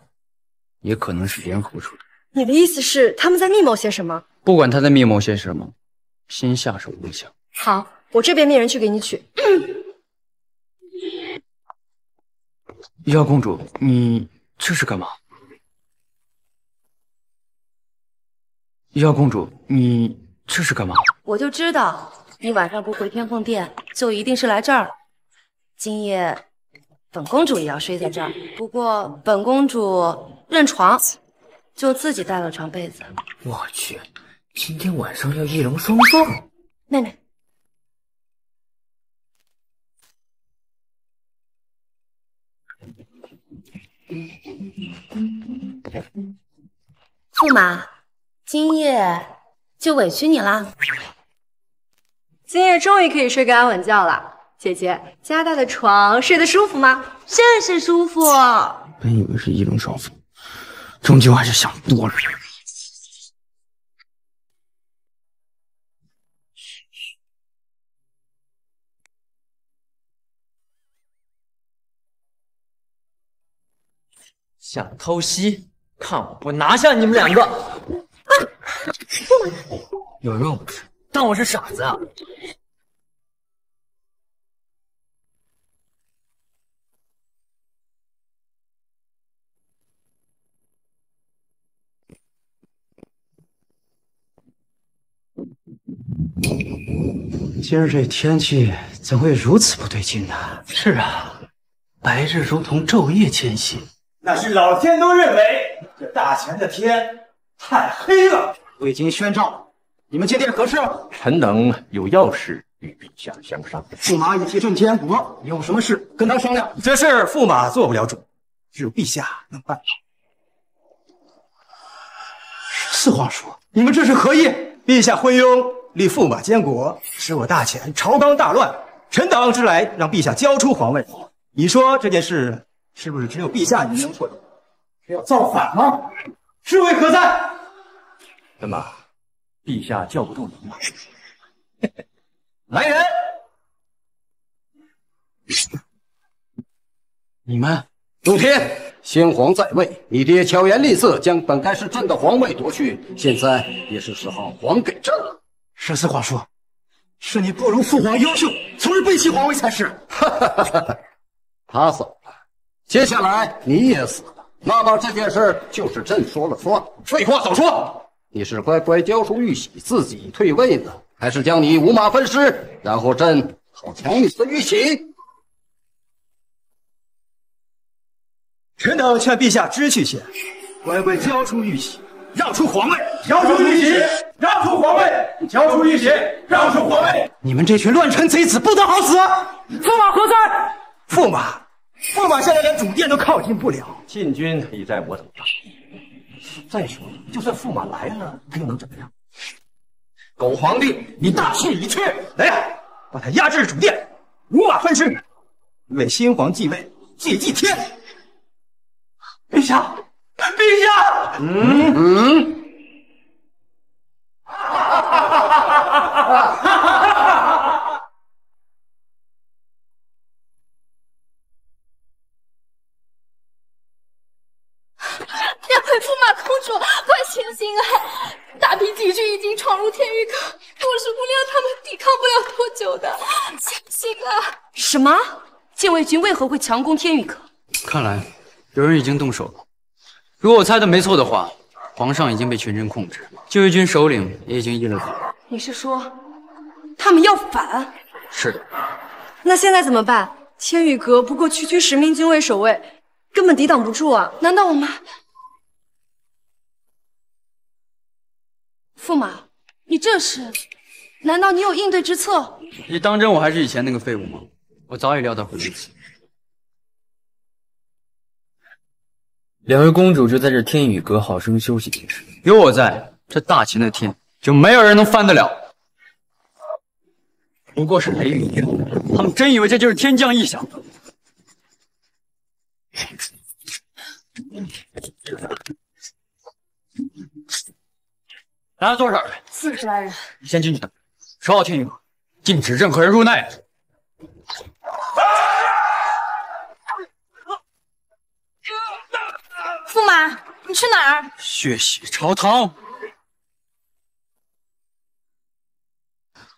也可能是联合出动。
你的意思是他们在密谋些什么？
不管他在密谋些什么，先下手为强。
好，我这边命人去给你取。
玉瑶公主，你这是干嘛？玉瑶公主，你这是干嘛？
我就知道你晚上不回天凤殿，就一定是来这儿了。今夜本公主也要睡在这儿，不过本公主认床，就自己带了床被子。
我去，今天晚上要一龙双凤，
妹妹，
驸马，今夜就委屈你了。
今夜终于可以睡个安稳觉了。姐姐，加大的床睡得舒服吗？
甚是舒服。
本以为是一龙双凤，终究还是想多了。
想偷袭，看我不拿下你们两个！啊 有用，当我是傻子啊？
今儿这天气怎会如此不对劲呢？
是啊，白日如同昼夜迁徙。那是老天都认为这大前的天太黑了。
未经宣召，你们进殿何事？臣等有要事与陛下相商。驸马已替镇天国，有什么事跟他商量。
这事驸马做不了主，只有陛下能办到。
四皇叔，你们这是何意？
陛下昏庸，立驸马监国，使我大前朝纲大乱。臣等之来，让陛下交出皇位。你说这件事是不是只有陛下你能做主？
是要造反吗？是为何在？
怎么，陛下叫不动你吗？来人！
你们
陆天，先皇在位，你爹巧言令色，将本该是朕的皇位夺去，现在也是时候还给朕了。
十四皇叔，是你不如父皇优秀，从而背弃皇位才是。
哈哈哈他死了，接下来你也死了，那么这件事就是朕说了算。废话少说，你是乖乖交出玉玺，自己退位呢，还是将你五马分尸，然后朕好抢你的玉玺？
臣等劝陛下知趣些，乖乖交出玉玺，让出皇位。
交出玉玺，让出皇位；交出玉玺，让出皇位。
你们这群乱臣贼子，不得好死！驸马何在？
驸马，驸马现在连主殿都靠近不了。
禁军已在我手上。再说了，就算驸马来了，他又能怎么样？狗皇帝，你大势已去！
来呀，把他押至主殿，五马分尸，为新皇继位，祭祭天。
陛下，陛下！
嗯嗯。
两 闯入天域阁，我是无料他们抵抗不了多久的，相信啊！
什么？禁卫军为何会强攻天域阁？
看来有人已经动手了。如果我猜的没错的话，皇上已经被群臣控制，禁卫军首领也已经依了走。
你是说他们要反？
是的。
那现在怎么办？天宇阁不过区区十名军卫守卫，根本抵挡不住啊！
难道我们？驸马，你这是？难道你有应对之策？
你当真我还是以前那个废物吗？我早已料到会如此。两位公主就在这天宇阁好生休息几日，有我在，这大秦的天就没有人能翻得了。不过是雷雨天，他们真以为这就是天降异象？来了多少人？
四十来人。
你先进去等，守好天宇阁，禁止任何人入内。
驸马，你去哪儿？
血洗朝堂。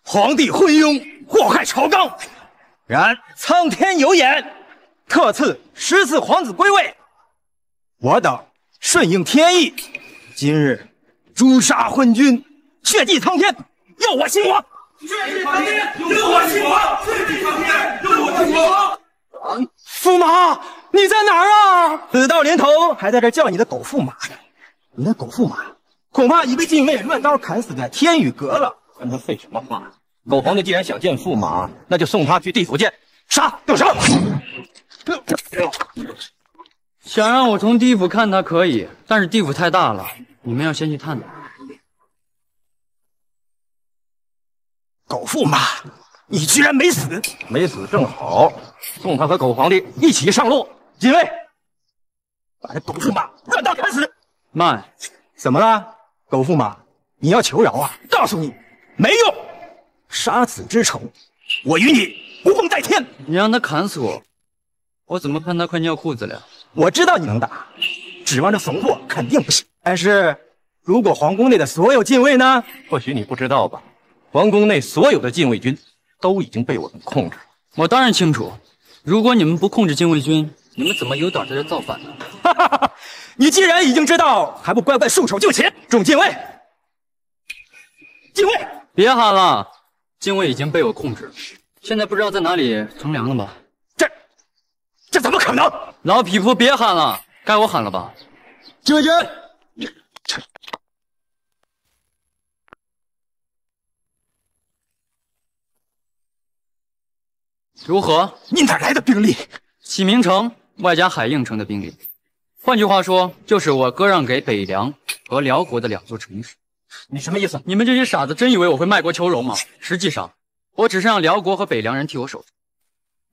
皇帝昏庸，祸害朝纲。然苍天有眼，特赐十四皇子归位。我等顺应天意，今日诛杀昏君，血祭苍天，佑我新皇。
血祭苍天，佑我新皇！血祭苍天，佑我新皇！
驸马，你在哪儿啊？死到临头还在这叫你的狗驸马呢！你那狗驸马恐怕已被禁卫乱刀砍死在天宇阁了。
跟他废什么话？狗皇帝既然想见驸马，那就送他去地府见。杀！动手！
想让我从地府看他可以，但是地府太大了，你们要先去探探。
狗驸马，你居然没死！
没死正好，送他和狗皇帝一起上路。禁卫，
把这狗驸马乱刀砍死！
慢，
怎么了，狗驸马？你要求饶啊？告诉你，没用！杀子之仇，我与你不共戴天！
你让他砍死我，我怎么看他快尿裤子了？
我知道你能打，指望着怂货肯定不行。但是如果皇宫内的所有禁卫呢？
或许你不知道吧，皇宫内所有的禁卫军都已经被我们控制了。
我当然清楚，如果你们不控制禁卫军，你们怎么有胆在这造反呢？
哈哈哈！你既然已经知道，还不乖乖束手就擒？众禁卫，禁卫，
别喊了！禁卫已经被我控制了，现在不知道在哪里乘凉了吧？
这这怎么可能？
老匹夫，别喊了，该我喊了吧？
禁卫军，
如何？
你哪来的兵力？
启明城外加海应城的兵力，换句话说，就是我割让给北凉和辽国的两座城市。
你什么意思？
你们这些傻子真以为我会卖国求荣吗？实际上，我只是让辽国和北凉人替我守着，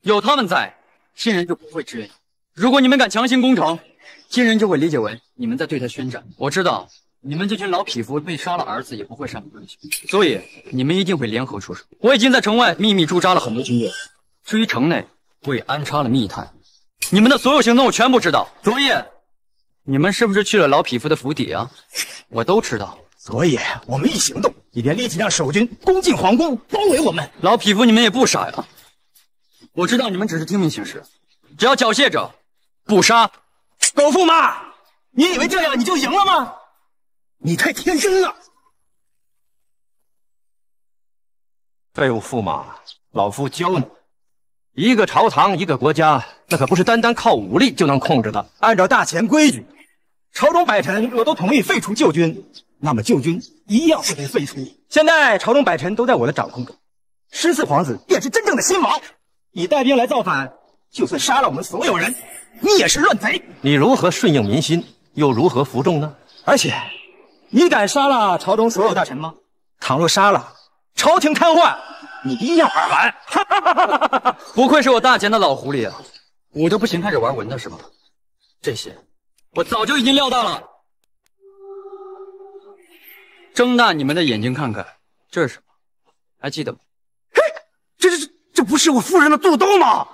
有他们在，金人就不会支援你。如果你们敢强行攻城，金人就会理解为你们在对他宣战。我知道你们这群老匹夫被杀了儿子也不会善罢甘休，所以你们一定会联合出手。我已经在城外秘密驻扎了很多军队，至于城内，我也安插了密探，你们的所有行动我全部知道。昨夜，你们是不是去了老匹夫的府邸啊？我都知道。
所以我们一行动，你便立即让守军攻进皇宫，包围我们。
老匹夫，你们也不傻呀！我知道你们只是听命行事，只要缴械者不杀。
狗驸马，你以为这样你就赢了吗？你太天真了！
废物驸马，老夫教你，一个朝堂，一个国家，那可不是单单靠武力就能控制的。
按照大前规矩，朝中百臣若都同意废除旧军。那么旧军一样会被废除。现在朝中百臣都在我的掌控中，十四皇子便是真正的新王。你带兵来造反，就算杀了我们所有人，你也是乱贼。
你如何顺应民心，又如何服众呢？
而且，你敢杀了朝中所有大臣吗？倘若杀了，朝廷瘫痪，你一样玩完。
不愧是我大钱的老狐狸啊！我就不行，开始玩文的是吧？这些我早就已经料到了。睁大你们的眼睛看看，这是什么？还记得吗？
嘿，这这这这不是我夫人的肚兜吗？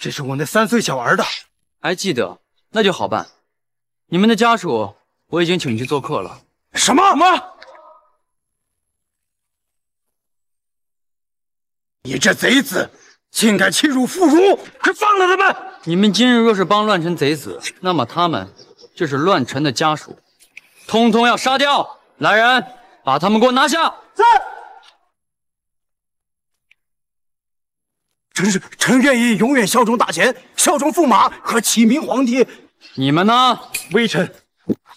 这是我那三岁小儿的。
还记得？那就好办。你们的家属我已经请去做客了。
什么什么？你这贼子，竟敢欺辱妇孺！快放了他们！
你们今日若是帮乱臣贼子，那么他们就是乱臣的家属，通通要杀掉！来人！把他们给我拿下！
在。臣是臣愿意永远效忠大贤，效忠驸马和启明皇帝。
你们呢？
微臣，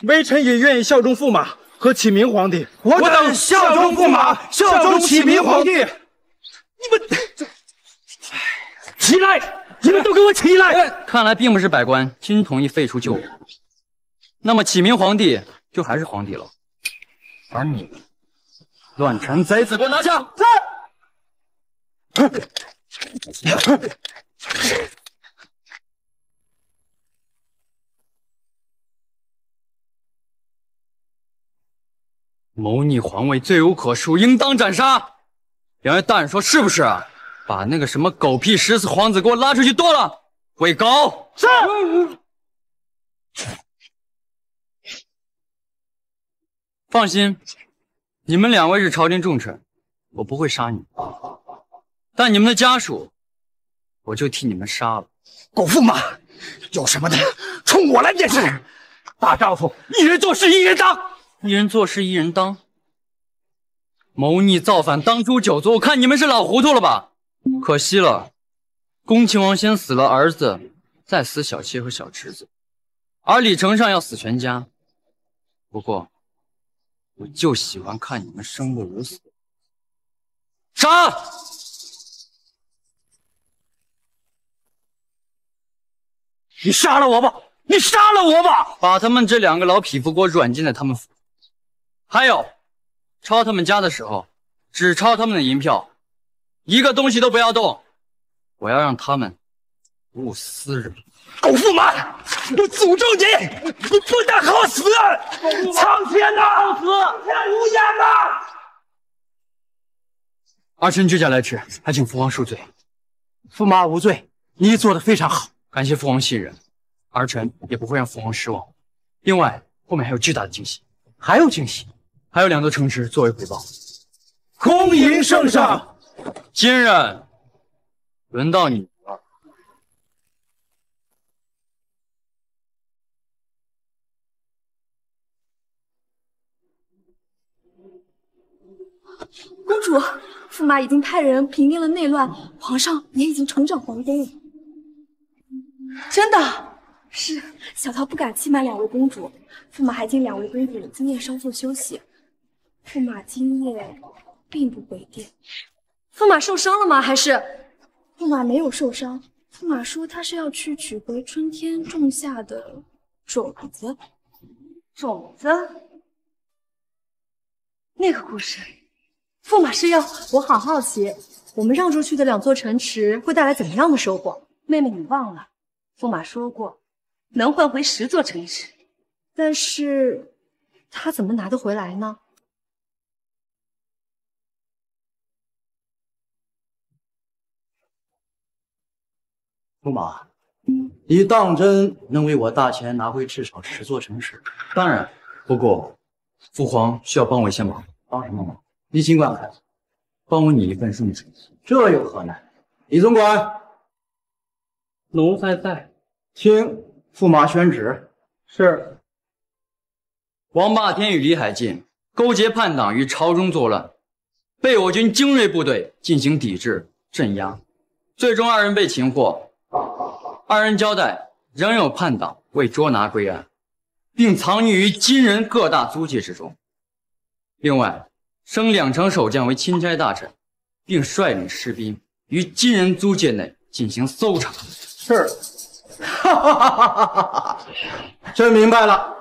微臣也愿意效忠驸马和启明皇帝。
我等效忠驸马，效忠启明皇帝。你们这，起来！你们都给我起来！
看来并不是百官均同意废除旧王，那么启明皇帝就还是皇帝了。而你们乱臣贼子，给我拿下！谋逆皇位，罪无可恕，应当斩杀。两位大人说是不是？把那个什么狗屁十四皇子给我拉出去剁了，喂狗！
是。
放心，你们两位是朝廷重臣，我不会杀你们。但你们的家属，我就替你们杀了。
狗驸马，有什么的，冲我来便是。大丈夫，一人做事一人当，
一人做事一人当。谋逆造反，当诛九族，我看你们是老糊涂了吧？可惜了，恭亲王先死了儿子，再死小妾和小侄子，而李承上要死全家。不过，我就喜欢看你们生不如死。杀！
你杀了我吧！你杀了我吧！
把他们这两个老匹夫给我软禁在他们府，还有，抄他们家的时候，只抄他们的银票，一个东西都不要动。我要让他们不私人。
狗驸马，我诅咒你，你不得好死！苍天呐，好死天无眼呐！
儿臣居家来迟，还请父皇恕罪。
驸马无罪，你做的非常好。
感谢父王信任，儿臣也不会让父皇失望。另外，后面还有巨大的惊喜，
还有惊喜，
还有两座城池作为回报。
恭迎圣上，
金人，轮到你了。
公主，驸马已经派人平定了内乱，皇上也已经重整皇宫。
真的？
是，小桃不敢欺瞒两位公主，驸马还请两位公主今夜稍作休息。驸马今夜并不回殿。
驸马受伤了吗？还是？
驸马没有受伤。驸马说他是要去取回春天种下的种子。
种子？那个故事，驸马是要我好好奇，我们让出去的两座城池会带来怎么样的收获？妹妹，你忘了，驸马说过，能换回十座城池，但是他怎么拿得回来呢？
驸马，你当真能为我大钱拿回至少十座城池？
当然，不过父皇需要帮我一些忙。
帮什么忙？你尽管开，
帮我拟一份圣旨。
这有何难？李总管，
奴才在，
听驸马宣旨。
是。
王霸天与李海进勾结叛党于朝中作乱，被我军精锐部队进行抵制镇压，最终二人被擒获。二人交代，仍有叛党未捉拿归案，并藏匿于金人各大租界之中。另外，升两城守将为钦差大臣，并率领士兵于金人租界内进行搜查。
是，哈哈哈哈哈哈！朕明白了。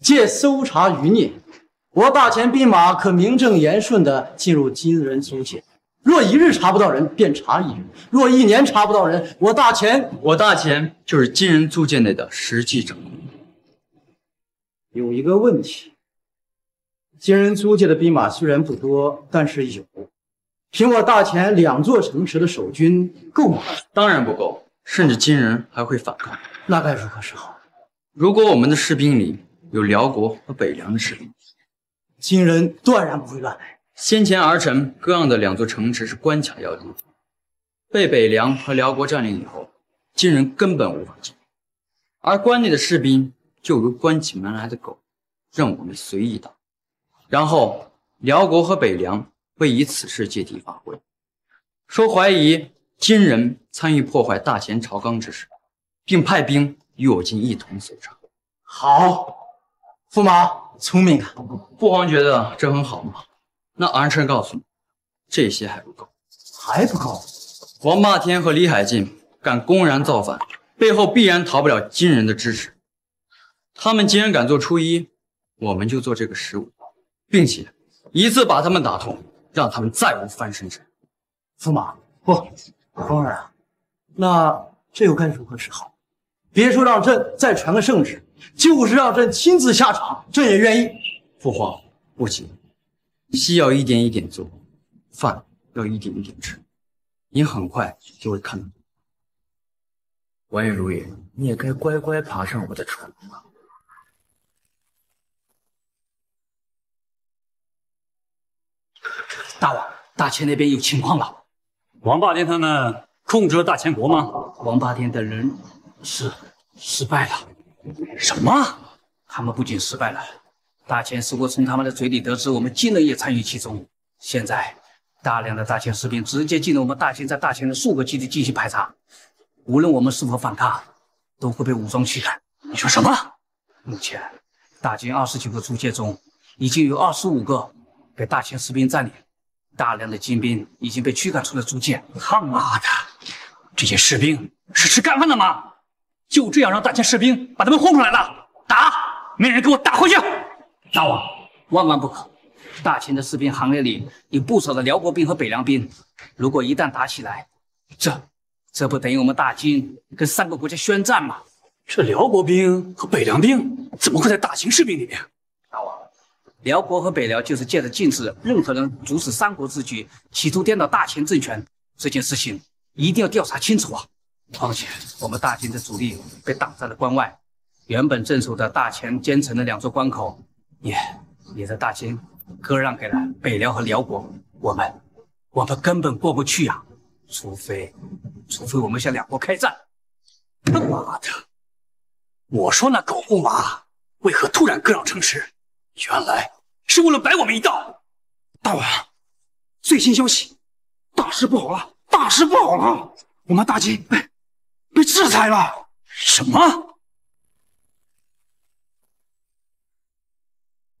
借搜查余孽，我大前兵马可名正言顺地进入金人租界。若一日查不到人，便查一日；若一年查不到人，我大钱
我大钱就是金人租界内的实际掌控。
有一个问题，金人租界的兵马虽然不多，但是有。凭我大前两座城池的守军够吗？
当然不够，甚至金人还会反抗。
那该如何是好？
如果我们的士兵里有辽国和北凉的士兵，
金人断然不会乱来。
先前儿臣割让的两座城池是关卡要地，被北凉和辽国占领以后，金人根本无法进，而关内的士兵就如关起门来的狗，任我们随意打。然后辽国和北凉会以此事借题发挥，说怀疑金人参与破坏大贤朝纲之事，并派兵与我军一同搜查。
好，驸马聪明啊！
父皇觉得这很好吗？那儿臣告诉你，这些还不够，
还不够。
王霸天和李海进敢公然造反，背后必然逃不了金人的支持。他们既然敢做初一，我们就做这个十五，并且一次把他们打痛，让他们再无翻身之。
驸马不，风儿啊，那这又该如何是好？别说让朕再传个圣旨，就是让朕亲自下场，朕也愿意。
父皇不急。戏要一点一点做，饭要一点一点吃，你很快就会看到。
王爷如意，你也该乖乖爬上我的床了。
大王，大千那边有情况了。
王霸天他们控制了大千国吗？
王霸天等人是失败了。
什么？
他们不仅失败了。大钱是我从他们的嘴里得知，我们金人也参与其中。现在，大量的大千士兵直接进入我们大千在大千的数个基地进行排查，无论我们是否反抗，都会被武装驱赶。
你说什么？
目前，大金二十九个租界中，已经有二十五个被大千士兵占领，大量的金兵已经被驱赶出了租界。
他妈的，这些士兵是吃干饭的吗？就这样让大钱士兵把他们轰出来了？
打！没人给我打回去！大王，万万不可！大秦的士兵行列里有不少的辽国兵和北凉兵，如果一旦打起来，这这不等于我们大金跟三个国家宣战吗？
这辽国兵和北凉兵怎么会在大秦士兵里面？
辽国和北辽就是借着禁止任何人阻止三国之举，企图颠倒大秦政权这件事情，一定要调查清楚啊！况且我们大秦的主力被挡在了关外，原本镇守的大秦坚城的两座关口，也也在大秦割让给了北辽和辽国，我们我们根本过不去呀！除非除非我们向两国开战。
他妈的！我说那狗驸马为何突然割让城池？原来是为了摆我们一道。
大王，最新消息，大事不好了！大事不好了！我们大金被被制裁了！
什么？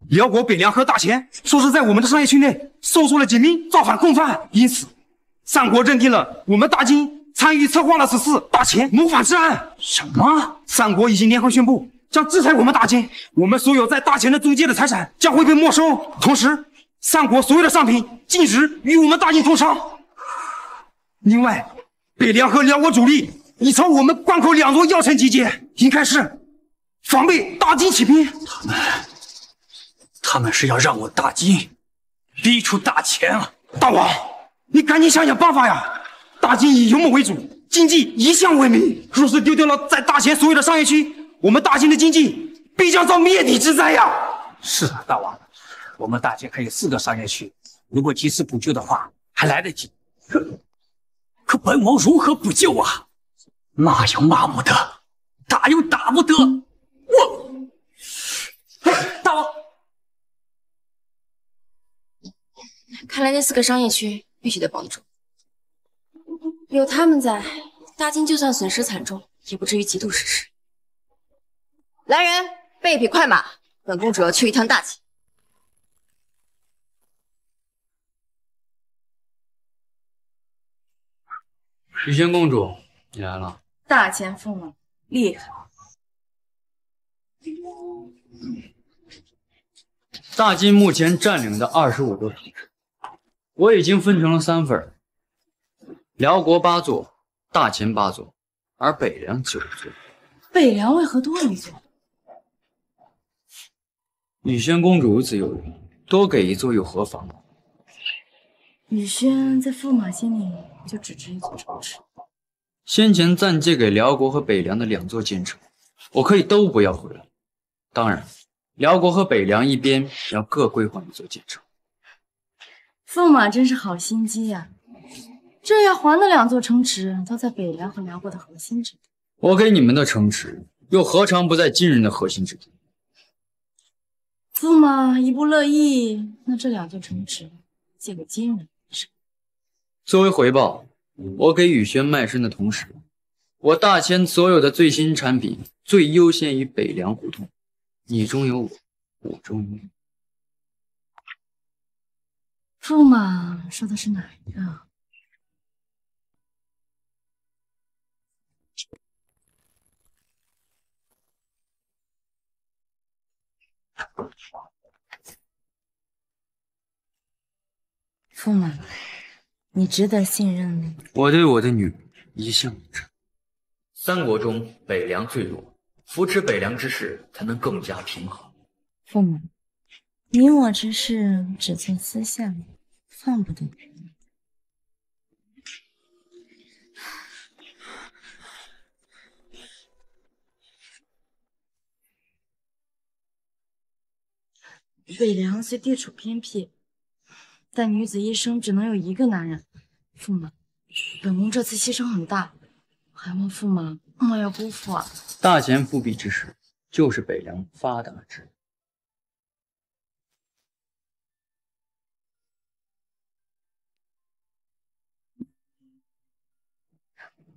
辽国、北凉和大前说是在我们的商业区内搜出了几名造反共犯，因此三国认定了我们大金参与策划了此次大前谋反之案。
什么？
三国已经联合宣布将制裁我们大金，我们所有在大秦的租界的财产将会被没收，同时三国所有的商品禁止与我们大金通商。另外，北凉和辽国主力已朝我们关口两座要城集结，应该是防备大金起兵。
他们，他们是要让我大金逼出大钱啊！
大王，你赶紧想想办法呀！大金以游牧为主，经济一向萎靡，若是丢掉了在大秦所有的商业区，我们大金的经济必将遭灭顶之灾呀！
是啊，大王，我们大金还有四个商业区，如果及时补救的话，还来得及。
可可本王如何补救啊？骂又骂不得，打又打不得，我
大王，
看来那四个商业区必须得保得住，有他们在，大金就算损失惨重，也不至于极度失势。来人，备一匹快马，本公主要去一趟大秦。
雨仙公主，你来了。
大前驸马厉害，
大金目前占领的二十五座城池，我已经分成了三份：辽国八座，大秦八座，而北凉九座。
北凉为何多一座？
雨轩公主如此有人，多给一座又何妨？
雨轩在驸马心里就只值一座城池。
先前暂借给辽国和北凉的两座京城，我可以都不要回来。当然，辽国和北凉一边要各归还一座京城。
驸马真是好心机呀！这要还的两座城池都在北凉和辽国的核心之地。
我给你们的城池，又何尝不在金人的核心之地？
驸马一不乐意，那这两座城池借给金人是？
作为回报。我给雨轩卖身的同时，我大千所有的最新产品最优先于北凉胡同，你中有我，我中有你。
驸马说的是哪一个？驸马。你值得信任。
我对我的女人一向如这。三国中北凉最弱，扶持北凉之势才能更加平衡。
驸马，你我之事只做私下，放不得人。北凉虽地处偏僻。但女子一生只能有一个男人，驸马，本宫这次牺牲很大，还望驸马莫要辜负啊！
大贤复辟之时，就是北凉发达之日。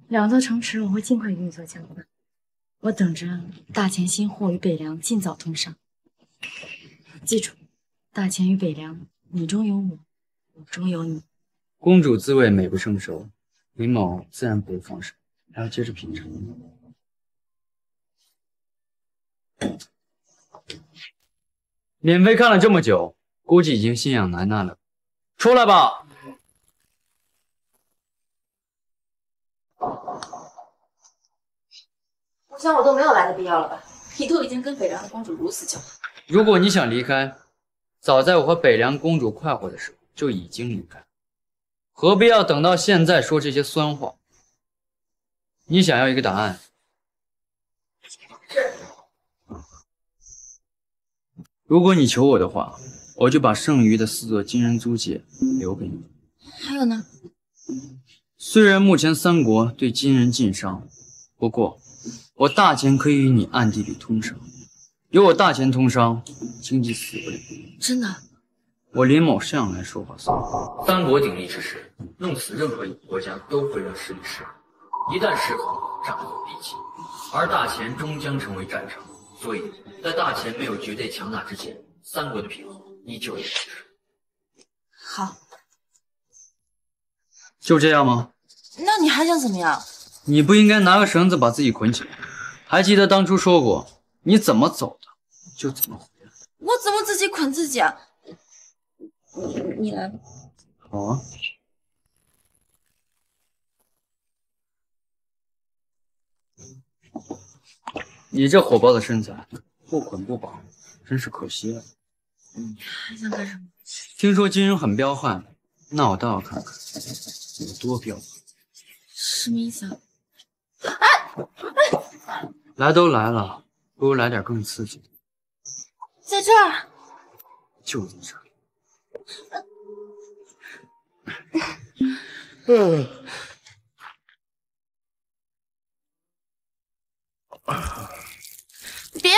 两座城池我会尽快与你做交换，我等着大前新货与北凉尽早通商。记住，大前与北凉，你中有我。中有你，
公主滋味美不胜收，林某自然不会放手，还要接着品尝。免费看了这么久，估计已经心痒难耐了。出来吧。
我想我都没有来的必要了吧？你都已经跟北凉的公主如此交好，
如果你想离开，早在我和北凉公主快活的时候就已经离开，何必要等到现在说这些酸话？你想要一个答案？如果你求我的话，我就把剩余的四座金人租界留给你。
还有呢？
虽然目前三国对金人禁商，不过我大秦可以与你暗地里通商，有我大钱通商，经济死不了。
真的？
我林某向来说话算话。三国鼎立之时，弄死任何一个国家都会让势力失衡，一旦失衡，战火必起，而大钱终将成为战场。所以在大钱没有绝对强大之前，三国的平衡依旧要保持。
好，
就这样吗？
那你还想怎么样？
你不应该拿个绳子把自己捆起来。还记得当初说过，你怎么走的就怎么回来。
我怎么自己捆自己啊？你你来吧。
好啊。你这火爆的身材，不捆不绑，真是可惜了。
还想干什么？
听说金人很彪悍，那我倒要看看有多彪悍。
什么意思啊？
来都来了，不如来点更刺激的。
在这儿。
就在这儿。
嗯。
别！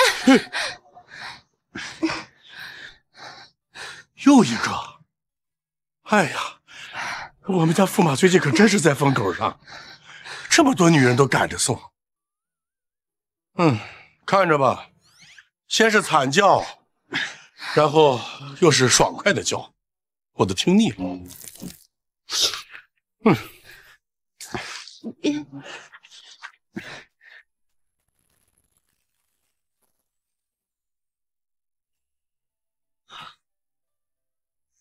又一个！哎呀，我们家驸马最近可真是在风口上，这么多女人都赶着送。嗯，看着吧，先是惨叫，然后又是爽快的叫，我都听腻了。嗯。
别！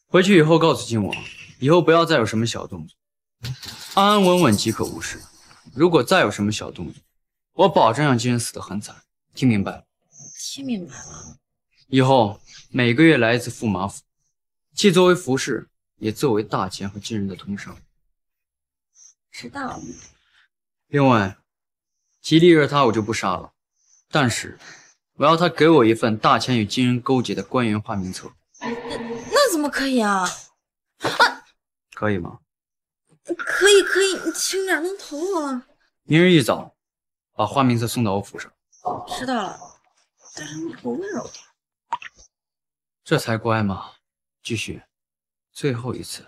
回去以后告诉靖王，以后不要再有什么小动作，安安稳稳即可无事。如果再有什么小动作，我保证让金人死得很惨。听明白了？
听明白了。
以后每个月来一次驸马府，既作为服侍，也作为大钱和金人的通商。
知道了。
另外，吉利热他我就不杀了，但是我要他给我一份大钱与金人勾结的官员花名册。
那怎么可以啊？啊，
可以吗？
可以可以，你轻点，弄疼我了。
明日一早，把花名册送到我府上。
知道了，但是你给我温柔点。
这才乖嘛。继续，最后一次，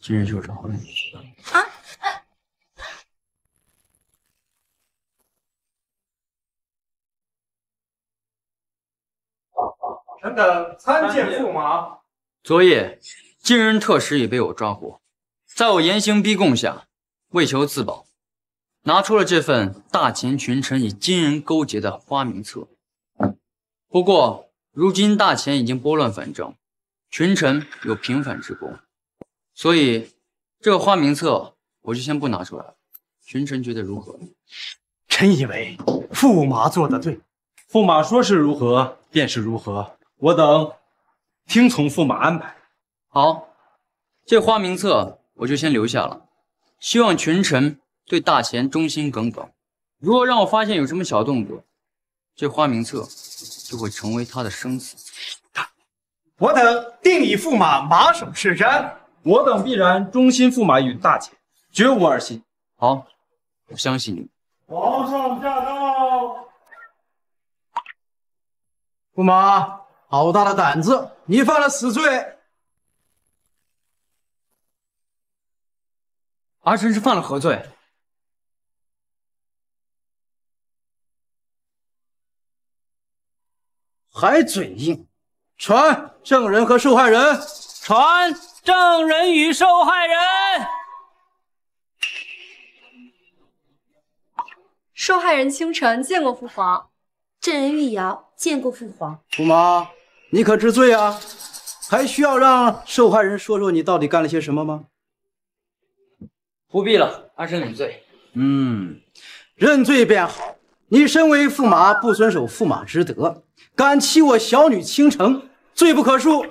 今日就饶了你。
啊！
臣等参见驸马。
昨夜，金人特使已被我抓获，在我严刑逼供下，为求自保，拿出了这份大秦群臣与金人勾结的花名册。不过，如今大钱已经拨乱反正，群臣有平反之功，所以这个花名册我就先不拿出来了。群臣觉得如何？
臣以为驸马做的对，驸马说是如何便是如何。我等听从驸马安排。
好，这花名册我就先留下了。希望群臣对大钱忠心耿耿。如果让我发现有什么小动作，这花名册就会成为他的生死簿。
我等定以驸马马首是瞻。我等必然忠心驸马与大姐，绝无二心。
好，我相信你。
皇上驾到！驸马，好大的胆子！你犯了死罪。
儿臣是犯了何罪？
还嘴硬！传证人和受害人。
传证人与受害人。
受害人清晨见过父皇，证人玉瑶见过父皇。
驸马，
你可知罪啊？还需要让受害人说说你到底干了些什么吗？
不必了，阿生领罪。
嗯，认罪便好。你身为驸马，不遵守驸马之德，敢欺我小女倾城，罪不可恕。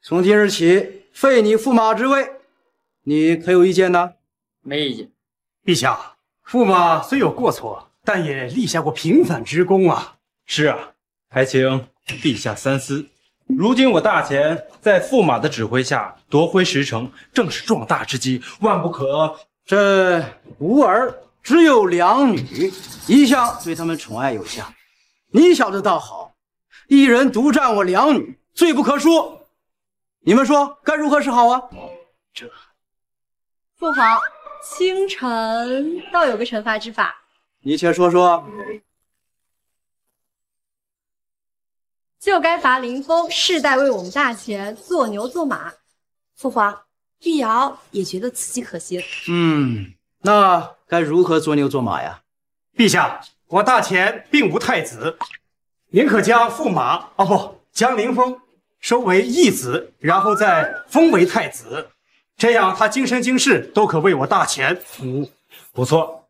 从今日起，废你驸马之位，你可有意见呢？
没意见。
陛下，驸马虽有过错，但也立下过平反之功啊。
是啊，还请陛下三思。如今我大钱在驸马的指挥下夺回石城，正是壮大之机，万不可。
朕无儿只有两女，一向对他们宠爱有加。你小子倒好，一人独占我两女，罪不可恕。你们说该如何是好啊？这
父皇，清晨倒有个惩罚之法，
你且说说。
就该罚林峰世代为我们大钱做牛做马。
父皇，玉瑶也觉得此计可行。
嗯，那该如何做牛做马呀？
陛下，我大钱并无太子，您可将驸马哦不，将林峰收为义子，然后再封为太子，这样他今生今世都可为我大钱服务。
不错，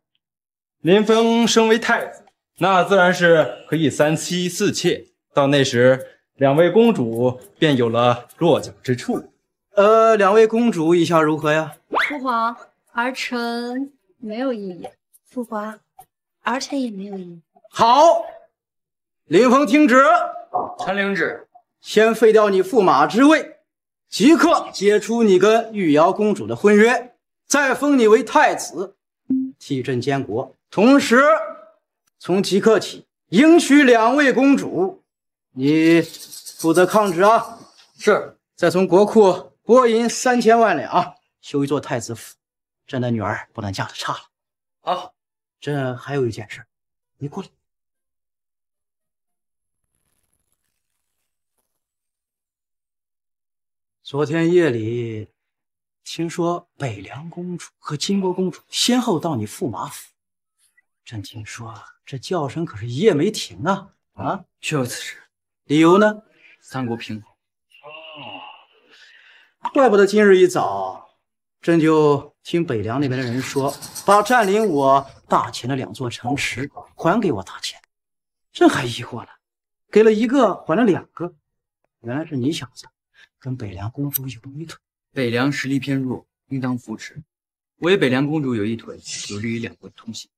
林峰升为太子，那自然是可以三妻四妾。到那时，两位公主便有了落脚之处。
呃，两位公主意下如何呀？
父皇，儿臣没有异议。
父皇，儿臣也没有异议。
好，林峰听旨。
臣领旨。
先废掉你驸马之位，即刻解除你跟玉瑶公主的婚约，再封你为太子，替朕监国。同时，从即刻起，迎娶两位公主。你负责抗旨啊！
是。
再从国库拨银三千万两，修一座太子府。朕的女儿不能嫁的差了。
啊。
朕还有一件事，你过来。昨天夜里，听说北凉公主和金国公主先后到你驸马府。朕听说这叫声可是一夜没停啊！啊，
确有此事。
理由呢？
三国平和。
哦，怪不得今日一早，朕就听北凉那边的人说，把占领我大秦的两座城池还给我大秦。这还疑惑呢，给了一个，还了两个，原来是你小子跟北凉公主有一腿。
北凉实力偏弱，应当扶持。我与北凉公主有一腿，有利于两国通信。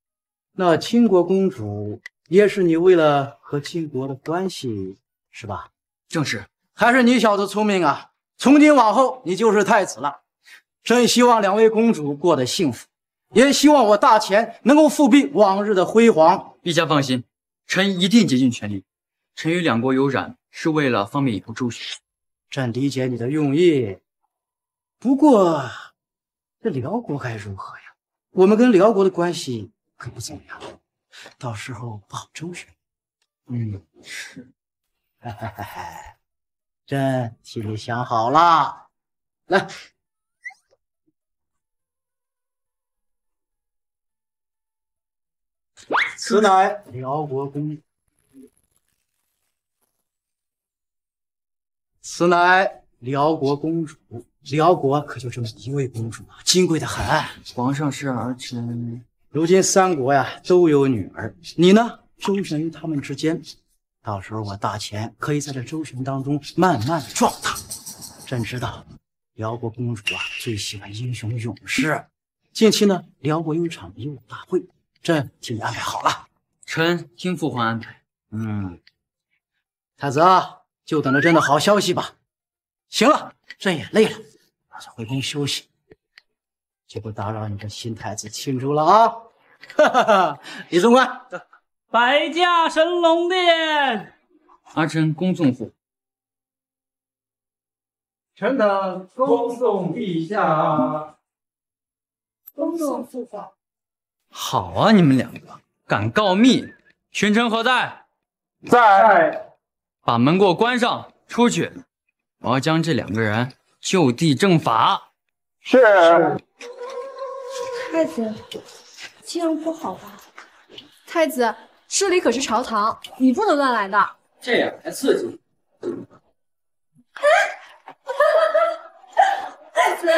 那金国公主也是你为了和金国的关系？是吧？
正是，
还是你小子聪明啊！从今往后，你就是太子了。朕希望两位公主过得幸福，也希望我大钱能够复辟往日的辉煌。
陛下放心，臣一定竭尽全力。臣与两国有染，是为了方便以后周旋。
朕理解你的用意，不过这辽国该如何呀？我们跟辽国的关系可不怎么样，到时候不好周旋。
嗯，是。
朕替你想好了，来，此乃辽国公主，此乃辽国公主，辽国可就这么一位公主啊，金贵的很。
皇上是儿臣，
如今三国呀都有女儿，你呢，周旋于他们之间。到时候我大钱可以在这周旋当中慢慢壮大。朕知道辽国公主啊最喜欢英雄勇士，近期呢辽国有一场比武大会，朕替你安排好了。
臣听父皇安排。
嗯，太子啊，就等着朕的好消息吧。行了，朕也累了，打算回宫休息，就不打扰你这新太子庆祝了啊。哈哈哈，李总管。
百驾神龙殿，
儿臣恭送父。
臣等恭送陛下。
恭送父皇。
好啊，你们两个敢告密，群臣何在？
在。
把门给我关上，出去。我要将这两个人就地正法。
是。
太子，这样不好吧？太子。这里可是朝堂，你不能乱来的。
这样才刺激。
太子，妹